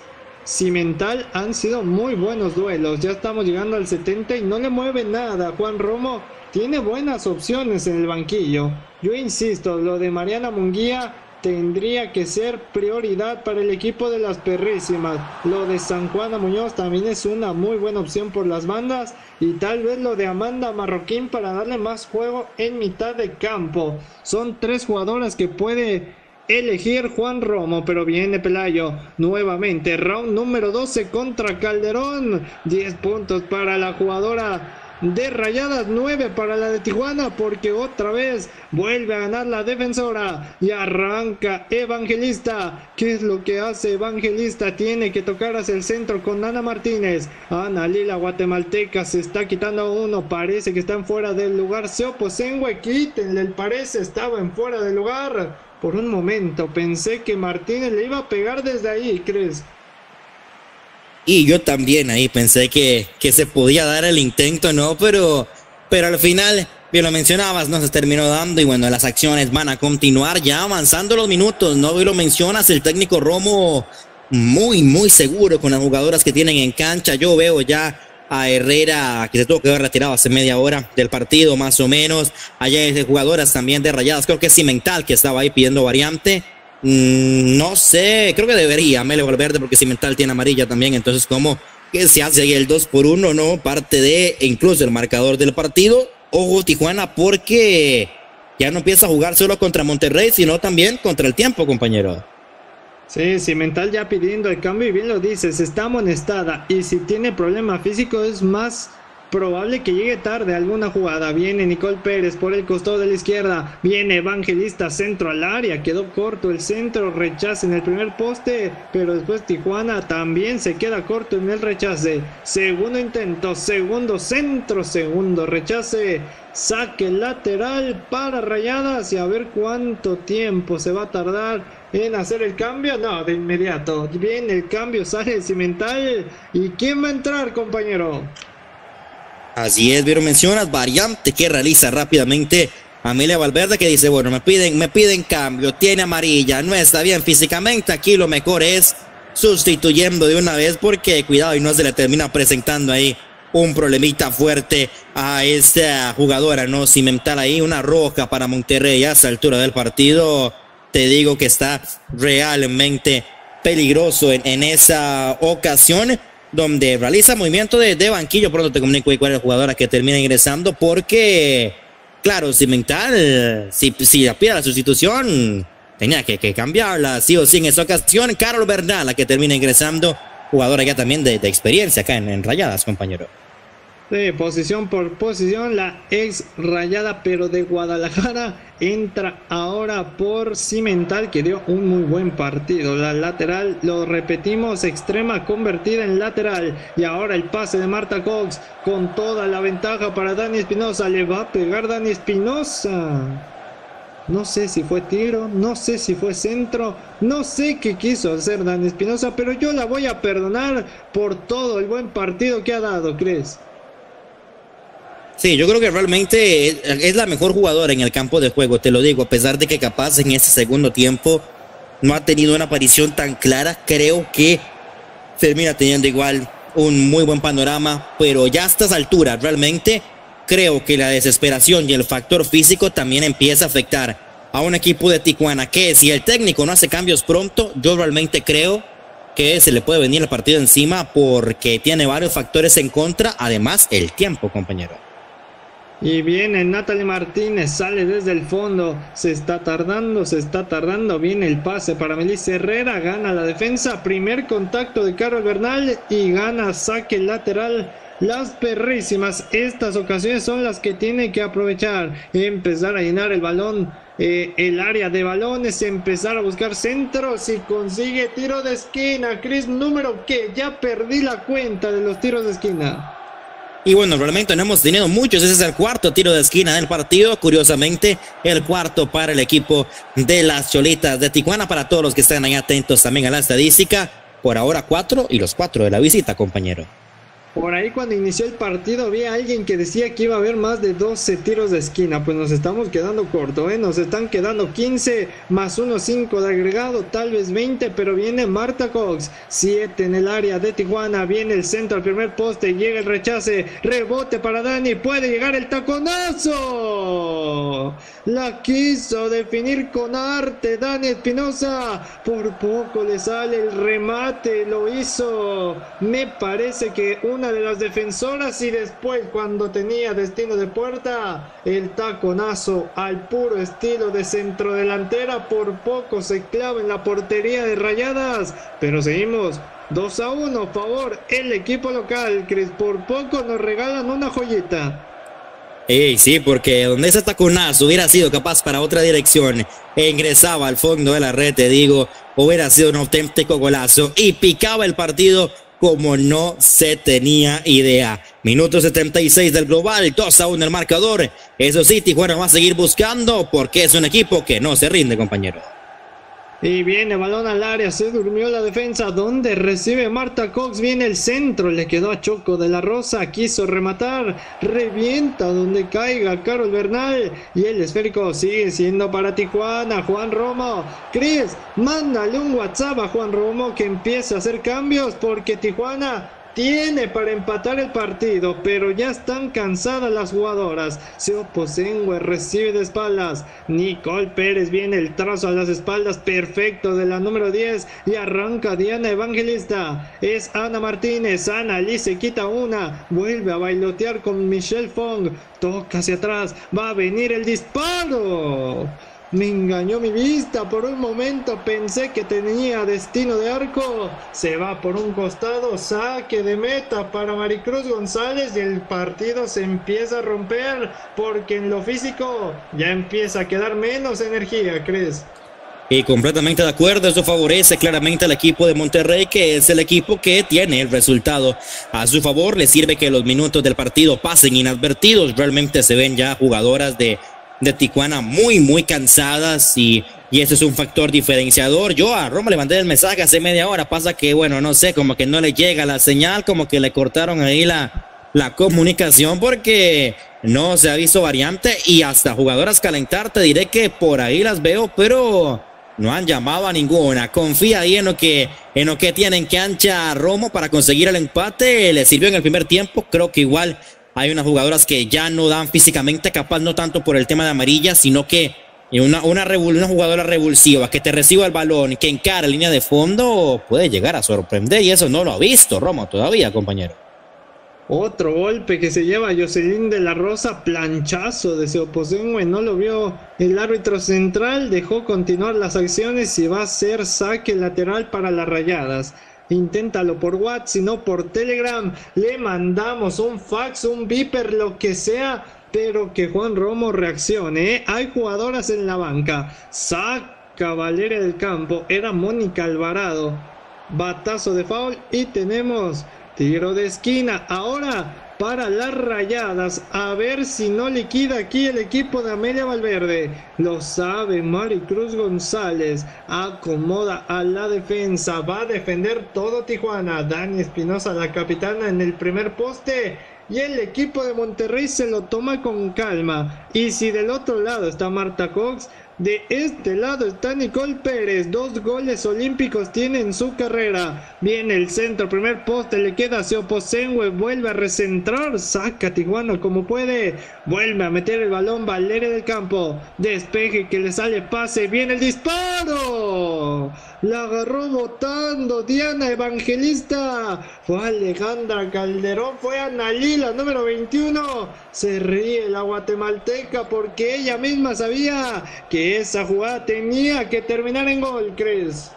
Speaker 1: Cimental han sido muy buenos duelos. Ya estamos llegando al 70 y no le mueve nada. Juan Romo tiene buenas opciones en el banquillo. Yo insisto, lo de Mariana Munguía tendría que ser prioridad para el equipo de las perrísimas. Lo de San Juana Muñoz también es una muy buena opción por las bandas. Y tal vez lo de Amanda Marroquín para darle más juego en mitad de campo. Son tres jugadoras que puede elegir Juan Romo, pero viene Pelayo nuevamente. Round número 12 contra Calderón. 10 puntos para la jugadora de Rayadas, 9 para la de Tijuana, porque otra vez vuelve a ganar la defensora y arranca Evangelista. ¿Qué es lo que hace Evangelista? Tiene que tocar hacia el centro con Ana Martínez. Ana Lila guatemalteca se está quitando uno, parece que están fuera del lugar. Se Sengüe, quítenle el parece, estaba en fuera del lugar. Por un momento pensé que Martínez le iba a pegar desde ahí, ¿crees?
Speaker 2: Y yo también ahí pensé que, que se podía dar el intento, ¿no? Pero, pero al final, bien lo mencionabas, no se terminó dando y bueno, las acciones van a continuar ya avanzando los minutos, ¿no? Y lo mencionas, el técnico Romo muy, muy seguro con las jugadoras que tienen en cancha. Yo veo ya a Herrera, que se tuvo que haber retirado hace media hora del partido, más o menos. Allá hay jugadoras también de rayadas, creo que es Cimental que estaba ahí pidiendo variante. Mm, no sé, creo que debería Mele Valverde porque Cimental tiene amarilla también, entonces como que se hace ahí el 2 por 1, ¿no? Parte de incluso el marcador del partido. Ojo Tijuana porque ya no empieza a jugar solo contra Monterrey, sino también contra el tiempo, compañero.
Speaker 1: Sí, Cimental ya pidiendo el cambio y bien lo dices, está amonestada y si tiene problema físico es más Probable que llegue tarde alguna jugada. Viene Nicole Pérez por el costado de la izquierda. Viene Evangelista centro al área. Quedó corto el centro. Rechace en el primer poste. Pero después Tijuana también se queda corto en el rechace. Segundo intento. Segundo centro. Segundo rechace. Saque lateral para Rayadas. Y a ver cuánto tiempo se va a tardar en hacer el cambio. No, de inmediato. Viene el cambio. Sale Cimental. ¿Y quién va a entrar, compañero?
Speaker 2: Así es, Vieron, mencionas variante que realiza rápidamente Amelia Valverde que dice, bueno, me piden, me piden cambio, tiene amarilla, no está bien físicamente, aquí lo mejor es sustituyendo de una vez porque cuidado y no se le termina presentando ahí un problemita fuerte a esta jugadora, ¿no? Cimental ahí, una roja para Monterrey a esa altura del partido. Te digo que está realmente peligroso en, esa ocasión donde realiza movimiento de, banquillo. Pronto te comunico cuál es la jugadora que termina ingresando, porque, claro, si, si la pide la sustitución, tenía que, cambiarla, sí o sí. En esa ocasión, Carol Bernal, la que termina ingresando, jugadora ya también de, experiencia acá en Rayadas, compañero.
Speaker 1: Sí, posición por posición, la ex rayada pero de Guadalajara entra ahora por Cimental que dio un muy buen partido. La lateral, lo repetimos, extrema convertida en lateral. Y ahora el pase de Marta Cox con toda la ventaja para Dani Espinosa. Le va a pegar Dani Espinosa. No sé si fue tiro, no sé si fue centro, no sé qué quiso hacer Dani Espinosa, pero yo la voy a perdonar por todo el buen partido que ha dado, ¿crees?
Speaker 2: Sí, yo creo que realmente es la mejor jugadora en el campo de juego, te lo digo, a pesar de que capaz en ese segundo tiempo no ha tenido una aparición tan clara, creo que termina teniendo igual un muy buen panorama, pero ya a estas alturas realmente creo que la desesperación y el factor físico también empieza a afectar a un equipo de Tijuana, que si el técnico no hace cambios pronto, yo realmente creo que se le puede venir el partido encima porque tiene varios factores en contra, además el tiempo, compañero.
Speaker 1: Y viene Natalie Martínez, sale desde el fondo, se está tardando, se está tardando, viene el pase para Melissa Herrera, gana la defensa, primer contacto de Carol Bernal y gana saque lateral. Las perrísimas, estas ocasiones son las que tiene que aprovechar, empezar a llenar el balón, eh, el área de balones, empezar a buscar centros y consigue tiro de esquina. Chris, número que ya perdí la cuenta de los tiros de esquina.
Speaker 2: Y bueno, realmente no hemos tenido muchos. Ese es el cuarto tiro de esquina del partido. Curiosamente, el cuarto para el equipo de las Cholitas de Tijuana. Para todos los que están ahí atentos también a la estadística. Por ahora cuatro y los cuatro de la visita, compañero.
Speaker 1: Por ahí cuando inició el partido había alguien que decía que iba a haber más de 12 tiros de esquina. Pues nos estamos quedando corto, ¿eh? Nos están quedando 15 más 1, 5 de agregado, tal vez 20, pero viene Marta Cox. 7 en el área de Tijuana. Viene el centro al primer poste. Llega el rechace. Rebote para Dani. Puede llegar el taconazo. La quiso definir con arte Dani Espinosa. Por poco le sale el remate. Lo hizo. Me parece que una de las defensoras y después cuando tenía destino de puerta, el taconazo al puro estilo de centrodelantera por poco se clava en la portería de Rayadas, pero seguimos 2 a 1, a favor el equipo local. Cris, por poco nos regalan una joyita.
Speaker 2: Ey, sí, porque donde ese taconazo hubiera sido capaz para otra dirección e ingresaba al fondo de la red, te digo, hubiera sido un auténtico golazo y picaba el partido como no se tenía idea. Minuto 76 del global, 2 a 1 el marcador. Eso sí, Tijuana va a seguir buscando porque es un equipo que no se rinde, compañero.
Speaker 1: Y viene balón al área, se durmió la defensa, donde recibe Marta Cox, viene el centro, le quedó a Choco de la Rosa, quiso rematar, revienta donde caiga Carol Bernal y el esférico sigue siendo para Tijuana, Juan Romo, Cris, mándale un WhatsApp a Juan Romo que empiece a hacer cambios porque Tijuana tiene para empatar el partido, pero ya están cansadas las jugadoras. Seoposengue recibe de espaldas. Nicole Pérez viene el trazo a las espaldas perfecto de la número 10 y arranca Diana Evangelista. Es Ana Martínez. Ana Lee se quita una. Vuelve a bailotear con Michelle Fong. Toca hacia atrás. Va a venir el disparo. Me engañó mi vista. Por un momento pensé que tenía destino de arco. Se va por un costado. Saque de meta para Maricruz González. Y el partido se empieza a romper. Porque en lo físico ya empieza a quedar menos energía, ¿crees?
Speaker 2: Y completamente de acuerdo, eso favorece claramente al equipo de Monterrey, que es el equipo que tiene el resultado a su favor. Le sirve que los minutos del partido pasen inadvertidos. Realmente se ven ya jugadoras de de Tijuana muy, muy cansadas y, y ese es un factor diferenciador. Yo a Roma le mandé el mensaje hace media hora, pasa que, bueno, no sé, como que no le llega la señal, como que le cortaron ahí la, la comunicación porque no se ha visto variante y hasta jugadoras calentar, te diré que por ahí las veo, pero no han llamado a ninguna. Confía ahí en lo que, en lo que tienen que ancha Romo para conseguir el empate. Le sirvió en el primer tiempo. Creo que igual hay unas jugadoras que ya no dan físicamente capaz, no tanto por el tema de amarilla, sino que una, una, una jugadora revulsiva que te reciba el balón, que encara línea de fondo, puede llegar a sorprender. Y eso no lo ha visto Roma todavía, compañero.
Speaker 1: Otro golpe que se lleva Jocelyn de la Rosa, planchazo de Seoposengue, no lo vio el árbitro central, dejó continuar las acciones y va a ser saque lateral para las rayadas. Inténtalo por WhatsApp, sino por Telegram. Le mandamos un fax, un viper, lo que sea. Pero que Juan Romo reaccione. ¿eh? Hay jugadoras en la banca. Saca Valeria del campo. Era Mónica Alvarado. Batazo de foul. Y tenemos tiro de esquina. Ahora para las rayadas. A ver si no liquida aquí el equipo de Amelia Valverde. Lo sabe Maricruz González. Acomoda a la defensa. Va a defender todo Tijuana. Dani Espinosa, la capitana, en el primer poste. Y el equipo de Monterrey se lo toma con calma. Y si del otro lado está Marta Cox, de este lado está Nicole Pérez. Dos goles olímpicos tiene en su carrera. Viene el centro, primer poste, le queda a Seoposengue. Vuelve a recentrar. Saca Tijuana como puede. Vuelve a meter el balón. Valeria del campo. Despeje que le sale pase. Viene el disparo. La agarró botando Diana Evangelista. Fue Alejandra Calderón. Fue Analí, la número 21. Se ríe la guatemalteca porque ella misma sabía que esa jugada tenía que terminar en gol, ¿crees?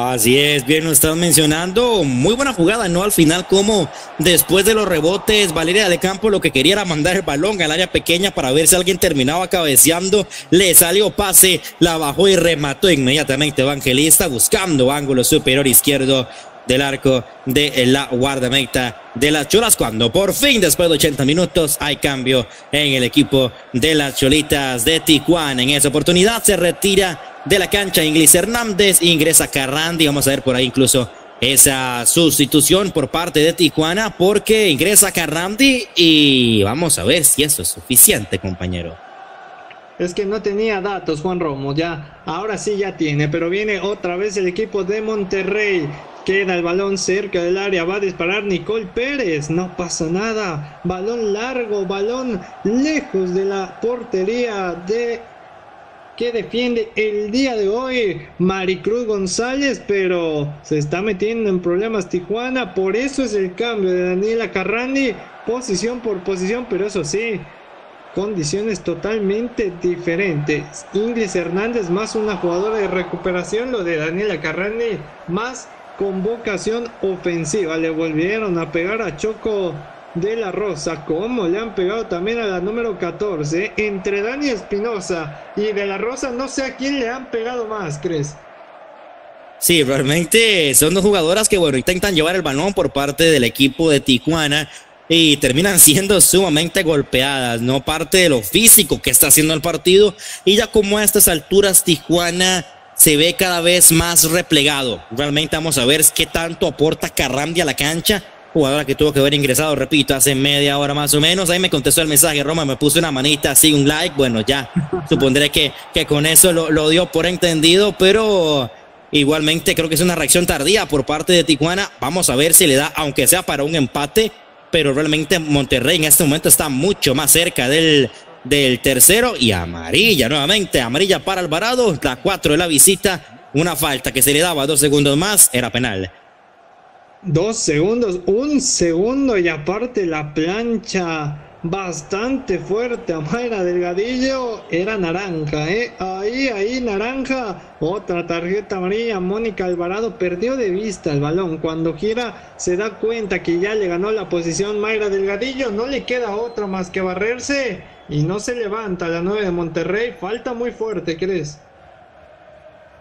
Speaker 2: Así es, bien lo estás mencionando. Muy buena jugada, ¿no? Al final, como después de los rebotes, Valeria de Campo lo que quería era mandar el balón al área pequeña para ver si alguien terminaba cabeceando. Le salió pase, la bajó y remató inmediatamente Evangelista buscando ángulo superior izquierdo del arco de la guardameta de las Cholas. Cuando por fin, después de 80 minutos, hay cambio en el equipo de las Cholitas de Tijuana. En esa oportunidad se retira de la cancha Inglis Hernández, ingresa Carrandi. Vamos a ver por ahí incluso esa sustitución por parte de Tijuana porque ingresa Carrandi y vamos a ver si eso es suficiente, compañero.
Speaker 1: Es que no tenía datos Juan Romo, ya, ahora sí ya tiene, pero viene otra vez el equipo de Monterrey. Queda el balón cerca del área, va a disparar Nicole Pérez, no pasa nada. Balón largo, balón lejos de la portería de que defiende el día de hoy Maricruz González, pero se está metiendo en problemas Tijuana, por eso es el cambio de Daniela Carrandi, posición por posición, pero eso sí, condiciones totalmente diferentes. Inglis Hernández más una jugadora de recuperación, lo de Daniela Carrandi más con vocación ofensiva. Le volvieron a pegar a Choco de la Rosa, como le han pegado también a la número 14. Entre Dani Espinosa y de la Rosa, no sé a quién le han pegado más, ¿crees?
Speaker 2: Sí, realmente son dos jugadoras que, bueno, intentan llevar el balón por parte del equipo de Tijuana y terminan siendo sumamente golpeadas, no parte de lo físico que está haciendo el partido y ya como a estas alturas Tijuana se ve cada vez más replegado. Realmente vamos a ver qué tanto aporta Carrandi a la cancha. Jugadora que tuvo que haber ingresado, repito, hace media hora más o menos. Ahí me contestó el mensaje, Roma, me puso una manita así, un like. Bueno, ya supondré que, que con eso lo, lo dio por entendido, pero igualmente creo que es una reacción tardía por parte de Tijuana. Vamos a ver si le da, aunque sea para un empate, pero realmente Monterrey en este momento está mucho más cerca del, del tercero y amarilla nuevamente, amarilla para Alvarado, la cuatro de la visita, una falta que se le daba dos segundos más, era penal.
Speaker 1: Dos segundos, un segundo y aparte la plancha bastante fuerte a Mayra Delgadillo era naranja, ¿eh? Ahí, ahí, naranja. Otra tarjeta amarilla. Mónica Alvarado perdió de vista el balón. Cuando gira se da cuenta que ya le ganó la posición Mayra Delgadillo. No le queda otra más que barrerse. Y no se levanta la 9 de Monterrey. Falta muy fuerte, ¿crees?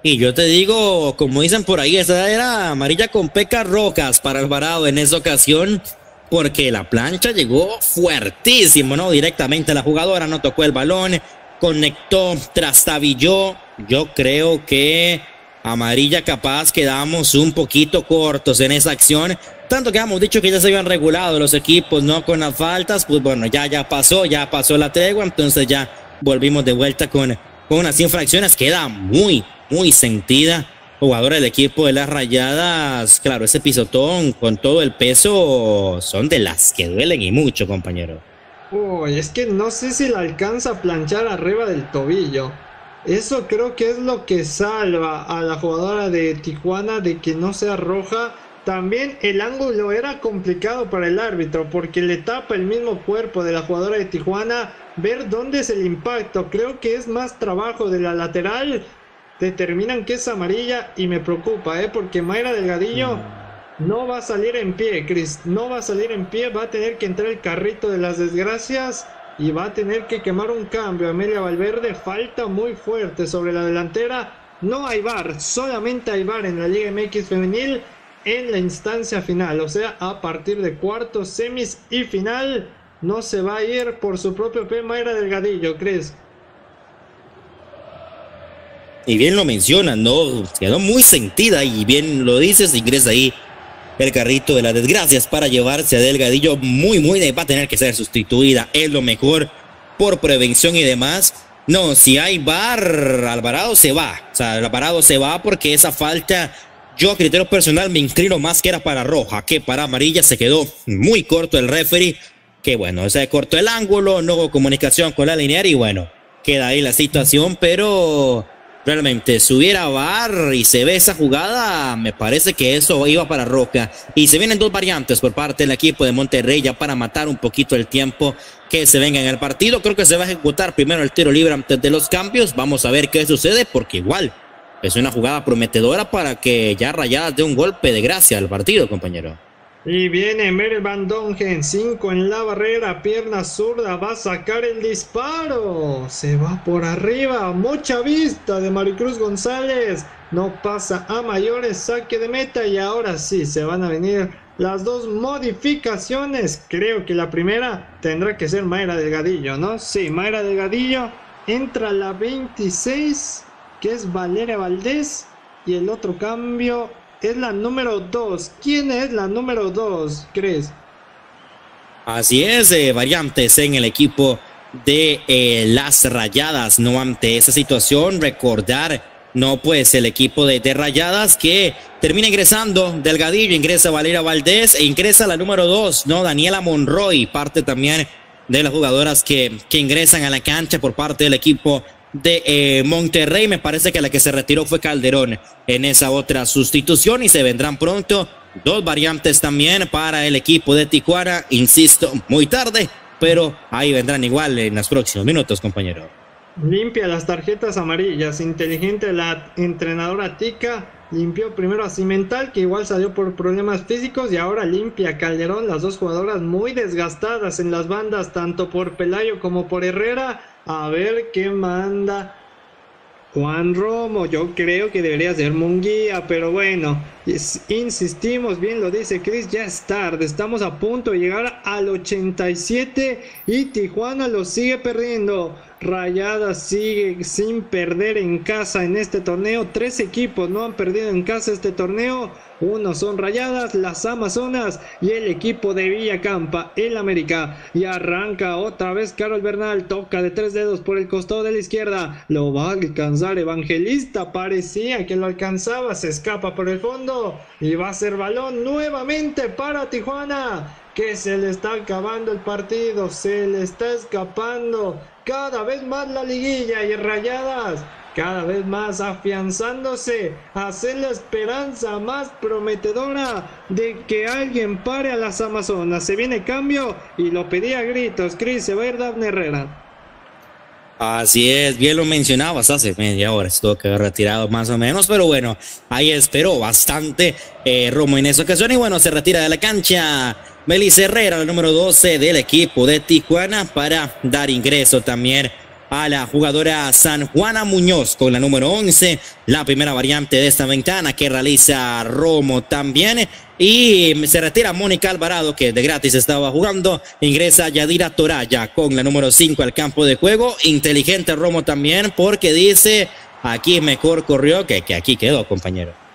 Speaker 2: Y yo te digo, como dicen por ahí, esa era amarilla con pecas rocas para Alvarado en esa ocasión porque la plancha llegó fuertísimo, ¿no? Directamente a la jugadora, no tocó el balón, conectó, trastabilló. Yo creo que amarilla capaz quedamos un poquito cortos en esa acción. Tanto que hemos dicho que ya se habían regulado los equipos, ¿no? Con las faltas, pues bueno, ya, ya pasó, ya pasó la tregua, entonces ya volvimos de vuelta con, con unas infracciones. Queda muy, muy sentida jugador del equipo de las rayadas, claro, ese pisotón con todo el peso son de las que duelen y mucho, compañero.
Speaker 1: Uy, es que no sé si la alcanza a planchar arriba del tobillo. Eso creo que es lo que salva a la jugadora de Tijuana de que no sea roja. También el ángulo era complicado para el árbitro porque le tapa el mismo cuerpo de la jugadora de Tijuana. Ver dónde es el impacto. Creo que es más trabajo de la lateral determinan que es amarilla y me preocupa, ¿eh? Porque Mayra Delgadillo no va a salir en pie, Chris. No va a salir en pie, va a tener que entrar el carrito de las desgracias y va a tener que quemar un cambio. Amelia Valverde falta muy fuerte sobre la delantera. No hay bar, solamente hay bar en la Liga MX femenil en la instancia final, o sea, a partir de cuartos, semis y final. No se va a ir por su propio P. Mayra Delgadillo, Chris.
Speaker 2: Y bien lo mencionan, ¿no? Quedó muy sentida y bien lo dices, ingresa ahí el carrito de las desgracias para llevarse a Delgadillo. Muy, muy, va a tener que ser sustituida. Es lo mejor por prevención y demás. No, si hay bar, Alvarado se va. O sea, Alvarado se va porque esa falta, yo a criterio personal me inclino más que era para roja que para amarilla. Se quedó muy corto el referee. Que bueno, se cortó el ángulo, no hubo comunicación con la lineal y bueno, queda ahí la situación, pero Realmente, si hubiera VAR y se ve esa jugada, me parece que eso iba para Roca. Y se vienen dos variantes por parte del equipo de Monterrey ya para matar un poquito el tiempo que se venga en el partido. Creo que se va a ejecutar primero el tiro libre antes de los cambios. Vamos a ver qué sucede porque igual es una jugada prometedora para que ya Rayadas dé un golpe de gracia al partido, compañero.
Speaker 1: Y viene Merel Van Dongen, 5 en la barrera, pierna zurda, va a sacar el disparo. Se va por arriba, mucha vista de Maricruz González. No pasa a mayores, saque de meta y ahora sí se van a venir las dos modificaciones. Creo que la primera tendrá que ser Mayra Delgadillo, ¿no? Sí, Mayra Delgadillo. Entra la 26, que es Valeria Valdés. Y el otro cambio es la número 2. ¿Quién es la número 2, crees?
Speaker 2: Así es, eh, variantes en el equipo de eh, las Rayadas, no ante esa situación, recordar, no pues el equipo de, Rayadas que termina ingresando, Delgadillo ingresa Valeria Valdés e ingresa la número 2, no, Daniela Monroy, parte también de las jugadoras que, que ingresan a la cancha por parte del equipo de eh, Monterrey. Me parece que la que se retiró fue Calderón en esa otra sustitución y se vendrán pronto dos variantes también para el equipo de Tijuana. Insisto, muy tarde, pero ahí vendrán igual en los próximos minutos, compañero.
Speaker 1: Limpia las tarjetas amarillas. Inteligente la entrenadora Tica. Limpió primero a Cimental, que igual salió por problemas físicos, y ahora limpia Calderón, las dos jugadoras muy desgastadas en las bandas, tanto por Pelayo como por Herrera. A ver qué manda Juan Romo, yo creo que debería ser Munguía, pero bueno, insistimos, bien lo dice Chris, ya es tarde, estamos a punto de llegar al 87 y Tijuana lo sigue perdiendo. Rayadas sigue sin perder en casa en este torneo. Tres equipos no han perdido en casa este torneo. Uno son Rayadas, las Amazonas y el equipo de Villacampa, el América. Y arranca otra vez Carol Bernal. Toca de tres dedos por el costado de la izquierda. Lo va a alcanzar Evangelista. Parecía que lo alcanzaba. Se escapa por el fondo. Y va a ser balón nuevamente para Tijuana. Que se le está acabando el partido. Se le está escapando cada vez más la liguilla y rayadas cada vez más afianzándose, hacer la esperanza más prometedora de que alguien pare a las Amazonas. Se viene cambio y lo pedía a gritos. Cris, se va a Herrera.
Speaker 2: Así es, bien lo mencionabas hace media hora, estuvo que haber retirado más o menos, pero bueno, ahí esperó bastante eh, Romo en esa ocasión y bueno, se retira de la cancha Melissa Herrera, el número 12 del equipo de Tijuana, para dar ingreso también a la jugadora San Juana Muñoz con la número 11, la primera variante de esta ventana que realiza Romo también. Y se retira Mónica Alvarado, que de gratis estaba jugando. Ingresa Yadira Toraya con la número 5 al campo de juego. Inteligente Romo también, porque dice: aquí mejor corrió que, que aquí quedó, compañero.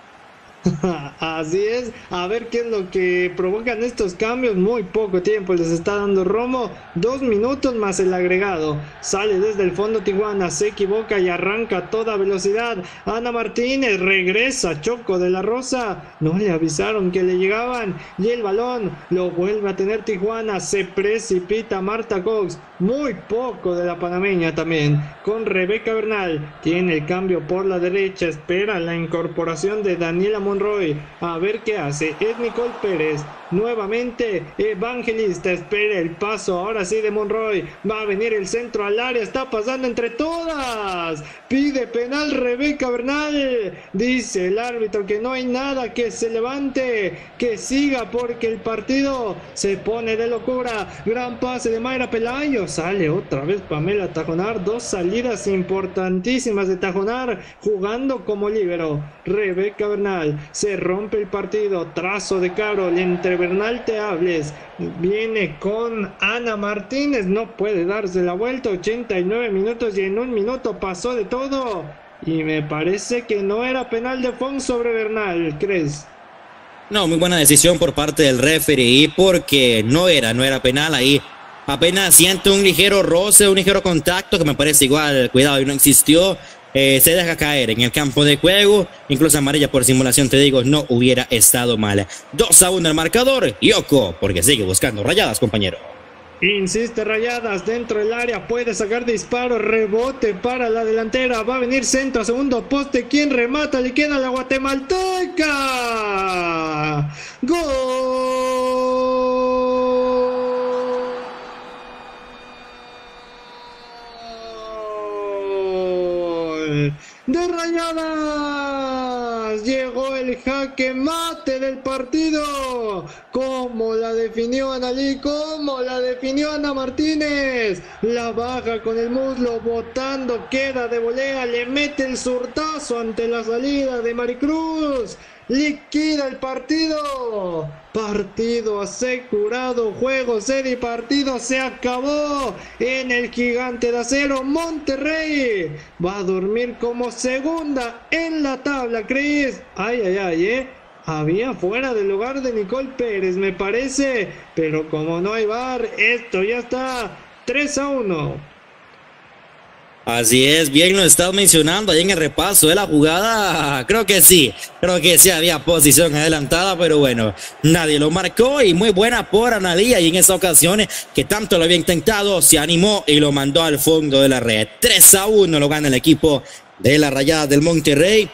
Speaker 1: Así es, a ver qué es lo que provocan estos cambios. Muy poco tiempo les está dando Romo. Dos minutos más el agregado. Sale desde el fondo Tijuana, se equivoca y arranca a toda velocidad. Ana Martínez regresa, Choco de la Rosa. No le avisaron que le llegaban. Y el balón lo vuelve a tener Tijuana. Se precipita Marta Cox. Muy poco de la panameña también. Con Rebeca Bernal. Tiene el cambio por la derecha. Espera la incorporación de Daniela Monroy. A ver qué hace. Es Nicole Pérez. Nuevamente Evangelista. Espera el paso. Ahora sí de Monroy. Va a venir el centro al área. Está pasando entre todas. Pide penal Rebeca Bernal. Dice el árbitro que no hay nada que se levante. Que siga porque el partido se pone de locura. Gran pase de Mayra Pelayo. Sale otra vez Pamela Tajonar. Dos salidas importantísimas de Tajonar. Jugando como líbero. Rebeca Bernal. Se rompe el partido. Trazo de Carol entre Bernal te hables. Viene con Ana Martínez. No puede darse la vuelta. 89 minutos y en un minuto pasó de todo. Y me parece que no era penal de Fon sobre Bernal, ¿crees?
Speaker 2: No, muy buena decisión por parte del referee porque no era, no era penal ahí. Apenas siento un ligero roce, un ligero contacto que me parece igual, cuidado, y no existió. Eh, se deja caer en el campo de juego. Incluso amarilla por simulación, te digo, no hubiera estado mal. 2 a 1 el marcador. Yoko, porque sigue buscando rayadas, compañero.
Speaker 1: Insiste Rayadas dentro del área, puede sacar disparo, rebote para la delantera, va a venir centro, segundo poste, quien remata, le queda la guatemalteca. Gol. De Rayadas. Llegó el jaque mate del partido. Como la definió Analí, como la definió Ana Martínez. La baja con el muslo, botando, queda de volea, le mete el surtazo ante la salida de Maricruz liquida el partido. Partido asegurado, juego serie, partido se acabó en el gigante de acero. Monterrey va a dormir como segunda en la tabla, Cris. Ay, ay, ay, eh. Había fuera del lugar de Nicole Pérez, me parece. Pero como no hay bar, esto ya está 3 a 1.
Speaker 2: Así es, bien lo estás mencionando ahí en el repaso de la jugada. Creo que sí, creo que sí había posición adelantada, pero bueno, nadie lo marcó y muy buena por Analía. Y en esa ocasión que tanto lo había intentado, se animó y lo mandó al fondo de la red. 3 a 1 lo gana el equipo de la rayada del Monterrey.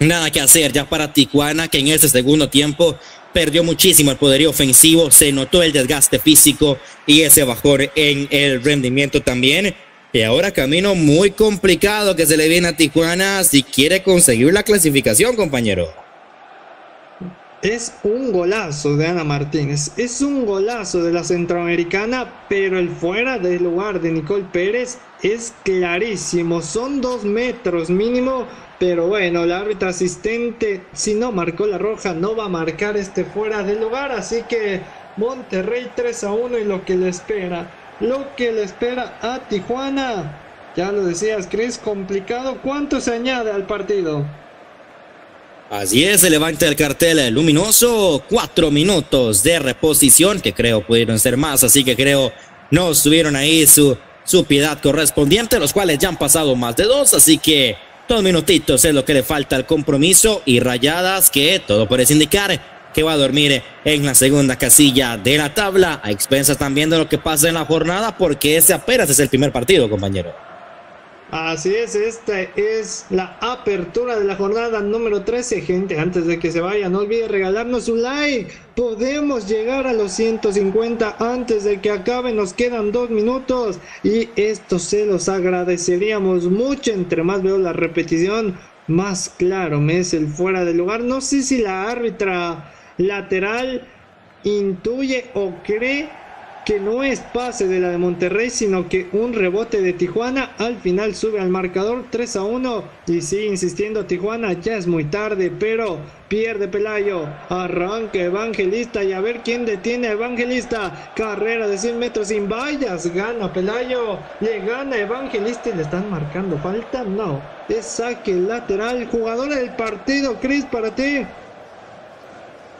Speaker 2: Nada que hacer ya para Tijuana, que en ese segundo tiempo perdió muchísimo el poderío ofensivo, se notó el desgaste físico y ese bajón en el rendimiento también Y ahora camino muy complicado que se le viene a Tijuana si quiere conseguir la clasificación, compañero.
Speaker 1: Es un golazo de Ana Martínez, es un golazo de la centroamericana, pero el fuera de lugar de Nicole Pérez es clarísimo, son dos metros mínimo, pero bueno, el árbitro asistente, si no marcó la roja, no va a marcar este fuera de lugar, así que Monterrey 3 a 1 y lo que le espera lo que le espera a Tijuana. Ya lo decías, Chris, complicado. ¿Cuánto se añade al partido?
Speaker 2: Así es, se levanta el cartel luminoso. Cuatro minutos de reposición, que creo pudieron ser más, así que creo no estuvieron ahí su, su piedad correspondiente, los cuales ya han pasado más de dos, así que dos minutitos es lo que le falta al compromiso y rayadas que todo parece indicar que va a dormir en la segunda casilla de la tabla, a expensas también de lo que pasa en la jornada, porque ese apenas es el primer partido, compañero.
Speaker 1: Así es, esta es la apertura de la jornada número 13, gente. Antes de que se vaya, no olvide regalarnos un like. Podemos llegar a los 150 antes de que acabe. Nos quedan dos minutos y esto se los agradeceríamos mucho. Entre más veo la repetición, más claro me es el fuera de lugar. No sé si la árbitra lateral intuye o cree que no es pase de la de Monterrey, sino que un rebote de Tijuana. Al final sube al marcador 3 a 1 y sigue insistiendo Tijuana, ya es muy tarde, pero pierde Pelayo, arranque Evangelista y a ver quién detiene a Evangelista, carrera de 100 metros sin vallas, gana Pelayo, le gana Evangelista y le están marcando falta, no, es saque lateral, jugador del partido, Chris, para ti.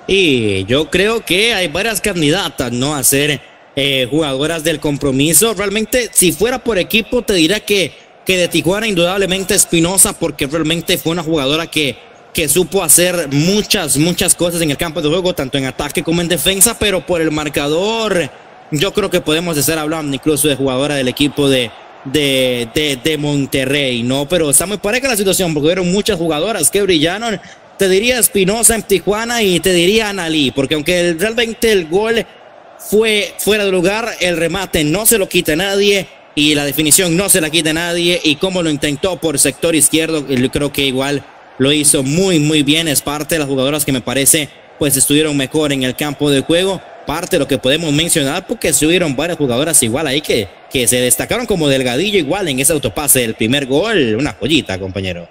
Speaker 2: Y yo creo que hay varias candidatas, ¿no? A ser eh, jugadoras del compromiso. Realmente, si fuera por equipo, te diría que, que de Tijuana, indudablemente Espinosa, porque realmente fue una jugadora que, que supo hacer muchas, muchas cosas en el campo de juego, tanto en ataque como en defensa, pero por el marcador, yo creo que podemos estar hablando incluso de jugadora del equipo de, de, de, Monterrey, ¿no? Pero está muy pareja la situación porque hubieron muchas jugadoras que brillaron te diría Espinosa en Tijuana y te diría Analí, porque aunque realmente el gol fue fuera de lugar, el remate no se lo quita nadie y la definición no se la quita nadie y como lo intentó por sector izquierdo, yo creo que igual lo hizo muy muy bien, es parte de las jugadoras que me parece pues estuvieron mejor en el campo de juego, parte de lo que podemos mencionar porque estuvieron varias jugadoras igual ahí que, que se destacaron como delgadillo igual en ese autopase del primer gol, una joyita compañero.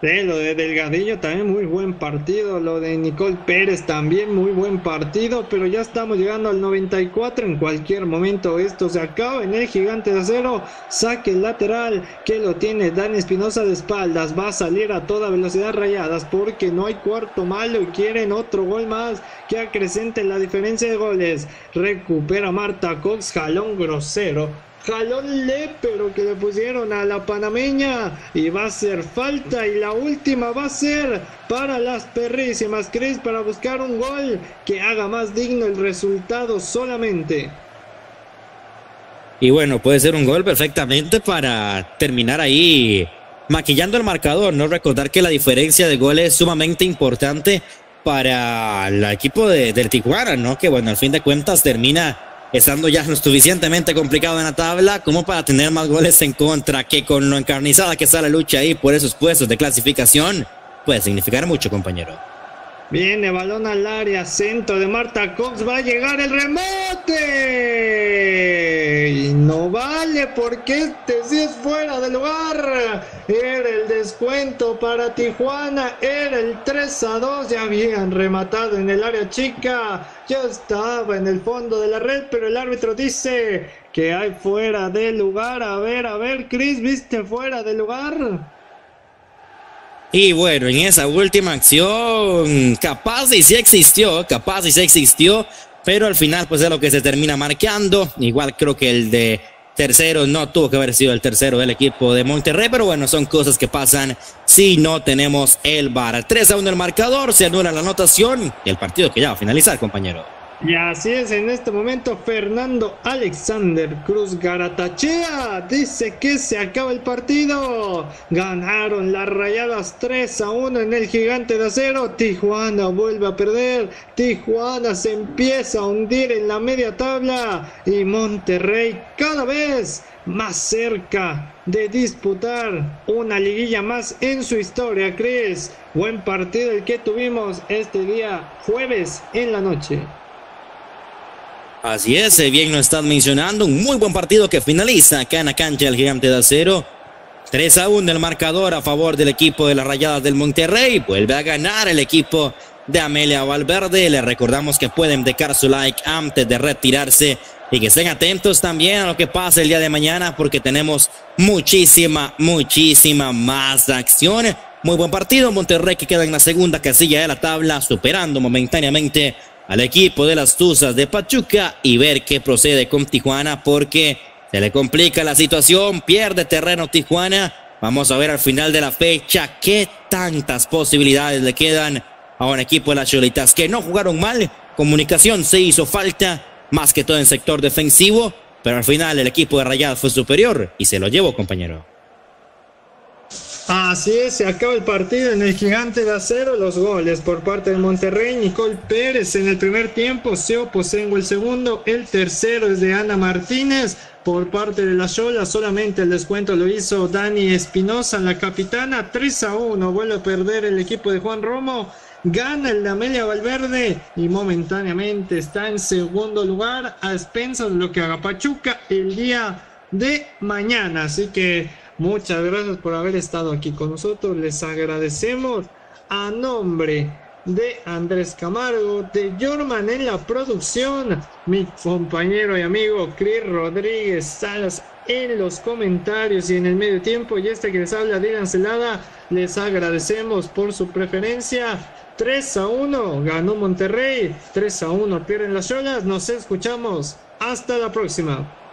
Speaker 1: Lo de Delgadillo también muy buen partido, lo de Nicole Pérez también muy buen partido, pero ya estamos llegando al 94, en cualquier momento. Esto se acaba en el gigante de acero, saque lateral que lo tiene Dani Espinosa de espaldas, va a salir a toda velocidad rayadas porque no hay cuarto malo y quieren otro gol más que acrecente la diferencia de goles, recupera Marta Cox, jalón grosero, jalón le pero que le pusieron a la panameña y va a ser falta y la última va a ser para las perrísimas Cris para buscar un gol que haga más digno el resultado solamente.
Speaker 2: Y bueno, puede ser un gol perfectamente para terminar ahí maquillando el marcador, no recordar que la diferencia de goles es sumamente importante para el equipo de, del Tijuana, ¿no? Que bueno, al fin de cuentas termina estando ya lo suficientemente complicado en la tabla como para tener más goles en contra que con lo encarnizada que está la lucha ahí por esos puestos de clasificación puede significar mucho compañero.
Speaker 1: Viene balón al área, centro de Marta Cox, va a llegar el remote. Y no vale porque este sí es fuera de lugar. Era el descuento para Tijuana, era el 3 a 2. Ya habían rematado en el área chica, ya estaba en el fondo de la red, pero el árbitro dice que hay fuera de lugar. A ver, a ver, Chris, ¿viste fuera de lugar?
Speaker 2: Y bueno, en esa última acción, capaz y sí existió, capaz y sí existió, pero al final pues es lo que se termina marcando. Igual creo que el de tercero no tuvo que haber sido el tercero del equipo de Monterrey, pero bueno, son cosas que pasan si no tenemos el VAR. 3 a 1 el marcador, se anula la anotación y el partido que ya va a finalizar, compañero.
Speaker 1: Y así es, en este momento Fernando Alexander Cruz Garatachea dice que se acaba el partido. Ganaron las rayadas 3 a 1 en el gigante de acero. Tijuana vuelve a perder. Tijuana se empieza a hundir en la media tabla. Y Monterrey cada vez más cerca de disputar una liguilla más en su historia, Chris. Buen partido el que tuvimos este día jueves en la noche.
Speaker 2: Así es, eh, bien lo están mencionando. Un muy buen partido que finaliza acá en la cancha del Gigante de Acero. 3 a 1 el marcador a favor del equipo de las Rayadas del Monterrey. Vuelve a ganar el equipo de Amelia Valverde. Le recordamos que pueden dejar su like antes de retirarse y que estén atentos también a lo que pasa el día de mañana porque tenemos muchísima, muchísima más acción. Muy buen partido. Monterrey que queda en la segunda casilla de la tabla, superando momentáneamente al equipo de las Tuzas de Pachuca y ver qué procede con Tijuana porque se le complica la situación, pierde terreno Tijuana. Vamos a ver al final de la fecha qué tantas posibilidades le quedan a un equipo de las Cholitas que no jugaron mal. Comunicación se hizo falta, más que todo en sector defensivo, pero al final el equipo de Rayadas fue superior y se lo llevó, compañero.
Speaker 1: Así es, se acaba el partido en el gigante de acero. Los goles por parte del Monterrey. Nicole Pérez en el primer tiempo, Seo Posengo el segundo. El tercero es de Ana Martínez por parte de la Yola. Solamente el descuento lo hizo Dani Espinosa, la capitana. 3 a 1. Vuelve a perder el equipo de Juan Romo. Gana el de Amelia Valverde y momentáneamente está en segundo lugar a expensas de lo que haga Pachuca el día de mañana. Así que Muchas gracias por haber estado aquí con nosotros. Les agradecemos a nombre de Andrés Camargo, de Jorman en la producción, mi compañero y amigo Chris Rodríguez Salas en los comentarios y en el medio tiempo. Y este que les habla, Dylan Celada, les agradecemos por su preferencia. 3 a 1 ganó Monterrey, 3 a 1 pierden las olas. Nos escuchamos. Hasta la próxima.